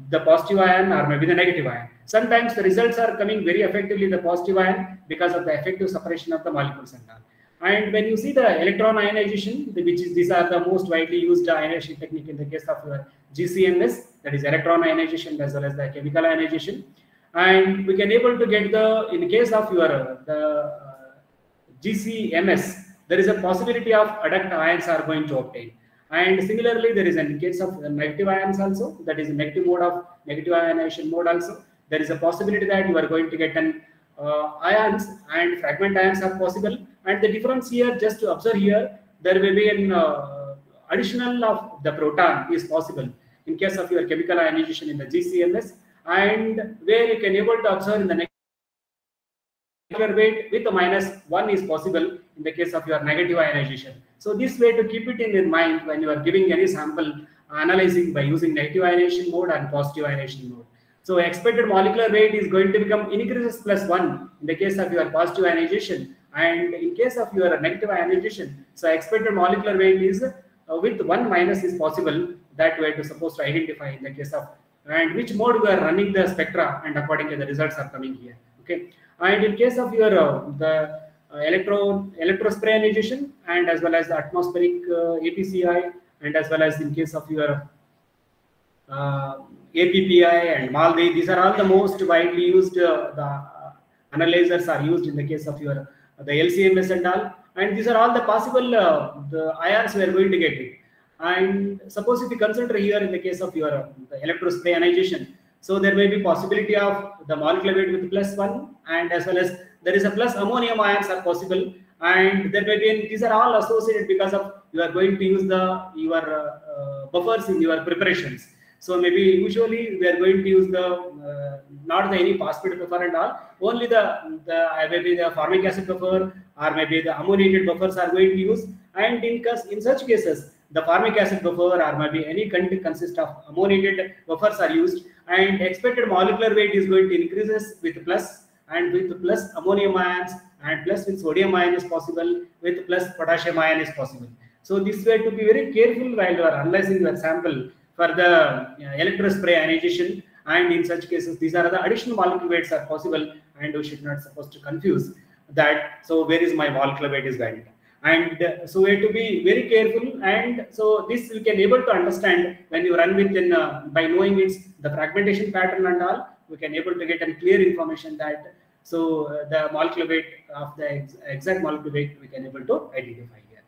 the positive ion or maybe the negative ion. Sometimes the results are coming very effectively the positive ion because of the effective separation of the molecules and all. And when you see the electron ionization, which is these are the most widely used ionization technique in the case of uh, GCMS, that is electron ionization as well as the chemical ionization. And we can able to get the in case of your uh, the uh, GCMS, there is a possibility of adduct ions are going to obtain. And similarly, there is in case of negative ions also, that is negative mode of negative ionization mode also. There is a possibility that you are going to get an uh, ions and fragment ions are possible. And the difference here, just to observe here, there will be an uh, additional of the proton is possible in case of your chemical ionization in the GCMS and where you can able to observe in the molecular weight with a minus 1 is possible in the case of your negative ionization. So this way to keep it in your mind when you are giving any sample analyzing by using negative ionization mode and positive ionization mode. So expected molecular weight is going to become increases plus 1 in the case of your positive ionization and in case of your negative ionization. So expected molecular weight is uh, with 1 minus is possible that are to supposed to identify in the case of and which mode we are running the spectra and accordingly the results are coming here. Okay. And in case of your uh, the uh, electro electrospray ionization and as well as the atmospheric uh, APCI and as well as in case of your APPI and MALDI, these are all the most widely used the analyzers are used in the case of your the LCMS and all. And these are all the possible uh, the ions we are going to get it. And suppose if you consider here in the case of your uh, the electrospray ionization, so there may be possibility of the molecular weight with plus one, and as well as there is a plus ammonium ions are possible, and there may be these are all associated because of you are going to use the your uh, uh, buffers in your preparations. So maybe usually we are going to use the uh, not the any phosphate buffer and all, only the the uh, maybe the formic acid buffer or maybe the ammoniated buffers are going to use. And in case in such cases, the formic acid buffer or maybe any consist of ammoniated buffers are used, and expected molecular weight is going to increases with plus and with plus ammonium ions and plus with sodium ion is possible with plus potassium ion is possible. So this way to be very careful while you are analyzing your sample for the uh, electrospray ionization and in such cases these are the additional molecular weights are possible and we should not supposed to confuse that so where is my molecular weight is valid and uh, so we have to be very careful and so this we can able to understand when you run within uh, by knowing its the fragmentation pattern and all we can able to get a clear information that so uh, the molecular weight of the ex exact molecular weight we can able to identify here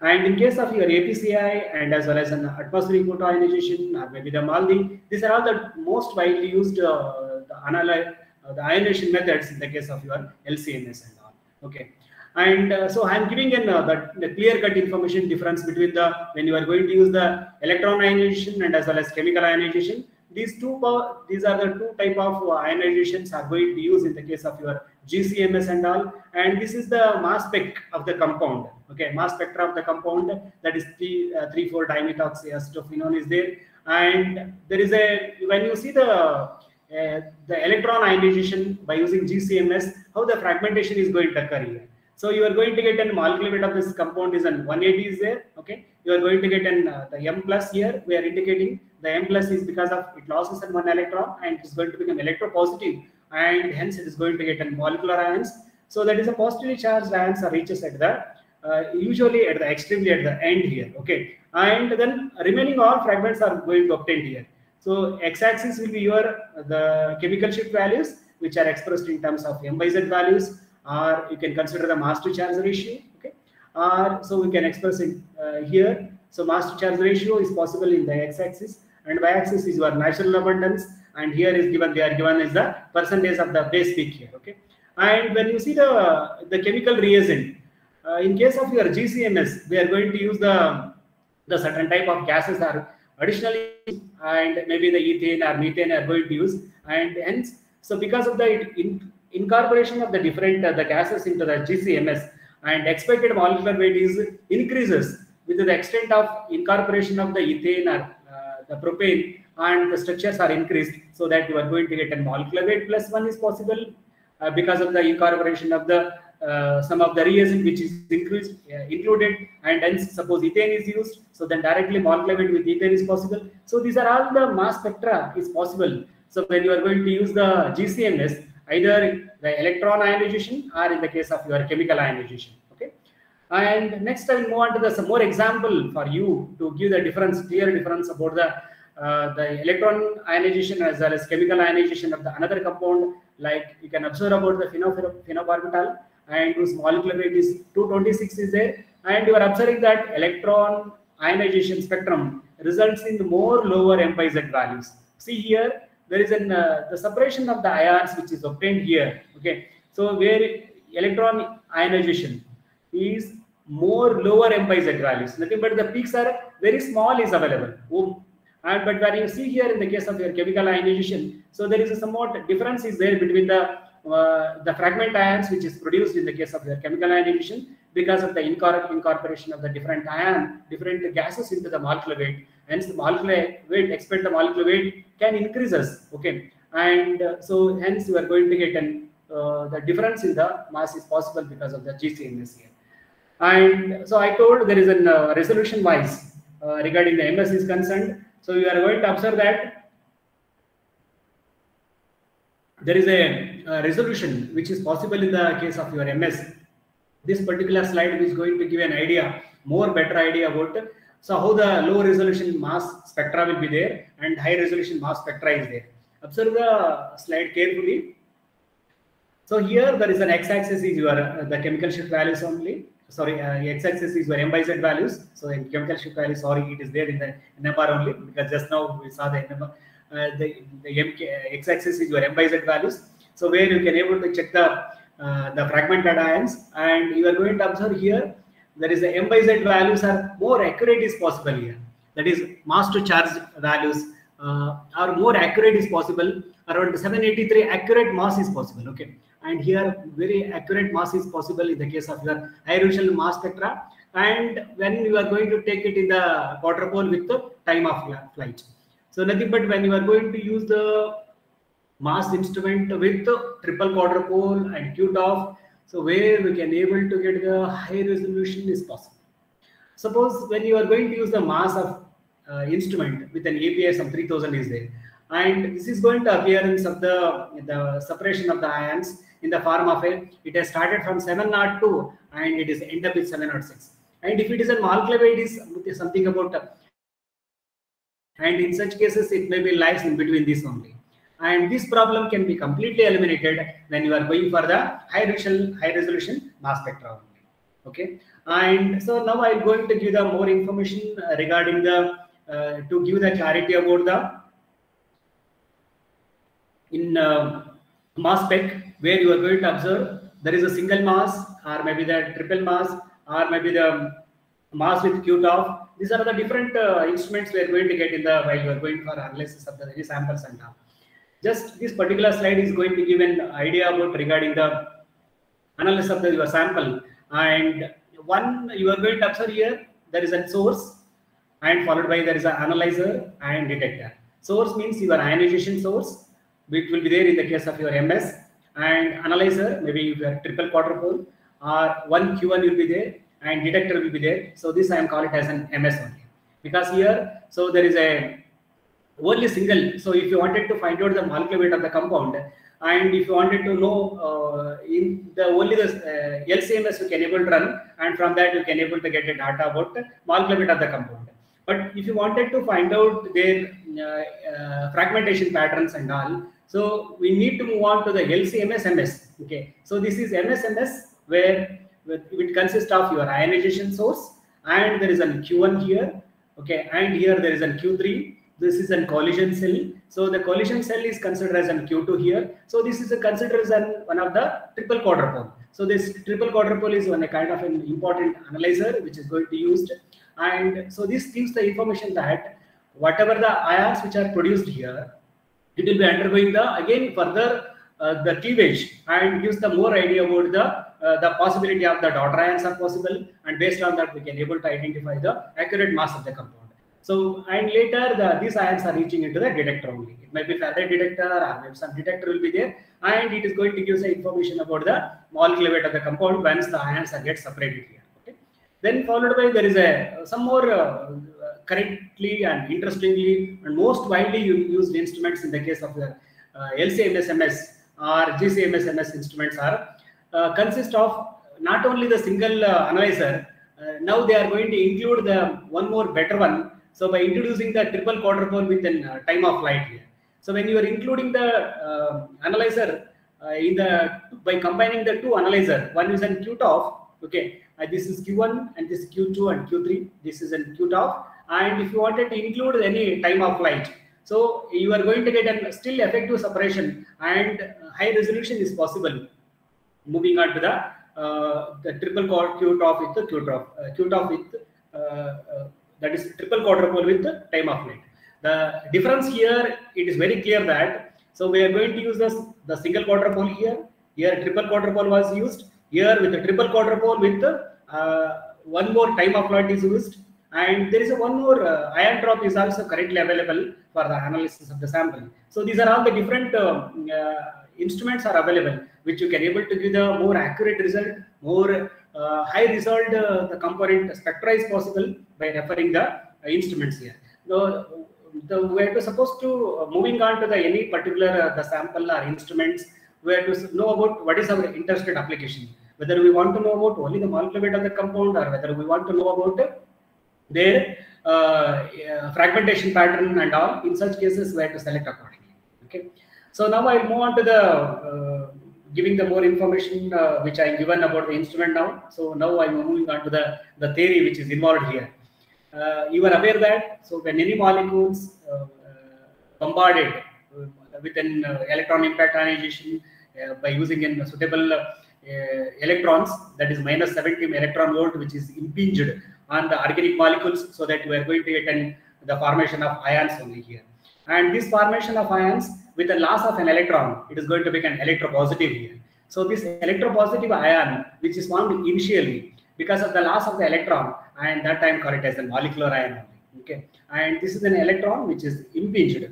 and in case of your APCI and as well as an atmospheric photoionization or maybe the MALDI, these are all the most widely used uh, the, analy- uh, the ionization methods in the case of your LCMS and all. Okay. And uh, so I'm giving an uh, the, the clear-cut information difference between the when you are going to use the electron ionization and as well as chemical ionization. These two power, these are the two type of ionizations are going to be used in the case of your GCMS and all. And this is the mass spec of the compound. Okay, mass spectra of the compound that is three uh, three four dimethoxyacetophenone is there. And there is a when you see the uh, the electron ionization by using GCMS, how the fragmentation is going to occur here. So you are going to get a molecular weight of this compound is an 180 is there. Okay, you are going to get an uh, the M plus here. We are indicating the M plus is because of it loses an one electron and it's going to become electropositive and hence it is going to get a molecular ions. So that is a positively charged ions reaches at the uh, usually at the extremely at the end here. Okay, and then remaining all fragments are going to obtain here. So x-axis will be your the chemical shift values which are expressed in terms of M by Z values or you can consider the mass to charge ratio okay? Or so we can express it uh, here. So mass to charge ratio is possible in the x-axis and y-axis is your natural abundance and here is given they are given as the percentage of the base peak here okay? And when you see the the chemical reagent uh, in case of your gcms we are going to use the the certain type of gases are additionally and maybe the ethane or methane are going to use and hence so because of the in, incorporation of the different uh, the gases into the GCMS and expected molecular weight is increases with the extent of incorporation of the ethane or uh, the propane and the structures are increased so that you are going to get a molecular weight plus one is possible uh, because of the incorporation of the uh, some of the reagent which is increased uh, included and hence suppose ethane is used so then directly molecular weight with ethane is possible. So these are all the mass spectra is possible. So when you are going to use the GCMS either the electron ionization or in the case of your chemical ionization okay? And next i will move on to the some more example for you to give the difference clear difference about the uh, the electron ionization as well as chemical ionization of the another compound. Like you can observe about the phenobarbital and whose molecular weight is 226 is there. And you are observing that electron ionization spectrum results in more lower m by z values. See here there is an uh, the separation of the ions which is obtained here okay? So where electron ionization is more lower m by z values nothing but the peaks are very small is available. And but when you see here in the case of your chemical ionization so there is a somewhat difference is there between the uh, the fragment ions which is produced in the case of the chemical ionization because of the incor incorporation of the different ion different gases into the molecular weight hence the molecular weight expect the molecular weight can increase us okay? And uh, so hence you are going to get an uh, the difference in the mass is possible because of the GCMS here. And so I told there is a uh, resolution wise uh, regarding the MS is concerned. So you are going to observe that there is a, a resolution which is possible in the case of your MS this particular slide is going to give an idea more better idea about so how the low resolution mass spectra will be there and high resolution mass spectra is there. Observe the slide carefully. So here there is an x-axis is your uh, the chemical shift values only. Sorry, uh, x-axis is your m by z values. So in chemical shift values, sorry, it is there in the NMR only because just now we saw the NMR. Uh, the the M, x-axis is your m by z values. So where you can able to check the uh, the fragmented ions, and you are going to observe here there is the m by z values are more accurate is possible here. That is mass to charge values uh, are more accurate is possible. Around 783 accurate mass is possible. Okay, and here very accurate mass is possible in the case of your resolution mass spectra. And when you are going to take it in the quadrupole with the time of flight. So nothing but when you are going to use the mass instrument with triple quadrupole and QTOF, so where we can able to get the high resolution is possible. Suppose when you are going to use the mass of uh, instrument with an API some 3000 is there and this is going to appearance of the the separation of the ions in the form of a it has started from 702 and it is end up with 706 and if it is a molecular weight is something about and in such cases it may be lies in between this only and this problem can be completely eliminated when you are going for the high resolution high resolution mass spectra only. okay and so now i'm going to give the more information uh, regarding the uh, to give the clarity about the in uh, mass spec where you are going to observe there is a single mass or maybe the triple mass or maybe the mass with QTOF. These are the different uh, instruments we are going to get in the while you are going for analysis of the any samples and all. Just this particular slide is going to give an idea about regarding the analysis of the your sample. And one you are going to observe here there is a source and followed by there is an analyzer and detector. Source means your ionization source, which will be there in the case of your MS, and analyzer maybe your triple quadrupole or one Q1 will be there and detector will be there. So this I am calling it as an MS only because here so there is a only single. So if you wanted to find out the molecular weight of the compound and if you wanted to know uh, in the only the uh, LCMS you can able to run and from that you can able to get a data about the molecular weight of the compound. But if you wanted to find out their uh, uh, fragmentation patterns and all, so we need to move on to the LCMS MS. Okay, so this is MSMS where it consists of your ionization source and there is an Q1 here. Okay, and here there is an Q3. This is a collision cell. So the collision cell is considered as an Q2 here. So this is a considered as an, one of the triple quadrupole. So this triple quadrupole is one a kind of an important analyzer which is going to be used. And so this gives the information that whatever the ions which are produced here, it will be undergoing the again further uh, the cleavage and gives the more idea about the uh, the possibility of the daughter ions are possible and based on that we can able to identify the accurate mass of the compound. So and later the these ions are reaching into the detector only. It might be ferrite detector or maybe some detector will be there and it is going to give the information about the molecular weight of the compound once the ions are get separated here. Okay. Then followed by there is a some more uh, correctly and interestingly and most widely used instruments in the case of the uh, LCMS-MS or GCMS-MS instruments are uh, consist of not only the single uh, analyzer. Uh, now they are going to include the one more better one. So by introducing the triple quadrupole with an uh, time of flight here. So when you are including the uh, analyzer in the by combining the two analyzer, one is an QTOF. Okay, this is Q1 and this is Q2 and Q3. This is an QTOF. And if you wanted to include any time of flight, so you are going to get a still effective separation and high resolution is possible. Moving on to the uh, the triple quad QTOF with the QTOF uh, QTOF with uh, uh, that is triple quadrupole with the time of flight. The difference here it is very clear that so we are going to use this the single quadrupole here. Here triple quadrupole was used. Here with the triple quadrupole with the one more time of flight is used and there is a one more uh, ion trap is also currently available for the analysis of the sample. So these are all the different uh, uh, instruments are available which you can able to give the more accurate result, more Uh, high result uh, the component spectra is possible by referring the uh, instruments here. So, the we are supposed to moving on to the any particular the sample or instruments we have to know about what is our interested application whether we want to know about only the molecular weight of the compound or whether we want to know about their uh, fragmentation pattern and all. In such cases, we have to select accordingly. Okay. So now I'll move on to the uh, giving the more information uh, which I given about the instrument now. So now I'm moving on to the, the theory which is involved here. Uh, you are aware that so when any molecules uh, uh, bombarded uh, with an uh, electron impact ionization by using in suitable electrons that is minus 70 electron volt which is impinged on the organic molecules so that we are going to get an, the formation of ions only here and this formation of ions with the loss of an electron it is going to become electropositive here. So this electropositive ion which is formed initially because of the loss of the electron and that time call it as a molecular ion okay? And this is an electron which is impinged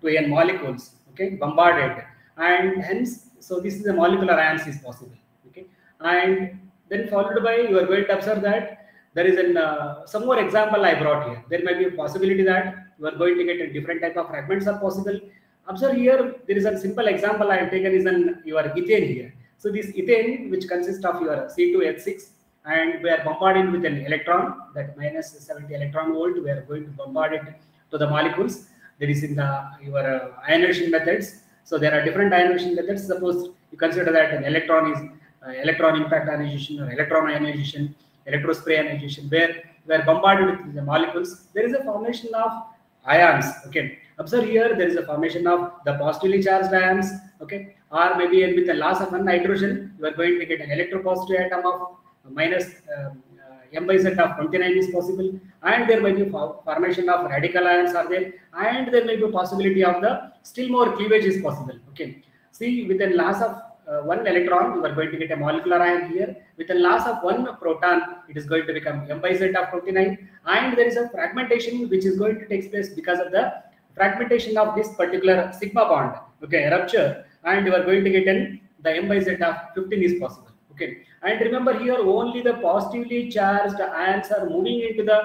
to n molecules okay? Bombarded. And hence so this is a molecular ions is possible okay? And then followed by you are going to observe that there is an uh, some more example i brought here. There may be a possibility that you are going to get a different type of fragments are possible. Observe here there is a simple example i have taken is an your ethane here. So this ethane which consists of your c2h6 and we are bombarded with an electron that minus 70 electron volt we are going to bombard it to the molecules. That is in the your uh, ionization methods. So there are different ionization methods. Suppose you consider that an electron is uh, electron impact ionization or electron ionization electrospray ionization where we are bombarded with the molecules. There is a formation of ions okay? Observe here there is a formation of the positively charged ions okay? Or maybe with the loss of one nitrogen you are going to get an electropositive atom of minus um, uh, m by z of 29 is possible. And there may be formation of radical ions are there. And there may be possibility of the still more cleavage is possible okay? See with the loss of uh, one electron you are going to get a molecular ion here with the loss of one proton it is going to become m by z of 29 and there is a fragmentation which is going to take place because of the fragmentation of this particular sigma bond. Okay rupture. And you are going to get an the m by z of 15 is possible. Okay. And remember here only the positively charged ions are moving into the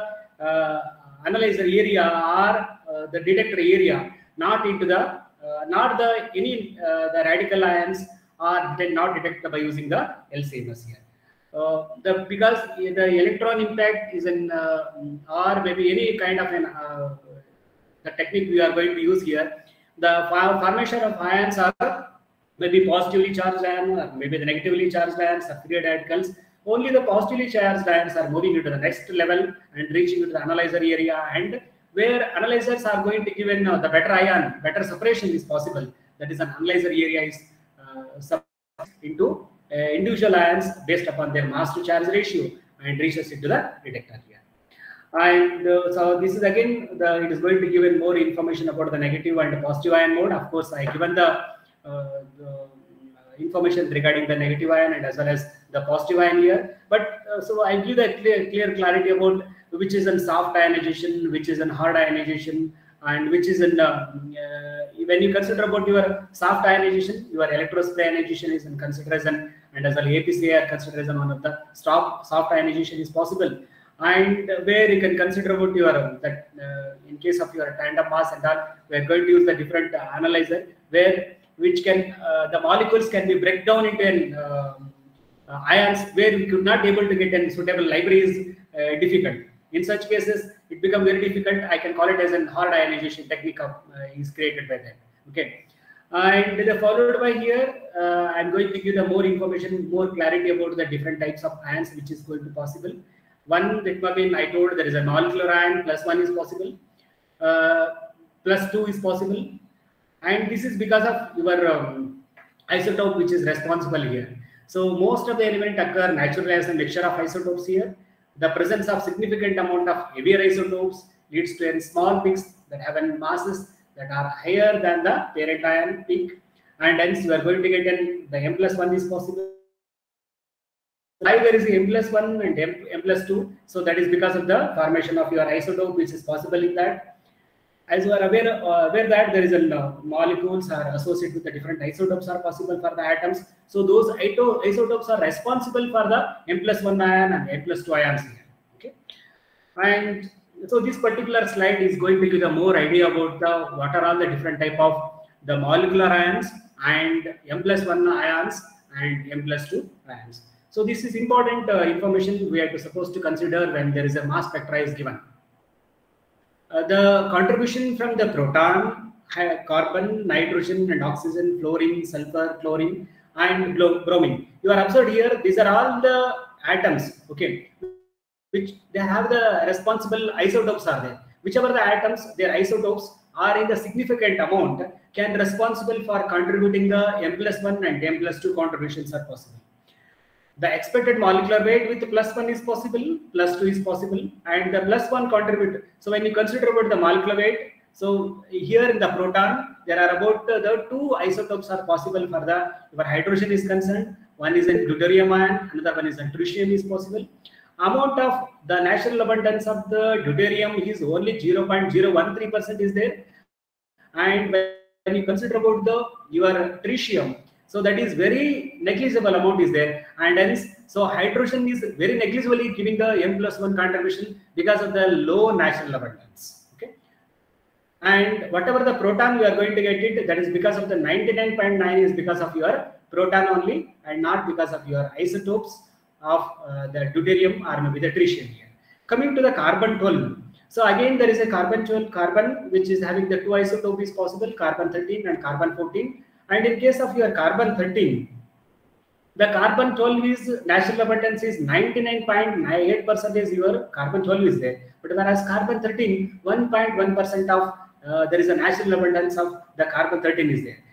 uh, analyzer area or uh, the detector area not into the uh, not the any uh, the radical ions are then not detected by using the LCMS here. Uh, the because the electron impact is an uh, or maybe any kind of an uh, the technique we are going to use here. The fo- formation of ions are maybe positively charged ion or maybe the negatively charged ions are free radicals. Only the positively charged ions are moving into the next level and reaching into the analyzer area and where analyzers are going to give in uh, the better ion, better separation is possible. That is an analyzer area is uh, into uh, individual ions based upon their mass to charge ratio and reaches into the detector here. And uh, so this is again, the, it is going to give in more information about the negative and positive ion mode. Of course, I given the, uh, the information regarding the negative ion and as well as the positive ion here. But uh, so I give the clear, clear clarity about which is in soft ionization, which is in hard ionization, and which is in uh, uh, when you consider about your soft ionization, your electrospray ionization is considered as an and as well APCI are considered as one of the soft soft ionization is possible. And where you can consider about your that uh, in case of your tandem mass and all, we are going to use the different uh, analyzer where which can uh, the molecules can be break down into an um, uh, ions where we could not be able to get an suitable libraries uh, difficult. In such cases, it become very difficult. I can call it as an hard ionization technique of, uh, is created by that. Okay. And followed by here, uh, I'm going to give the more information, more clarity about the different types of ions which is going to possible. One that I told there is a molecular ion plus one is possible, uh, plus two is possible, and this is because of your um, isotope which is responsible here. So most of the elements occur naturally as a mixture of isotopes here. The presence of significant amount of heavier isotopes leads to a small peaks that have an masses that are higher than the parent ion peak, and hence we are going to get an the m plus one is possible. Why there is m plus one and m, m plus two? So that is because of the formation of your isotope which is possible in that as you are aware, uh, aware that there is a uh, molecules are associated with the different isotopes are possible for the atoms. So those isotopes are responsible for the m plus one ion and m plus two ions here. Okay, and so this particular slide is going to give the more idea about the what are all the different type of the molecular ions and m plus one ions and m plus two ions. So this is important uh, information we are supposed to consider when there is a mass spectra is given. Uh, the contribution from the proton, carbon, nitrogen, and oxygen, fluorine, sulfur, chlorine, and bromine. You are observed here, these are all the atoms, okay, which they have the responsible isotopes are there. Whichever the atoms, their isotopes are in the significant amount can responsible for contributing the M plus 1 and M plus 2 contributions are possible. The expected molecular weight with plus 1 is possible, plus 2 is possible, and the plus 1 contribute. So when you consider about the molecular weight, so here in the proton, there are about uh, the two isotopes are possible for the where hydrogen is concerned. One is in deuterium ion, another one is in tritium is possible. Amount of the natural abundance of the deuterium is only 0.013 percent is there, and when you consider about the your tritium, so that is very negligible amount is there, and hence so hydrogen is very negligibly giving the m plus one contribution because of the low natural abundance. Okay. and whatever the proton you are going to get it that is because of the 99.9 is because of your proton only and not because of your isotopes of uh, the deuterium tritium here. Coming to the carbon 12 so again there is a carbon 12 carbon which is having the two isotopes possible carbon 13 and carbon 14 and in case of your carbon 13 the carbon 12 is natural abundance is 99.98 percent is your carbon 12 is there. But whereas carbon 13 1.1 percent of uh, there is a natural abundance of the carbon 13 is there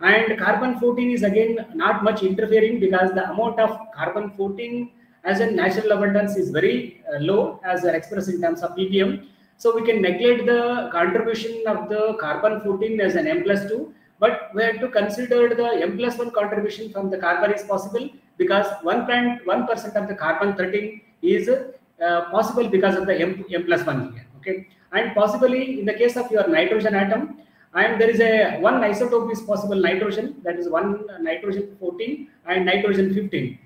and carbon 14 is again not much interfering because the amount of carbon 14 as a natural abundance is very uh, low as expressed in terms of ppm so we can neglect the contribution of the carbon 14 as an m plus 2 but we have to consider the m plus 1 contribution from the carbon is possible because 1.1 percent of the carbon 13 is uh, possible because of the m, m plus 1 here okay? And possibly in the case of your nitrogen atom and there is a one isotope is possible nitrogen. That is one nitrogen 14 and nitrogen 15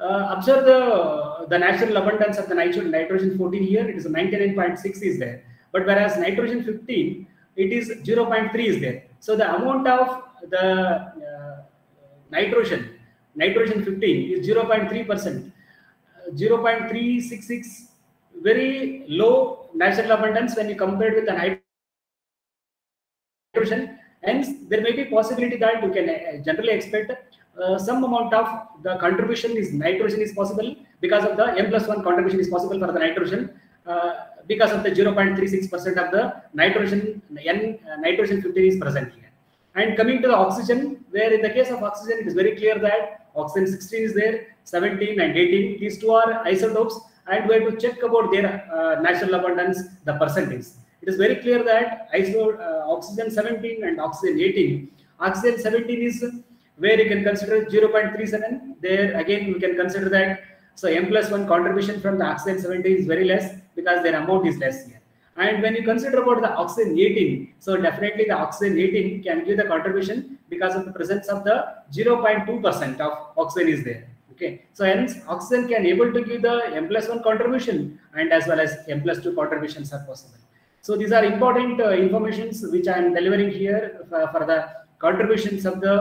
uh, observe the the natural abundance of the nitrogen nitrogen 14 here. It is 99.6 is there. But whereas nitrogen 15 it is 0.3 is there. So the amount of the uh, nitrogen nitrogen 15 is 0.3 percent. 0.366 very low natural abundance when you compare it with the nitrogen. Hence, there may be possibility that you can uh, generally expect uh, some amount of the contribution is nitrogen is possible because of the m plus 1 contribution is possible for the nitrogen uh, because of the 0.36 percent of the nitrogen n uh, nitrogen 15 is present here. And coming to the oxygen where in the case of oxygen it is very clear that oxygen 16 is there 17 and 18 these two are isotopes and we have to check about their uh, natural abundance, the percentage. It is very clear that iso, uh, oxygen 17 and oxygen 18. Oxygen 17 is where you can consider 0.37. There again, we can consider that. So M plus 1 contribution from the oxygen 17 is very less because their amount is less here. And when you consider about the oxygen 18, so definitely the oxygen 18 can give the contribution because of the presence of the 0.2% of oxygen is there. Okay, so hence oxygen can able to give the M plus 1 contribution and as well as M plus 2 contributions are possible. So these are important uh, informations which I am delivering here for, for the contributions of the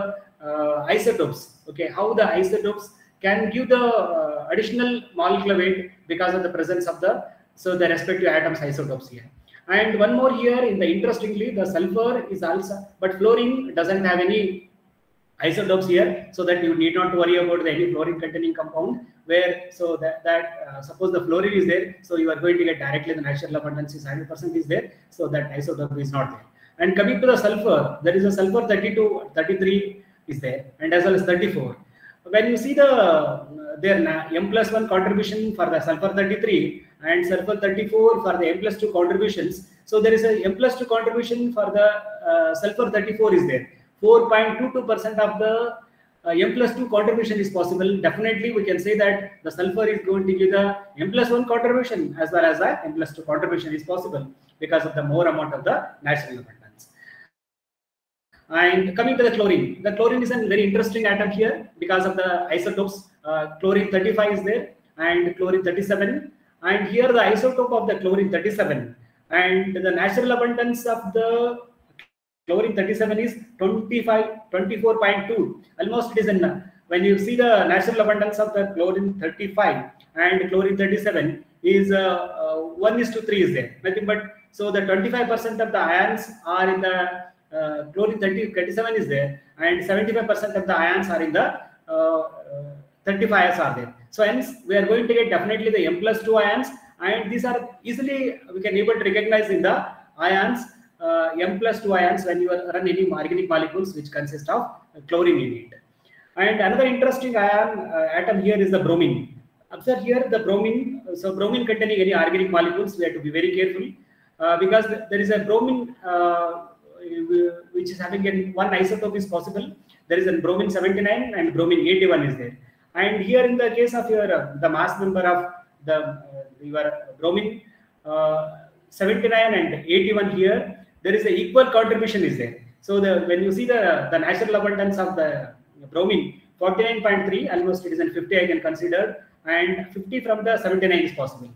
uh, isotopes. Okay, how the isotopes can give the uh, additional molecular weight because of the presence of the so the respective atoms isotopes here. And one more here in the interestingly the sulfur is also but fluorine doesn't have any isotopes here so that you need not worry about the any fluorine containing compound where so that, that uh, suppose the fluorine is there so you are going to get directly the natural abundance is 100% is there so that isotope is not there. And coming to the sulfur there is a sulfur 32 33 is there and as well as 34 when you see the uh, their m plus 1 contribution for the sulfur 33 and sulfur 34 for the m plus 2 contributions so there is a m plus 2 contribution for the uh, sulfur 34 is there 4.22% of the uh, M plus 2 contribution is possible. Definitely, we can say that the sulfur is going to give the M plus 1 contribution as well as the M plus 2 contribution is possible because of the more amount of the natural abundance. And coming to the chlorine, the chlorine is a very interesting atom here because of the isotopes. Uh, chlorine 35 is there and chlorine 37. And here the isotope of the chlorine 37 and the natural abundance of the chlorine 37 is 25 24.2 almost it is in when you see the natural abundance of the chlorine 35 and chlorine 37 is uh, uh, 1 is to 3 is there. Nothing but so the 25 percent of the ions are in the uh, chlorine 30, 37 is there and 75 percent of the ions are in the uh, uh, 35 ions are there. So hence we are going to get definitely the M plus 2 ions and these are easily we can able to recognize in the ions uh, M plus 2 ions when you run any organic molecules which consist of chlorine in it. And another interesting ion uh, atom here is the bromine. Observe here the bromine. So bromine containing any organic molecules, we have to be very careful uh, because there is a bromine uh, which is having an one isotope is possible. There is a bromine 79 and bromine 81 is there. And here in the case of your uh, the mass number of the uh, your bromine uh, 79 and 81 here, there is a equal contribution is there. So the when you see the the natural abundance of the bromine 49.3 almost it is in 50 I can consider and 50 from the 79 is possible.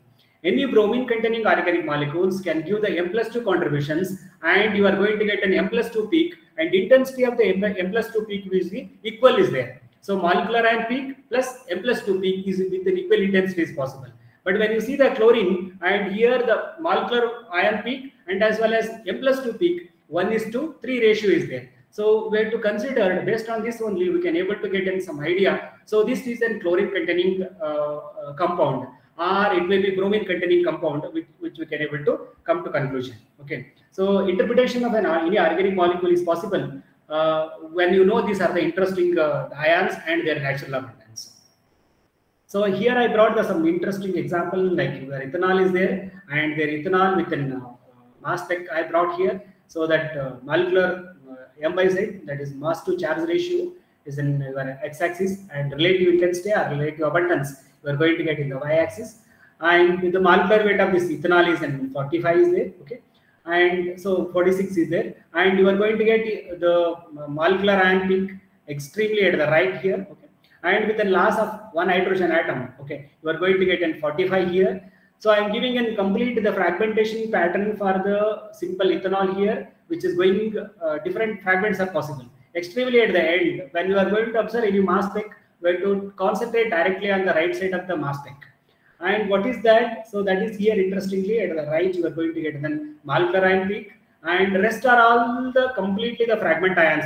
Any bromine containing organic molecules can give the M plus 2 contributions and you are going to get an M plus 2 peak and intensity of the M, M plus 2 peak is equal is there. So molecular ion peak plus M plus 2 peak is with an equal intensity is possible. But when you see the chlorine and here the molecular ion peak and as well as M plus 2 peak, 1 is to 3 ratio is there. So we have to consider based on this only we can able to get in some idea. So this is a chlorine containing uh, uh, compound or it may be bromine containing compound which, which we can able to come to conclusion. Okay. So interpretation of an any organic molecule is possible uh, when you know these are the interesting uh, ions and their natural abundance. So here I brought the, some interesting example like where ethanol is there and their ethanol with an mass spec I brought here so that uh, molecular uh, M by Z that is mass to charge ratio is in your x-axis and relative intensity or relative abundance we are going to get in the y-axis and with the molecular weight of this ethanol is in 45 is there okay? And so 46 is there. And you are going to get uh, the uh, molecular ion peak extremely at the right here okay? And with the loss of one hydrogen atom okay? You are going to get in 45 here so i am giving in complete the fragmentation pattern for the simple ethanol here which is going uh, different fragments are possible. Extremely at the end when you are going to observe any mass spec we have to concentrate directly on the right side of the mass spec. And what is that? So that is here interestingly at the right you are going to get then molecular ion peak and rest are all the completely the fragment ions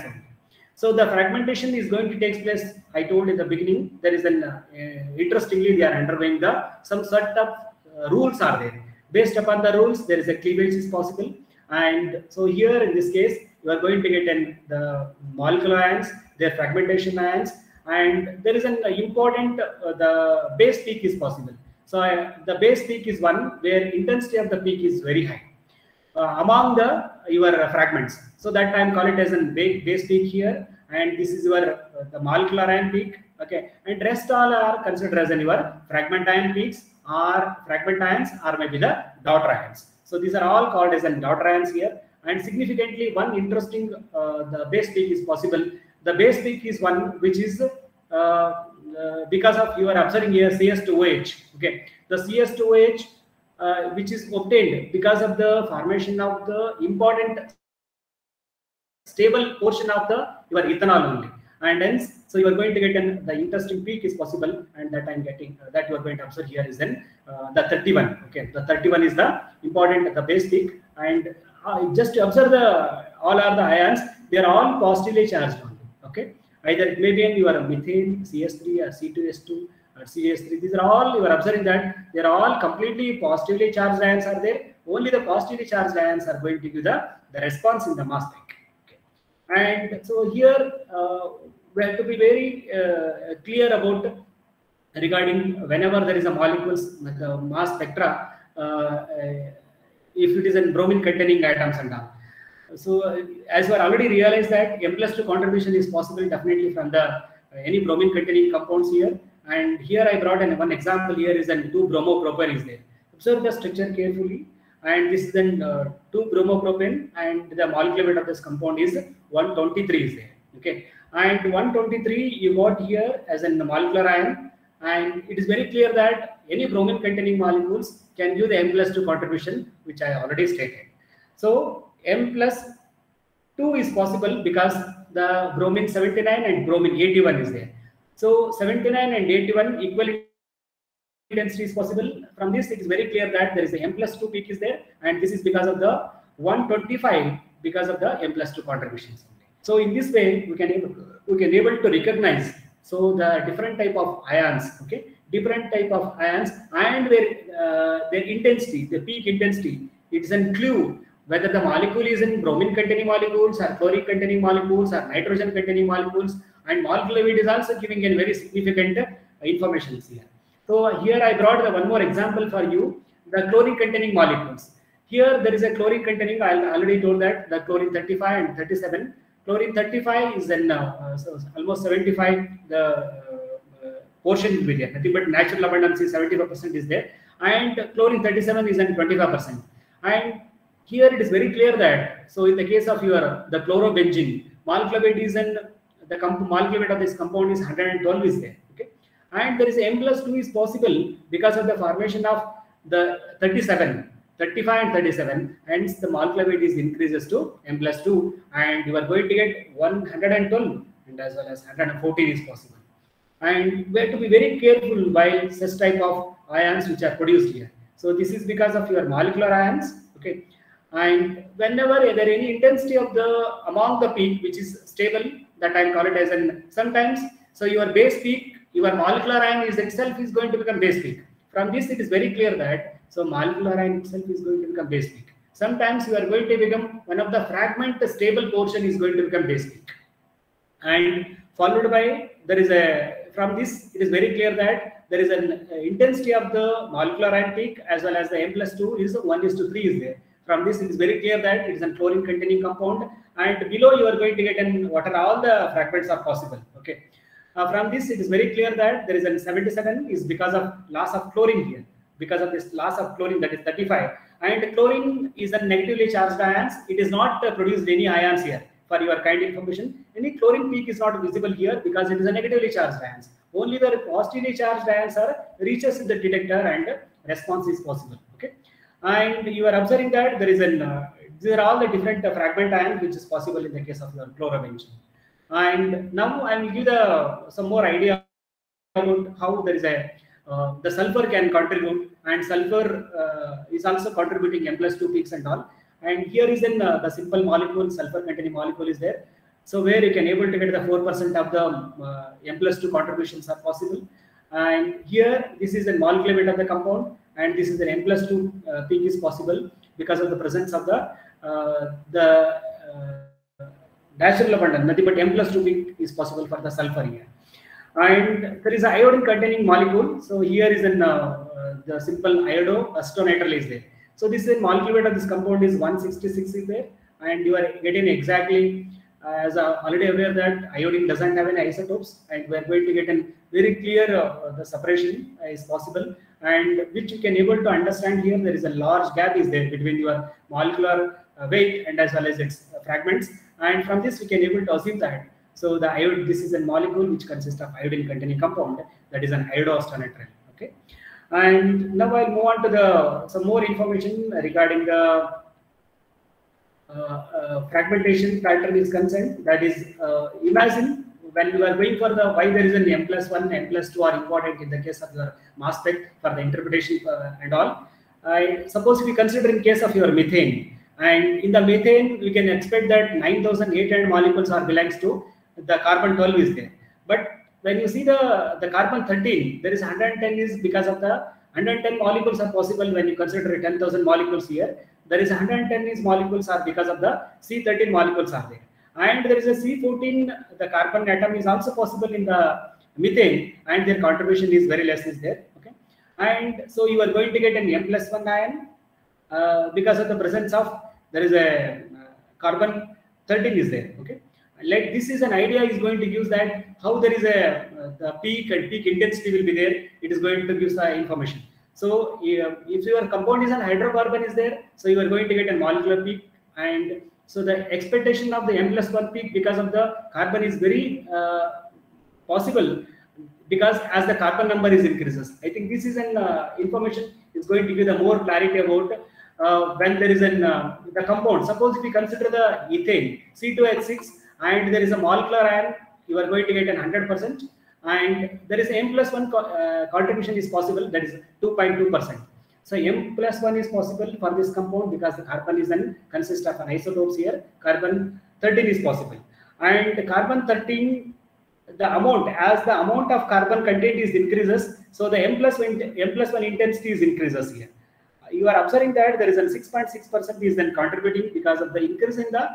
so the fragmentation is going to take place i told in the beginning there is an uh, interestingly they are undergoing the some sort of rules are there based upon the rules there is a cleavage is possible and so here in this case, you are going to get in the molecular ions, their fragmentation ions, and there is an important, uh, the base peak is possible. So uh, the base peak is one where intensity of the peak is very high uh, among the your fragments. So that time call it as a base peak here, and this is your uh, the molecular ion peak. Okay, and rest all are considered as your fragment ion peaks or fragment ions or maybe the daughter ions. So these are all called as an daughter ions here. And significantly, one interesting uh, the base peak is possible. The base peak is one which is uh, uh, because of you are observing here CS2OH. Okay, the CS2OH uh, which is obtained because of the formation of the important stable portion of the your ethanol only and hence so you are going to get an the interesting peak is possible and that i'm getting uh, that you are going to observe here is then uh, the 31 okay? The 31 is the important the base peak. And uh, just to observe the all are the ions they are all positively charged only okay? Either it may be in your methane cs3 or c2s2 or cs3 these are all you are observing that they are all completely positively charged ions are there. Only the positively charged ions are going to give the the response in the mass spec and so here uh, we have to be very uh, clear about regarding whenever there is a molecules mass spectra uh, if it is in bromine containing atoms and all. So as we already realized that m plus 2 contribution is possible definitely from the any bromine containing compounds here. And here i brought an, one example. Here is an 2 bromopropane is there. Observe the structure carefully and this is then uh, 2 bromopropane and the molecular weight of this compound is 123 is there okay? And 123 you got here as a molecular ion. And it is very clear that any bromine containing molecules can give the m plus 2 contribution which i already stated. So m plus 2 is possible because the bromine 79 and bromine 81 is there. So 79 and 81 equal density is possible. From this, it is very clear that there is a m plus 2 peak is there, and this is because of the 125 because of the m plus 2 contributions. So in this way, we can able, we can able to recognize So the different type of ions, okay, different type of ions and their uh, their intensity, the peak intensity, it's a clue whether the molecule is in bromine containing molecules or chlorine containing molecules or nitrogen containing molecules and molecular weight is also giving a very significant uh, information here. So here I brought the one more example for you, the chlorine containing molecules. Here there is a chlorine containing, I already told that the chlorine 35 and 37. Chlorine 35 is then uh, so almost 75 the uh, portion will be there. Nothing but natural abundance is 75% is there. And chlorine 37 is then 25%. And here it is very clear that, so in the case of your the chlorobenzene, molecular weight is in the molecular weight of this compound is 112 is there. And there is M plus 2 is possible because of the formation of the 37 35 and 37 hence the molecular weight is increases to m plus 2 and you are going to get 112 and as well as 114 is possible. And we have to be very careful while such type of ions which are produced here. So this is because of your molecular ions. Okay. And whenever there any intensity of the among the peak which is stable that i call it as an sometimes so your base peak your molecular ion is itself is going to become basic. from this it is very clear that so molecular ion itself is going to become basic. Sometimes you are going to become one of the fragment the stable portion is going to become basic. And followed by there is a from this it is very clear that there is an uh, intensity of the molecular ion peak as well as the m plus 2 is 1 is to 3 is there. From this it is very clear that it is a chlorine containing compound and below you are going to get an what are all the fragments are possible. Okay. From this it is very clear that there is a 77 is because of loss of chlorine here because of this loss of chlorine that is 35 and chlorine is a negatively charged ions. It is not uh, produced any ions here for your kind information. Any chlorine peak is not visible here because it is a negatively charged ions. Only the positively charged ions are reaches the detector and response is possible okay? And you are observing that there is an uh, these are all the different uh, fragment ions which is possible in the case of your chlorobenzene and now i will give the some more idea about how there is a uh, the sulfur can contribute. And sulfur uh, is also contributing m plus 2 peaks and all. And here is in uh, the simple molecule sulfur containing molecule is there. So where you can able to get the 4% of the m plus 2 contributions are possible. And here this is a molecular weight of the compound. And this is an m plus 2 peak is possible because of the presence of the the natural abundance nothing but m plus 2 peak is possible for the sulfur here and there is an iodine containing molecule. So here is an uh, the simple iodo acetonitrile is there. So this is molecular weight of this compound is 166 is there, and you are getting exactly uh, as uh, already aware that iodine doesn't have any isotopes, and we are going to get a very clear uh, the separation is possible, and which you can able to understand here. There is a large gap is there between your molecular uh, weight and as well as its fragments, and from this we can able to assume that so the iodine, this is a molecule which consists of iodine containing compound that is an iodoacetonitrile. Okay. And now I'll move on to the some more information regarding the uh, uh, fragmentation pattern is concerned. That is, uh, imagine when you are going for the why there is an m plus one, m plus two are important in the case of your mass spec for the interpretation and all. I suppose if you consider in case of your methane, and in the methane we can expect that 9800 molecules are belongs to the carbon 12 is there. But when you see the, the carbon 13, there is 110 is because of the 110 molecules are possible when you consider 10,000 molecules here. There is 110 is molecules are because of the C13 molecules are there. And there is a C14, the carbon atom is also possible in the methane and their contribution is very less is there. Okay. And so you are going to get an M plus 1 ion uh, because of the presence of, there is a uh, carbon 13 is there. Okay like this is an idea is going to use that how there is a uh, the peak and peak intensity will be there it is going to give the information so if your compound is an hydrocarbon is there so you are going to get a molecular peak and so the expectation of the m plus 1 peak because of the carbon is very uh, possible because as the carbon number is increases i think this is an uh, information is going to give the more clarity about uh, when there is an the compound suppose if we consider the ethane c2h6 and there is a molecular ion, you are going to get an 100%. And there is M plus 1 co uh, contribution is possible, that is 2.2%. So M plus 1 is possible for this compound because the carbon is an consists of an isotopes here. Carbon 13 is possible. And carbon 13 the amount as the amount of carbon content is increases, so the M plus one M plus one intensity is increases here. You are observing that there is a 6.6 percent is then contributing because of the increase in the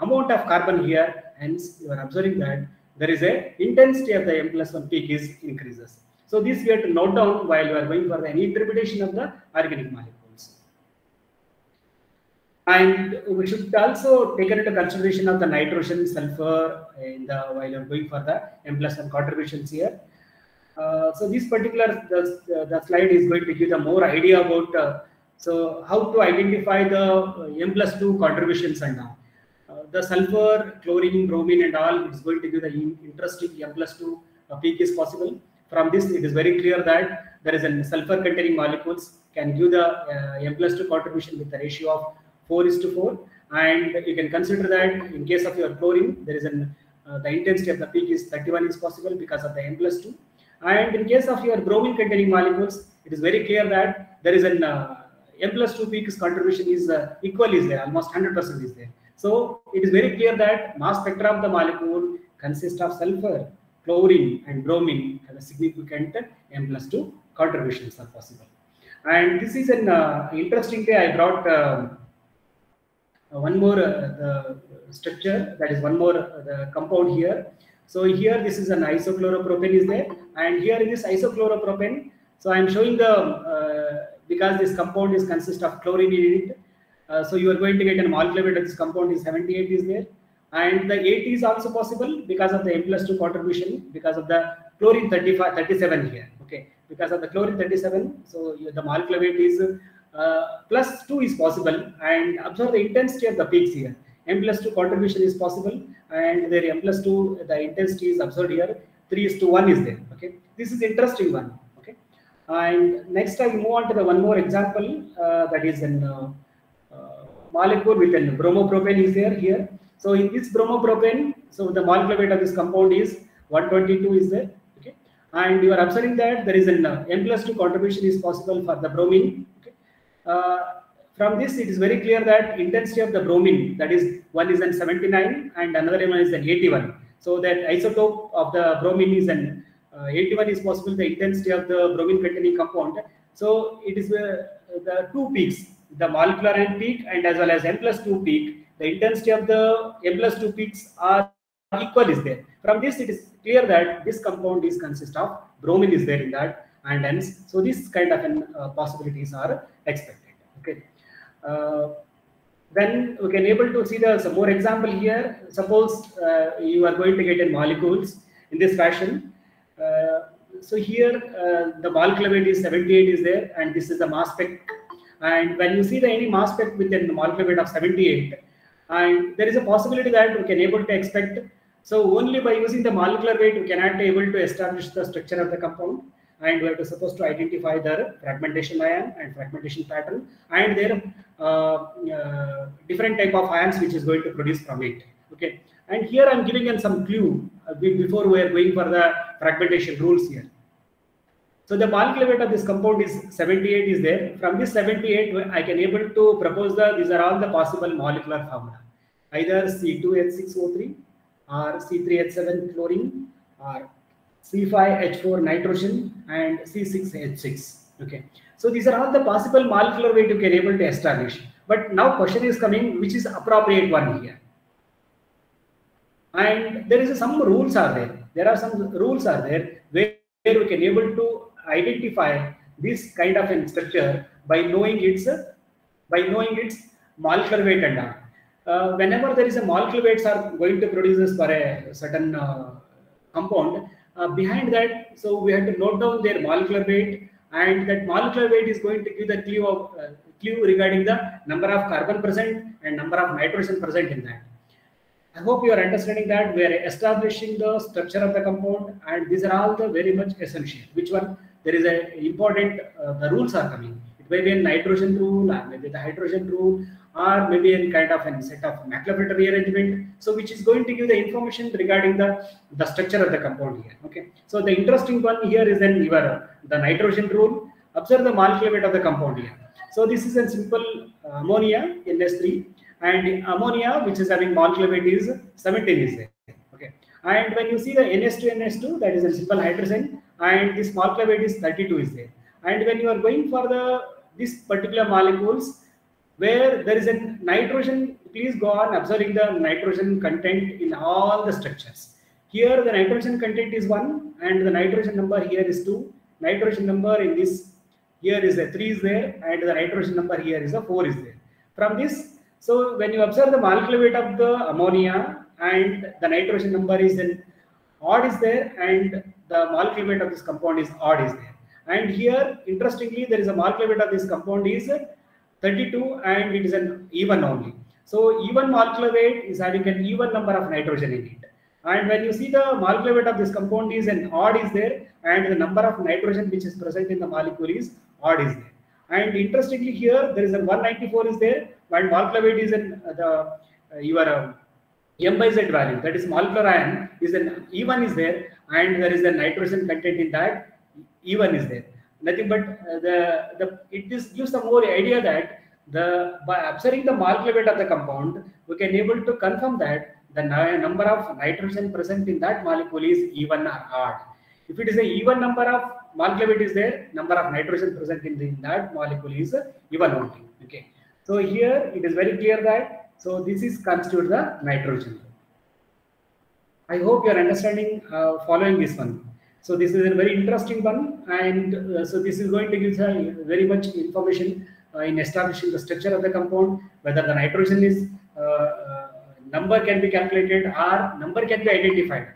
amount of carbon here. Hence, you are observing that there is a intensity of the M plus one peak is increases. So this we have to note down while you are going for the any interpretation of the organic molecules. And we should also take into consideration of the nitrogen, sulfur in the while you're going for the M plus one contributions here. Uh, so this particular the, the slide is going to give the more idea about uh, so how to identify the uh, M plus two contributions and now. Uh, the sulfur, chlorine, bromine, and all is going to give the interesting M plus two uh, peak is possible. From this, it is very clear that there is a sulfur containing molecules can give the uh, M plus two contribution with a ratio of 4 is to 4 and you can consider that in case of your chlorine there is an uh, the intensity of the peak is 31 is possible because of the m plus 2 and in case of your bromine containing molecules it is very clear that there is an uh, m plus 2 peaks contribution is uh, equal is there almost 100 percent is there. So it is very clear that mass spectra of the molecule consists of sulfur chlorine and bromine have a significant m plus 2 contributions are possible. And this is an uh, interesting day i brought um, uh, one more uh, structure that is one more uh, the compound here. So here this is an isochloropropane is there and here in this isochloropropane so i am showing the uh, because this compound is consist of chlorine in it uh, so you are going to get a molecular weight of this compound is 78 is there. And the 80 is also possible because of the m plus 2 contribution because of the chlorine 35 37 here okay? Because of the chlorine 37 so the molecular weight is uh, plus 2 is possible. And observe the intensity of the peaks here. M plus 2 contribution is possible. And there m plus 2 the intensity is observed here. 3 is to 1 is there okay? This is interesting one and next i move on to the one more example uh, that is in uh, uh, molecule with an bromopropane is there here. So in this bromopropane so the molecular weight of this compound is 122 is there okay? And you are observing that there is an uh, m plus 2 contribution is possible for the bromine okay? Uh, from this it is very clear that intensity of the bromine that is one is an 79 and another one is an 81 so that isotope of the bromine is an uh, 81 is possible the intensity of the bromine containing compound. So it is uh, the two peaks the molecular end peak and as well as m plus 2 peak the intensity of the m plus 2 peaks are equal is there. From this it is clear that this compound is consist of bromine is there in that and hence so this kind of an, uh, possibilities are expected. Okay. Uh, then we can able to see the some more example here. Suppose uh, you are going to get in molecules in this fashion. uh, so here uh, the molecular weight is 78 is there and this is the mass spec. And when you see the any mass spec within the molecular weight of 78 and there is a possibility that we can able to expect. So only by using the molecular weight we cannot be able to establish the structure of the compound. And we are supposed to identify their fragmentation ion and fragmentation pattern and their uh, uh, different type of ions which is going to produce from it. Okay. And here i'm giving in some clue. uh, before we are going for the fragmentation rules here so the molecular weight of this compound is 78 is there. From this 78, I can able to propose the, these are all the possible molecular formula. Either C2H6O3 or C3H7 chlorine or C5H4 nitrogen and C6H6. Okay. So these are all the possible molecular weight you can able to establish. But now question is coming, which is appropriate one here? And there is some rules are there. There are some rules are there where where we can able to identify this kind of a structure by knowing its by knowing its molecular weight and all. Uh, whenever there is a molecular weights are going to produce for a certain uh, compound, uh, behind that, so we have to note down their molecular weight, and that molecular weight is going to give the clue of uh, clue regarding the number of carbon present and number of nitrogen present in that. I hope you are understanding that we are establishing the structure of the compound and these are all the very much essential. Which one? There is a important, uh, the rules are coming. It may be a nitrogen rule or maybe the hydrogen rule or maybe a kind of a set of McLafferty rearrangement. So which is going to give the information regarding the, the structure of the compound here. Okay. So the interesting one here is then your, the nitrogen rule. Observe the molecular weight of the compound here. So this is a simple uh, ammonia NH3 and ammonia which is having molecular weight is 17 is there okay And when you see the NS2, NS2, that is a simple hydrogen, and the small clavate is 32 is there. And when you are going for the this particular molecules, where there is a nitrogen, please go on observing the nitrogen content in all the structures. Here the nitrogen content is 1 and the nitrogen number here is 2. Nitrogen number in this here is a 3 is there and the nitrogen number here is a 4 is there. From this, so when you observe the molecular weight of the ammonia and the nitrogen number is in odd is there and the molecular weight of this compound is odd is there. And here, interestingly, there is a molecular weight of this compound is 32 and it is an even only. So even molecular weight is having an even number of nitrogen in it. And when you see the molecular weight of this compound is an odd is there and the number of nitrogen which is present in the molecule is odd is there. And interestingly here, there is a 194 is there and molecular is in uh, the uh, your uh, m by z value that is molecular ion is an even is there and there is a nitrogen content in that even is there. Nothing but uh, the the it is gives some more idea that the by observing the molecular of the compound we can able to confirm that the number of nitrogen present in that molecule is even or odd. If it is a even number of molecular weight is there number of nitrogen present in, the, that molecule is even only okay so here it is very clear that so this is constitute the nitrogen. I hope you are understanding, uh, following this one. So this is a very interesting one, and uh, so this is going to give uh, very much information uh, in establishing the structure of the compound, whether the nitrogen is uh, uh, number can be calculated or number can be identified.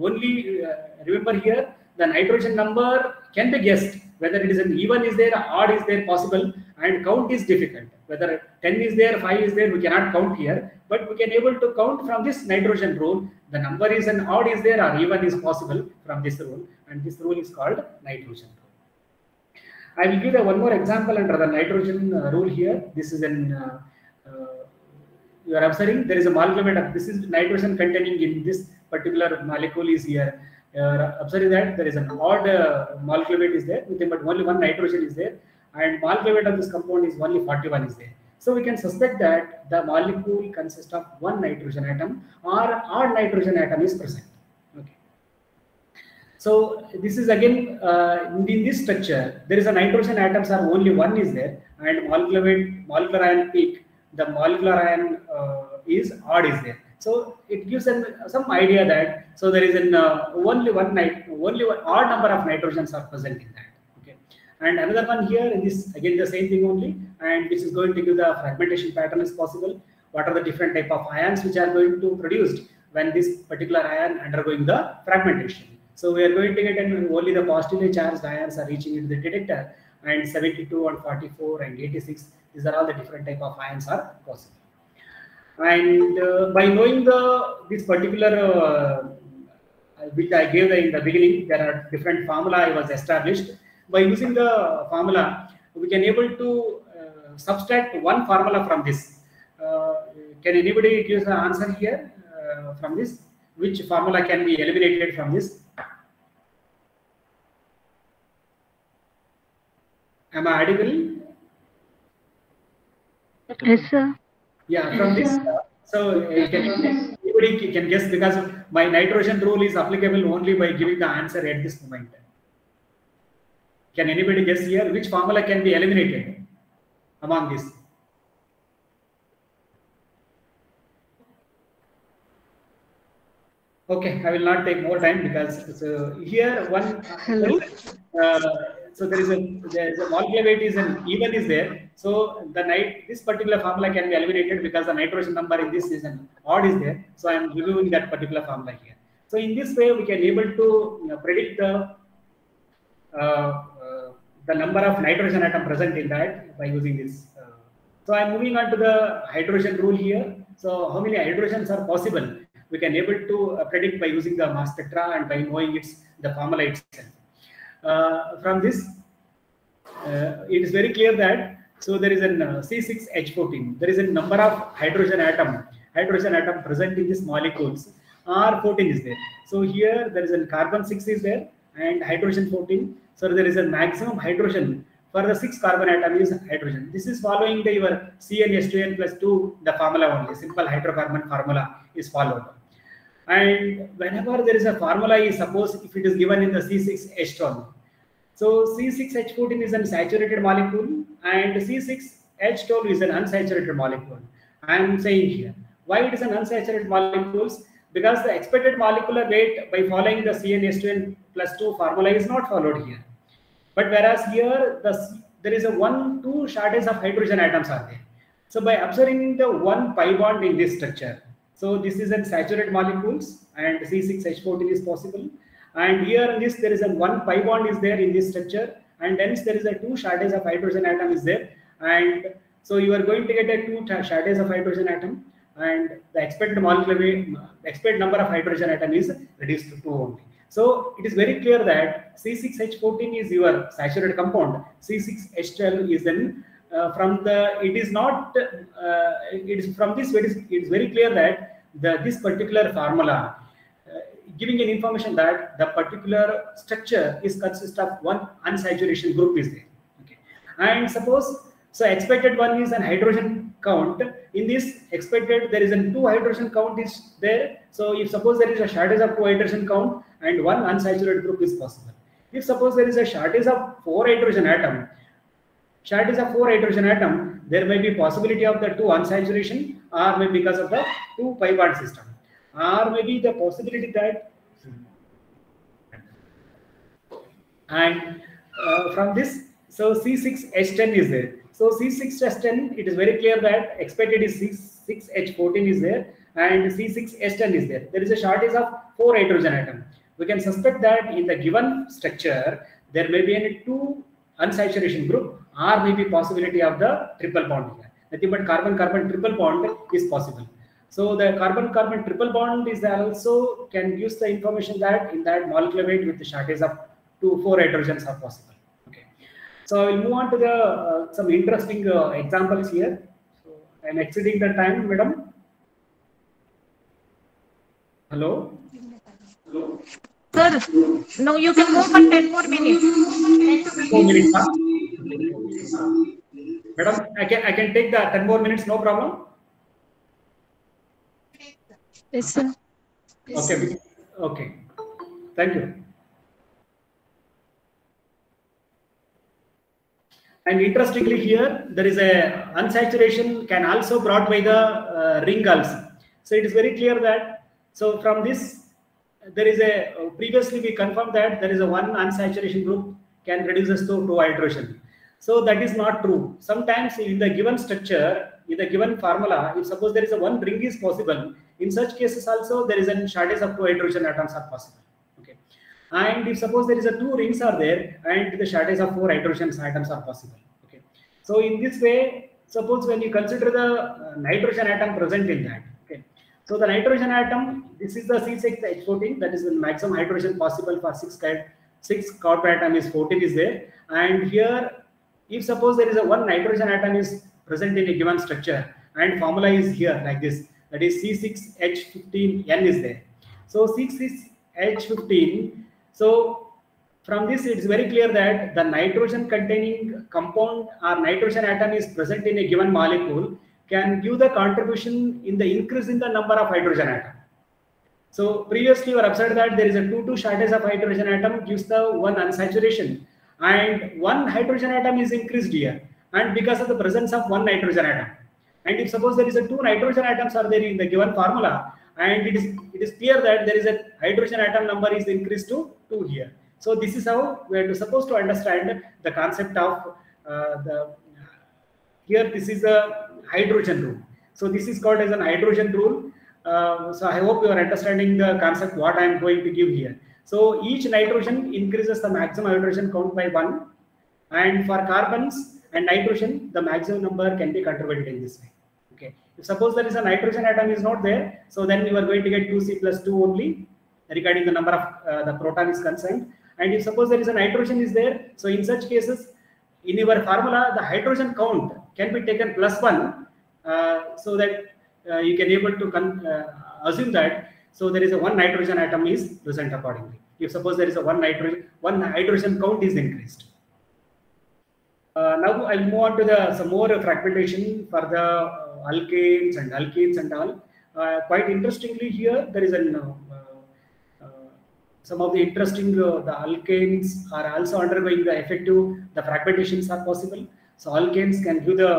Only uh, remember here, the nitrogen number can be guessed whether it is an even is there, odd is there possible, and count is difficult. Whether 10 is there, 5 is there, we cannot count here, but we can able to count from this nitrogen rule. The number is an odd is there or even is possible from this rule, and this rule is called nitrogen rule. I will give the one more example under the nitrogen uh, rule here. This is an uh, uh, you are observing there is a molecular weight of this is nitrogen containing in this particular molecule is here. Uh, observing that there is an odd uh, molecular weight is there, with but only one nitrogen is there, and molecular weight of this compound is only 41 is there. So we can suspect that the molecule consists of one nitrogen atom or odd nitrogen atom is present. Okay. So this is again uh, in, this structure there is a nitrogen atoms are only one is there and molecular molecular ion peak the molecular ion uh, is odd is there. So it gives some idea that so there is an uh, only one night only one odd number of nitrogens are present in that. Okay, and another one here in this again the same thing only, and which is going to give the fragmentation pattern is possible. What are the different type of ions which are going to produced when this particular ion undergoing the fragmentation? So we are going to get an, only the positively charged ions are reaching into the detector, and 72 and 44 and 86 these are all the different type of ions are possible and uh, by knowing the this particular uh, which i gave in the beginning there are different formula i was established. By using the formula we can able to uh, subtract one formula from this. Uh, can anybody give the answer here uh, from this? Which formula can be eliminated from this? Am i audible? Yes, sir. Yeah, from this, uh, so uh, can, anybody can guess because my nitrogen rule is applicable only by giving the answer at this moment. Can anybody guess here which formula can be eliminated among this? Okay, I will not take more time because so here one. Hello? Uh, so there is a there is a molecular weight is an even is there. So the night this particular formula can be eliminated because the nitrogen number in this is an odd is there. So I am removing that particular formula here. So in this way we can able to you know, predict the uh, uh, the number of nitrogen atom present in that by using this. Uh, so I'm moving on to the hydrogen rule here. So how many hydrogens are possible? We can able to uh, predict by using the mass spectra and by knowing its the formula itself. Uh, from this, uh, it is very clear that so there is an uh, C6H14. There is a number of hydrogen atom hydrogen atom present in these molecules. R14 is there. So here there is a carbon 6 is there and hydrogen 14. So there is a maximum hydrogen for the six carbon atom is hydrogen. This is following the your CnH2n plus 2 the formula only simple hydrocarbon formula is followed. And whenever there is a formula, suppose if it is given in the C6H12. So C6H14 is an saturated molecule and C6H12 is an unsaturated molecule. I am saying here. Why it is an unsaturated molecules? Because the expected molecular weight by following the CnH2n plus 2 formula is not followed here. But whereas here the there is a one two shortage of hydrogen atoms are there. So by observing the one pi bond in this structure, so this is in saturated molecules and C6H14 is possible. And here in this there is a one pi bond is there in this structure and hence there is a two shortage of hydrogen atom is there. And so you are going to get a two shortage of hydrogen atom and the expected molecular weight, expected number of hydrogen atom is reduced to two only. So it is very clear that C6H14 is your saturated compound. C6H12 is then uh, from the it is not uh, it is from this it is, it is very clear that the this particular formula uh, giving an information that the particular structure is consist of one unsaturation group is there. Okay, and suppose so expected one is an hydrogen count. In this expected, there is a two hydrogen count is there. So if suppose there is a shortage of two hydrogen count and one unsaturated group is possible. If suppose there is a shortage of four hydrogen atom, shortage of four hydrogen atom, there may be possibility of the two unsaturation or maybe because of the two pi bond system or maybe the possibility that and uh, from this so C6H10 is there so C6H10, it is very clear that expected is C6H14 is there and C6H10 is there. There is a shortage of four hydrogen atom. We can suspect that in the given structure, there may be any two unsaturation group or maybe possibility of the triple bond here. Nothing but carbon-carbon triple bond is possible. So the carbon-carbon triple bond is also can use the information that in that molecular weight with the shortage of two, four hydrogens are possible. Okay. So I will move on to the uh, some interesting uh, examples here. So I am exceeding the time, madam. Hello. Hello. Sir, no, you can go for 10 more minutes. 10 to 15 Four minutes. Huh? Madam, I can I can take the ten more minutes, no problem. Yes, sir. Okay. Okay. Thank you. And interestingly here, there is a unsaturation can also brought by the uh, ring also. So it is very clear that, so from this, there is a, previously we confirmed that there is a one unsaturation group can reduce us to two hydrogen. So that is not true. Sometimes in the given structure, in the given formula, if suppose there is a one ring is possible, in such cases also there is a shortage of two hydrogen atoms are possible. Okay. And if suppose there is a two rings are there and the shortage of four hydrogen atoms are possible. Okay. So in this way, suppose when you consider the uh, nitrogen atom present in that. Okay. So the nitrogen atom, this is the C6H14, that is the maximum hydrogen possible for six six carbon atom is 14 is there. And here, if suppose there is a one nitrogen atom is present in a given structure and formula is here like this, that is C6H15N is there. So C6H15 so from this, it is very clear that the nitrogen containing compound or nitrogen atom is present in a given molecule can give the contribution in the increase in the number of hydrogen atom. So previously, we observed that there is a 2 2 shortage of hydrogen atom gives the one unsaturation and one hydrogen atom is increased here. And because of the presence of one nitrogen atom. And if suppose there is a two nitrogen atoms are there in the given formula, and it is it is clear that there is a hydrogen atom number is increased to 2 here. So this is how we are supposed to understand the concept of uh, the here this is a hydrogen rule. So this is called as an hydrogen rule. Uh, so i hope you are understanding the concept what i am going to give here so each nitrogen increases the maximum hydrogen count by 1 and for carbons and nitrogen the maximum number can be contributed in this way. Okay. If suppose there is a nitrogen atom is not there, so then you are going to get 2C plus 2 only regarding the number of uh, the proton is concerned. And if suppose there is a nitrogen is there, so in such cases, in your formula, the hydrogen count can be taken plus 1 uh, so that uh, you can able to uh, assume that so there is a one nitrogen atom is present accordingly. If suppose there is a one nitrogen, one hydrogen count is increased. Uh, now I'll move on to the some more fragmentation for the uh, alkanes and alkenes and all. Uh, quite interestingly here, there is an uh, uh, some of the interesting uh, the alkanes are also undergoing the effective the fragmentations are possible. So alkanes can do the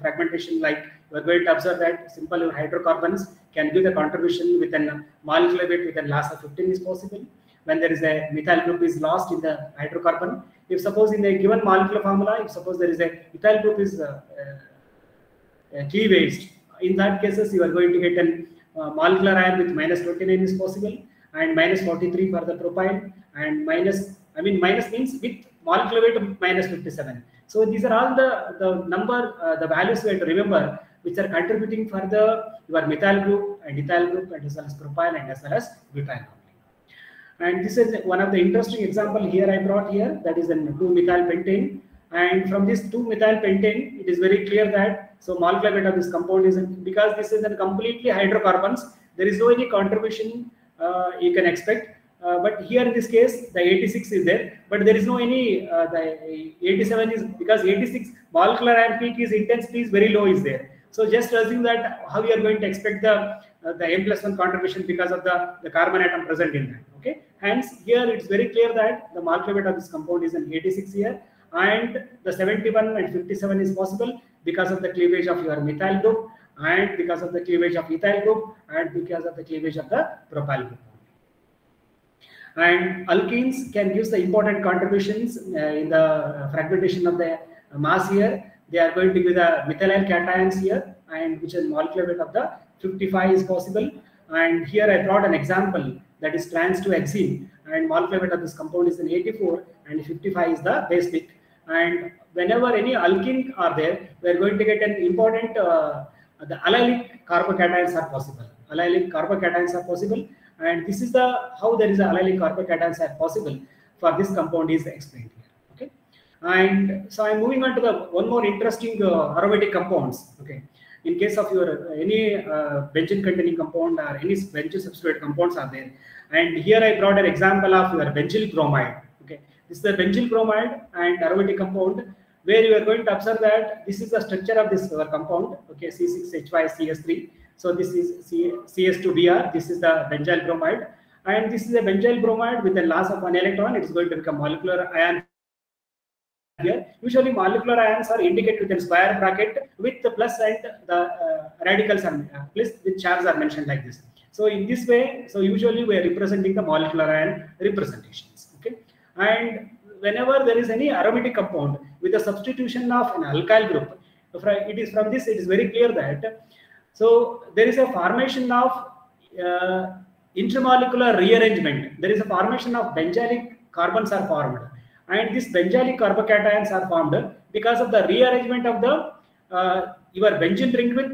fragmentation like we are going to observe that simple hydrocarbons can give the contribution with an molecular weight with a loss of 15 is possible. When there is a methyl group is lost in the hydrocarbon, if suppose in a given molecular formula, if suppose there is a methyl group is uh, uh, cleavaged, in that cases you are going to get an uh, molecular ion with minus 29 is possible and minus 43 for the propyl and minus, I mean minus means with molecular weight of minus 57. So these are all the, the number, uh, the values we have to remember which are contributing for the your methyl group and ethyl group and as well as propyl and as well as butyl. And this is one of the interesting example here I brought here that is an 2-methyl pentane. And from this 2-methyl pentane, it is very clear that so molecular weight of this compound is because this is a completely hydrocarbons. There is no any contribution uh, you can expect. Uh, but here in this case, the 86 is there, but there is no any uh, the 87 is because 86 molecular ion peak is intensity is very low is there. So just assume that how you are going to expect the uh, the m plus one contribution because of the the carbon atom present in that. Okay. Hence here it's very clear that the molecular weight of this compound is an 86 here, and the 71 and 57 is possible because of the cleavage of your methyl group and because of the cleavage of ethyl group and because of the cleavage of the propyl group. And alkenes can give the important contributions uh, in the fragmentation of the mass here. They are going to give the methyl cations here and which is molecular weight of the 55 is possible. And here I brought an example that is trans to hexene and molecular weight of this compound is an 84 and 55 is the base peak. And whenever any alkene are there, we are going to get an important uh, the allylic carbocations are possible. Allylic carbocations are possible, and this is the how there is a allylic carbocations are possible for this compound is explained and so I'm moving on to the one more interesting uh, aromatic compounds. Okay, in case of your uh, any uh, benzene containing compound or any benzene substrate compounds are there, and here I brought an example of your benzyl bromide. Okay, this is the benzyl bromide and aromatic compound where you are going to observe that this is the structure of this uh, compound, okay, C6H5CS3. So this is C, CH2Br, this is the benzyl bromide, and this is a benzyl bromide with a loss of one electron, it is going to become molecular ion here. Usually molecular ions are indicated with a square bracket with the plus and the uh, radicals and uh, plus with charges are mentioned like this. So in this way, so usually we are representing the molecular ion representations, okay, and whenever there is any aromatic compound with the substitution of an alkyl group, it is from this it is very clear that so there is a formation of uh, intermolecular rearrangement. There is a formation of benzylic carbons are formed, and these benzylic carbocations are formed because of the rearrangement of the uh, your benzene ring with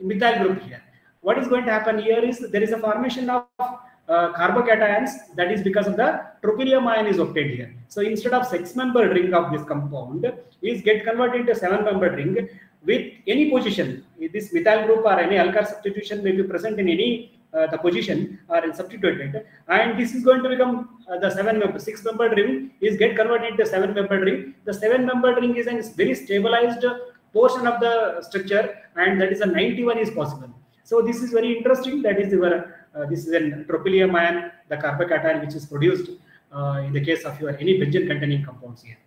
methyl group here. What is going to happen here is there is a formation of uh, carbocations that is because of the tropylium ion is obtained here. So instead of six membered ring of this compound is get converted into seven membered ring with any position. This methyl group or any alkyl substitution may be present in any the position or substituted and this is going to become uh, the seven member six membered ring is get converted into seven membered ring. The seven membered ring is a very stabilized portion of the structure and that is a 91 is possible. So this is very interesting that is your uh, this is an tropylium ion, the carbocation which is produced uh, in the case of your any benzene containing compounds here.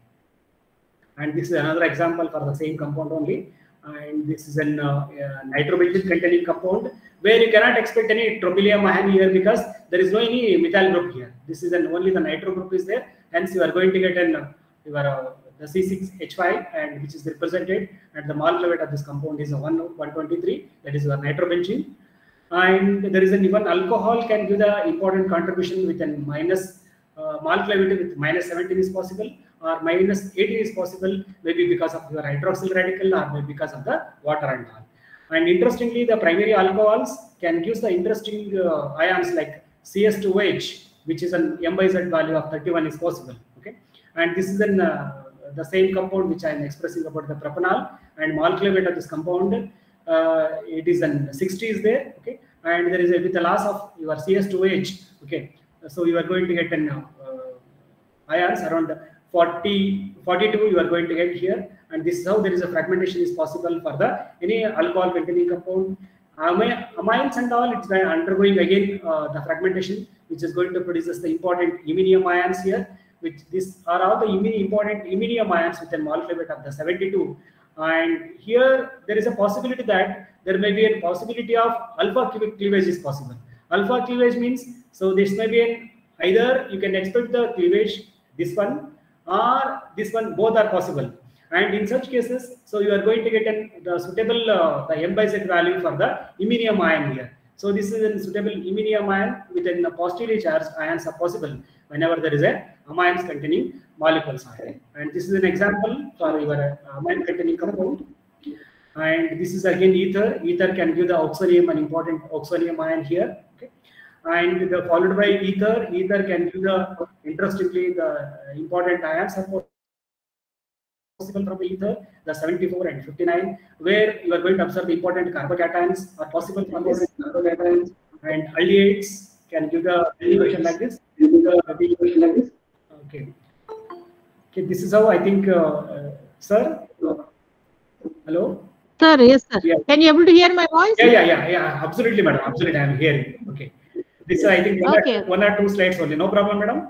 And this is another example for the same compound only. And this is an uh, nitrobenzene containing compound where you cannot expect any tropylium ion here because there is no any methyl group here. This is an only the nitro group is there. Hence you are going to get an your the C6H5 and which is represented and the molecular weight of this compound is a 1, 123 that is your nitrobenzene and there is an even alcohol can give the important contribution with a minus uh, molecular weight with minus 17 is possible or minus 18 is possible maybe because of your hydroxyl radical or maybe because of the water and all. And interestingly, the primary alcohols can give the interesting uh, ions like CS2H, which is an M by Z value of 31 is possible. Okay, and this is an uh, the same compound which I am expressing about the propanol and molecular weight of this compound uh, it is an 60 is there okay and there is a with the loss of your cs2h okay so you are going to get an uh, ions around 40 42 you are going to get here and this is how there is a fragmentation is possible for the any alcohol containing compound Ami- amines and all, it's undergoing again uh, the fragmentation, which is going to produce the important iminium ions here, which these are all the important iminium ions with a molecular weight of the 72. And here there is a possibility that there may be a possibility of alpha cleavage is possible. Alpha cleavage means, so this may be an, either you can expect the cleavage, this one, or this one, both are possible. And in such cases, so you are going to get an, the suitable, uh, the M by Z value for the iminium ion here. So this is a suitable iminium ion within the positively charged ions are possible whenever there is a amines containing molecules. And this is an example for your uh, amine containing compound. And this is again ether. Ether can give the oxonium, an important oxonium ion here. Okay. And the followed by ether. Ether can give the interestingly the important ions are possible from ether, the 74 and 59, where you are going to observe the important carbocations are possible from this carbocations and aldehydes can give the elevation like this. Okay. Okay, this is how I think, uh, uh, sir. Hello. Sir, yes, sir. Yeah. Can you able to hear my voice? Yeah, yeah, yeah, yeah. Absolutely, madam. Absolutely, I am hearing. Okay. This is, I think, one, Okay. or, one or two slides only. No problem, madam.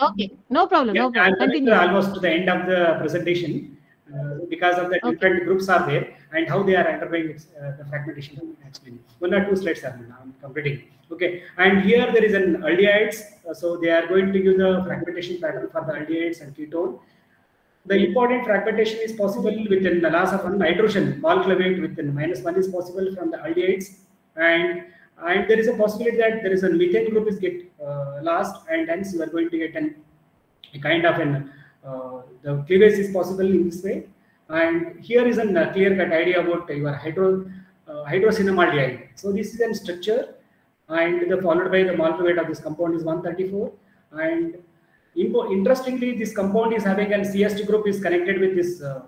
Okay, no problem, Yeah, no I'm Continue. almost to the end of the presentation uh, because of the Okay. different groups are there and how they are undergoing uh, the fragmentation. Actually, one or two slides are I'm completing. Okay, and here there is an aldehydes. Uh, so they are going to give the fragmentation pattern for the aldehydes and ketone. The important fragmentation is possible within the loss of one nitrogen molecular weight within minus one is possible from the aldehydes and and there is a possibility that there is a methane group is get uh, lost and hence you are going to get an a kind of an uh, the cleavage is possible in this way. And here is a clear cut idea about your hydro uh, hydrocinnamaldehyde. So this is a structure and the followed by the molecular weight of this compound is 134 and interestingly this compound is having an CST group is connected with this uh,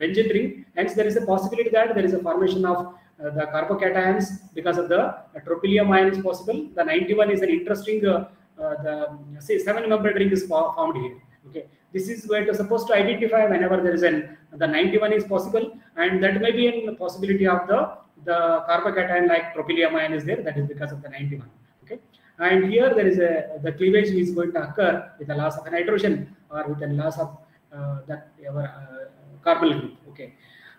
benzene ring. Hence there is a possibility that there is a formation of the carbocations because of the uh, tropylium ion is possible. The 91 is an interesting uh, uh, the say seven member ring is formed here. Okay. This is where it is supposed to identify whenever there is an the 91 is possible and that may be a possibility of the the carbocation like tropylium ion is there. That is because of the 91 okay. And here there is a the cleavage is going to occur with the loss of a nitrogen or with the loss of uh, that our uh, carbonyl group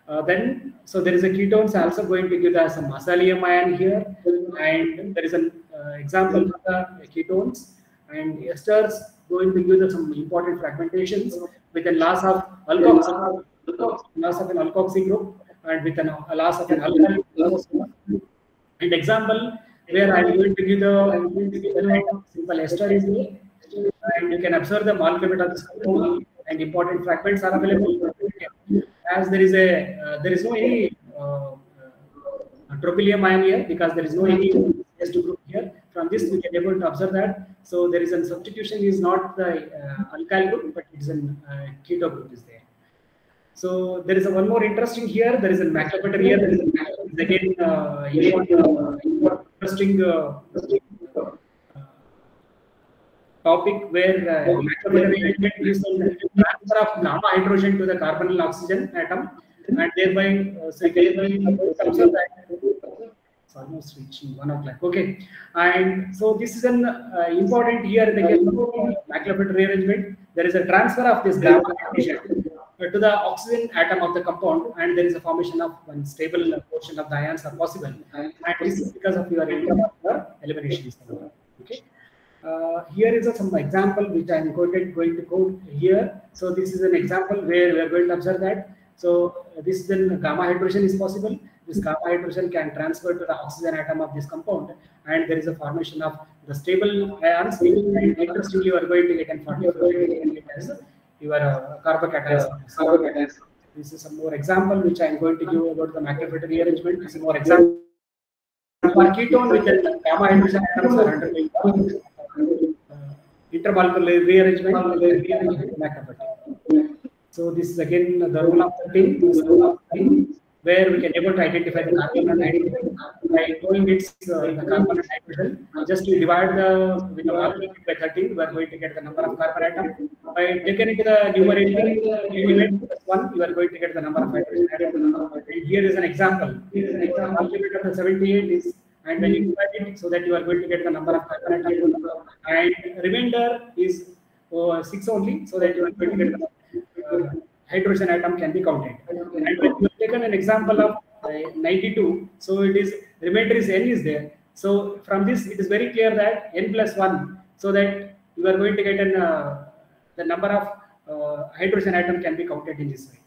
uh, then so there is a ketones also going to give us some acylium ion here. And there is an uh, example for the ketones. And esters going to give us some important fragmentations with a loss of alkoxy loss of an alkoxy group and with an, a loss of an alkyl and example where I am going to give the, of simple ester is there and you can observe the molecular weight of this and important fragments are available as there is a uh, there is no any uh, uh, ion here because there is no any S2 group here. From this, we can able to observe that. So there is a substitution is not the uh, alkyl group, but it is an uh, keto group is there. So there is a one more interesting here. There is a McLafferty here. There is a, again uh, uh, interesting uh, topic where uh, is the transfer of gamma hydrogen to the carbonyl oxygen atom and thereby uh, so you can observe that it's almost reaching one o'clock. Okay. And so this is an uh, important here in the case of McLafferty rearrangement. There is a transfer of this gamma hydrogen to the oxygen atom of the compound and there is a formation of one stable portion of the ions are possible. And this is because of your elimination okay uh, here is a, some example which I am going to, going to quote here. So this is an example where we are going to observe that. So uh, this then gamma hydrogen is possible. This gamma hydrogen can transfer to the oxygen atom of this compound, and there is a formation of the stable ions. And interestingly, you are going to get an 44 as your uh, carbocation. This is some more example which I am going to give about the McLafferty rearrangement. This is more example. For ketone with the gamma hydrogen atoms are undergoing intermolecular rearrangement. So this is again the rule of 13. where we can able to identify the carbon hydrogen by knowing its uh, the carbon hydrogen. Just to divide the with the molecule by 30, we are going to get the number of carbon atom. By taking into the numerator, element one, you are going to get the number of hydrogen atom. Here is an example. Here is an example. Multiplied by 78 is and when you divide it so that you are going to get the number of atom. And remainder is uh, six only, so that you are going to get the uh, hydrogen atom can be counted. And when you have taken an example of uh, 92, so it is remainder is n is there. So from this, it is very clear that n plus one, so that you are going to get an uh, the number of uh, hydrogen atom can be counted in this way.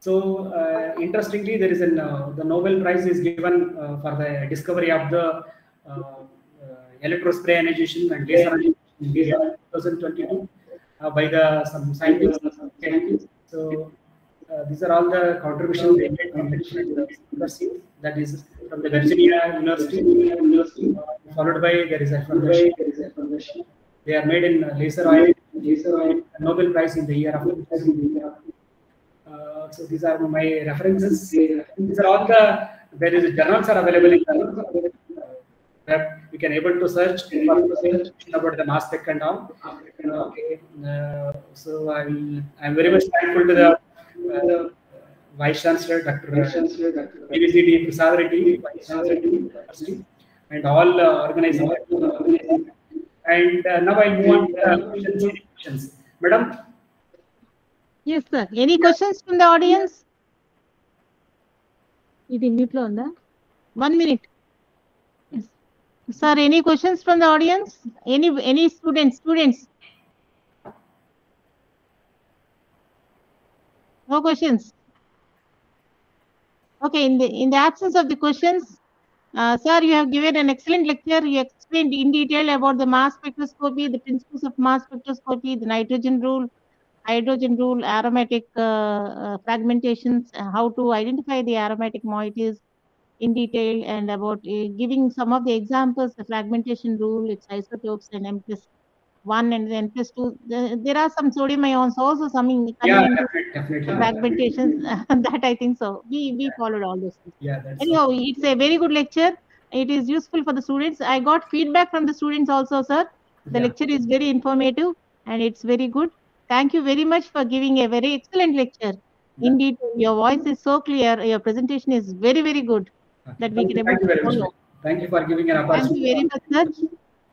So uh, interestingly, there is an uh, the Nobel Prize is given uh, for the discovery of the uh, uh, electrospray ionization and laser ionization in 2022 uh, by the some scientists. So uh, these are all the contributions they made. That is from the Virginia University, uh, followed by there is a Russia. They are made in laser oil, laser oil, Nobel Prize in the year of. Uh, so these are my references. These are all the there is journals are available in the uh, web. You can able to search about the mass spec and all. Okay. Uh, so I'm very much thankful to the uh, Vice Chancellor, Dr. PVGD Prasad Reddy, Vice Chancellor University, and all uh, organizers. And uh, now I move on to the questions. Madam, Yes, sir. Any questions from the audience? ఇది మ్యూట్లో ఉందా one minute sir any questions from the audience any any students students no questions Okay, in the in the absence of the questions, uh, sir, you have given an excellent lecture. You explained in detail about the mass spectroscopy, the principles of mass spectroscopy, the nitrogen rule, hydrogen rule, aromatic uh, uh, fragmentations, uh, how to identify the aromatic moieties in detail, and about uh, giving some of the examples, the fragmentation rule, its isotopes, and M plus one and M plus two. The- There are some sodium ions also coming. yeah, coming definitely, definitely. fragmentations (laughs) that I think so. We we followed all those things. Yeah, that's Anyhow, it's a very good lecture. It is useful for the students. I got feedback from the students also, sir. The Yeah. lecture is very informative and it's very good. Thank you very much for giving a very excellent lecture. Indeed, your voice is so clear. Your presentation is very, very good. that we Thank can you, thank you to very much. Thank you for giving an opportunity. Thank you very much, sir.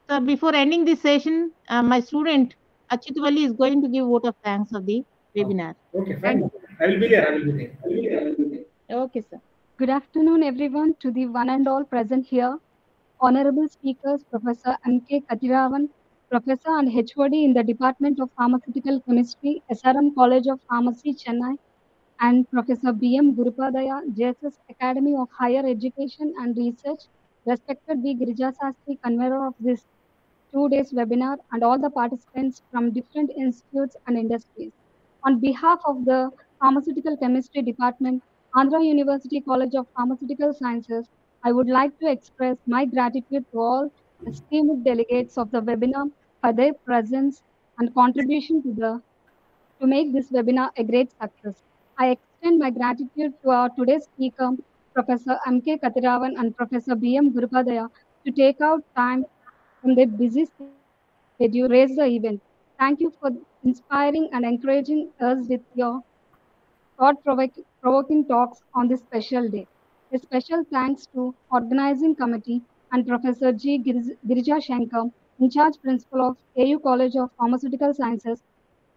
Sir, before ending this session, uh, my student Achitwali is going to give vote of thanks of the webinar. Okay, fine. I will be there. I will be there. I will be there. I will be there. Okay, sir. Good afternoon, everyone, to the one and all present here. Honorable speakers, Professor M.K. Kathiravan, Professor and HOD in the Department of Pharmaceutical Chemistry, SRM College of Pharmacy, Chennai, and Professor B.M. Gurupadayya, JSS Academy of Higher Education and Research, respected B. Girija Sastry, convener of this two days webinar, and all the participants from different institutes and industries. On behalf of the Pharmaceutical Chemistry Department, Andhra University College of Pharmaceutical Sciences, I would like to express my gratitude to all esteemed delegates of the webinar for their presence and contribution to the to make this webinar a great success. I extend my gratitude to our today's speaker, Professor M.K. Kathiravan and Professor B.M. Gurupadayya, to take out time from their busy schedule to raise the event. Thank you for inspiring and encouraging us with your thought-provoking talks on this special day. A special thanks to organizing committee and Professor G. Girija Shankar, in charge principal of AU College of Pharmaceutical Sciences,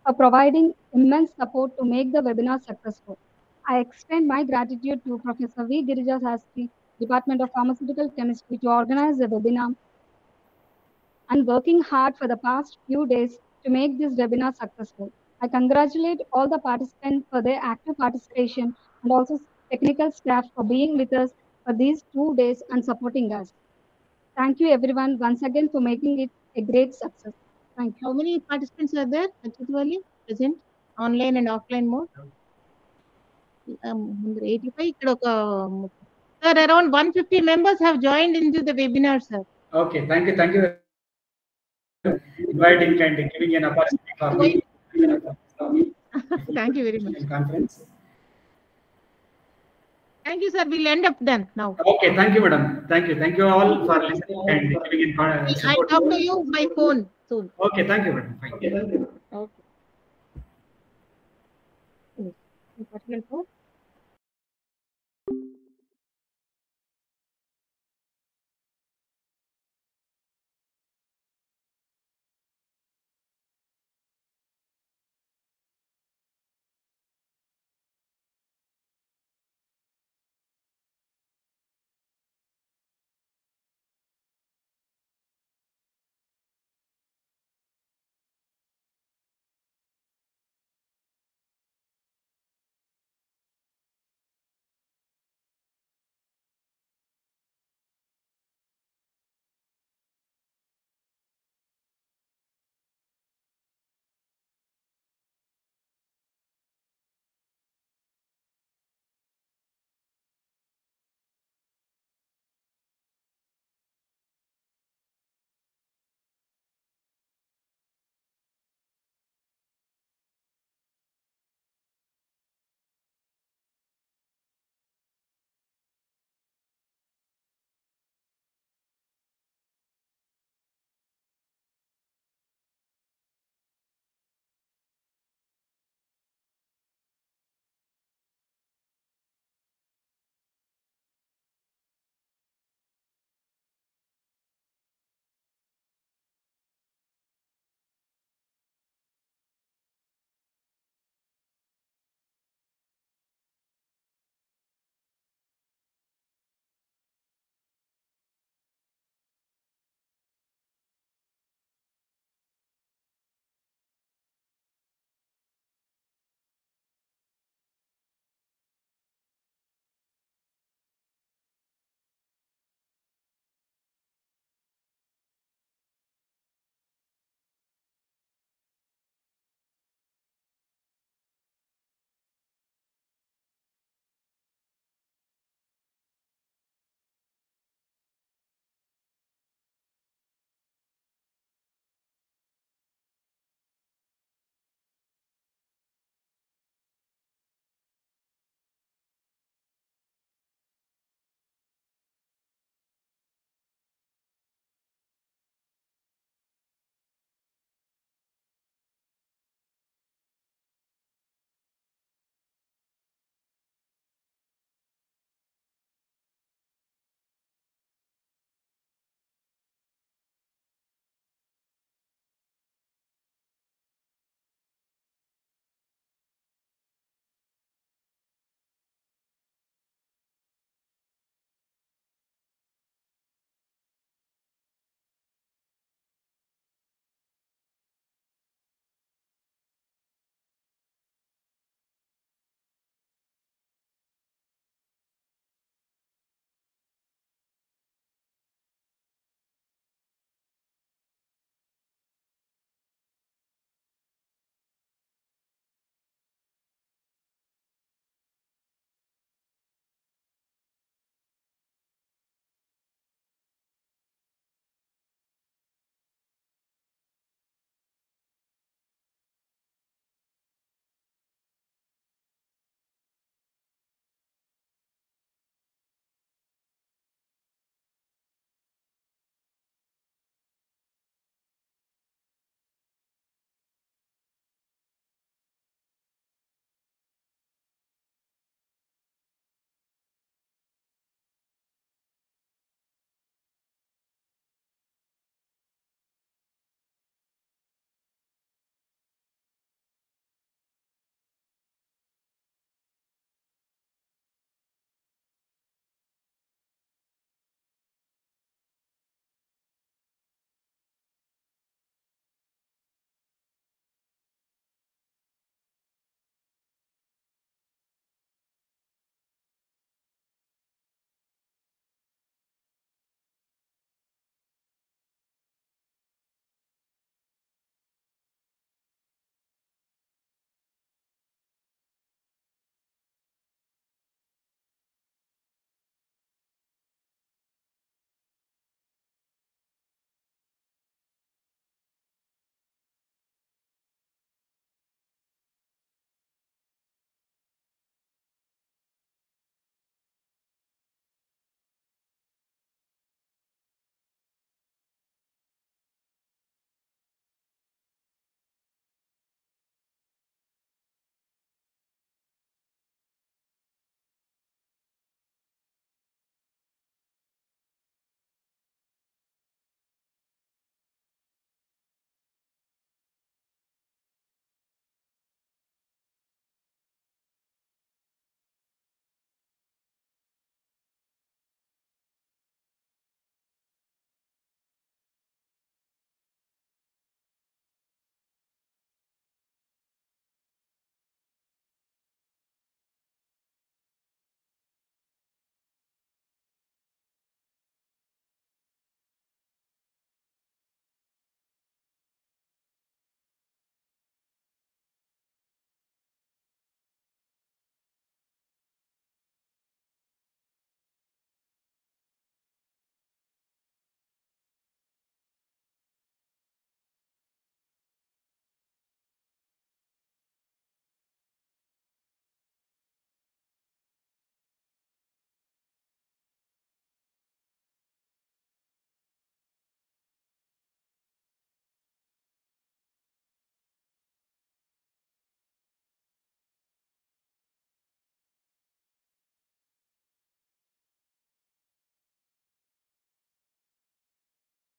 for providing immense support to make the webinar successful. I extend my gratitude to Professor V. Girija Sastry, Department of Pharmaceutical Chemistry, to organize the webinar and working hard for the past few days to make this webinar successful. I congratulate all the participants for their active participation and also technical staff for being with us for these two days and supporting us. Thank you everyone once again for making it a great success. Thank you. How many participants are there particularly present online and offline mode? Um, 85 um, Sir, around 150 members have joined into the webinar, sir. Okay, thank you. Thank you. Inviting and giving an opportunity for me. thank you very much. Conference. Thank you, sir. We'll end up then now. Okay, thank you, madam. Thank you. Thank you all for listening and giving in uh, I'll talk to you by phone soon. Okay, thank you, madam. Fine. Okay. Personal phone?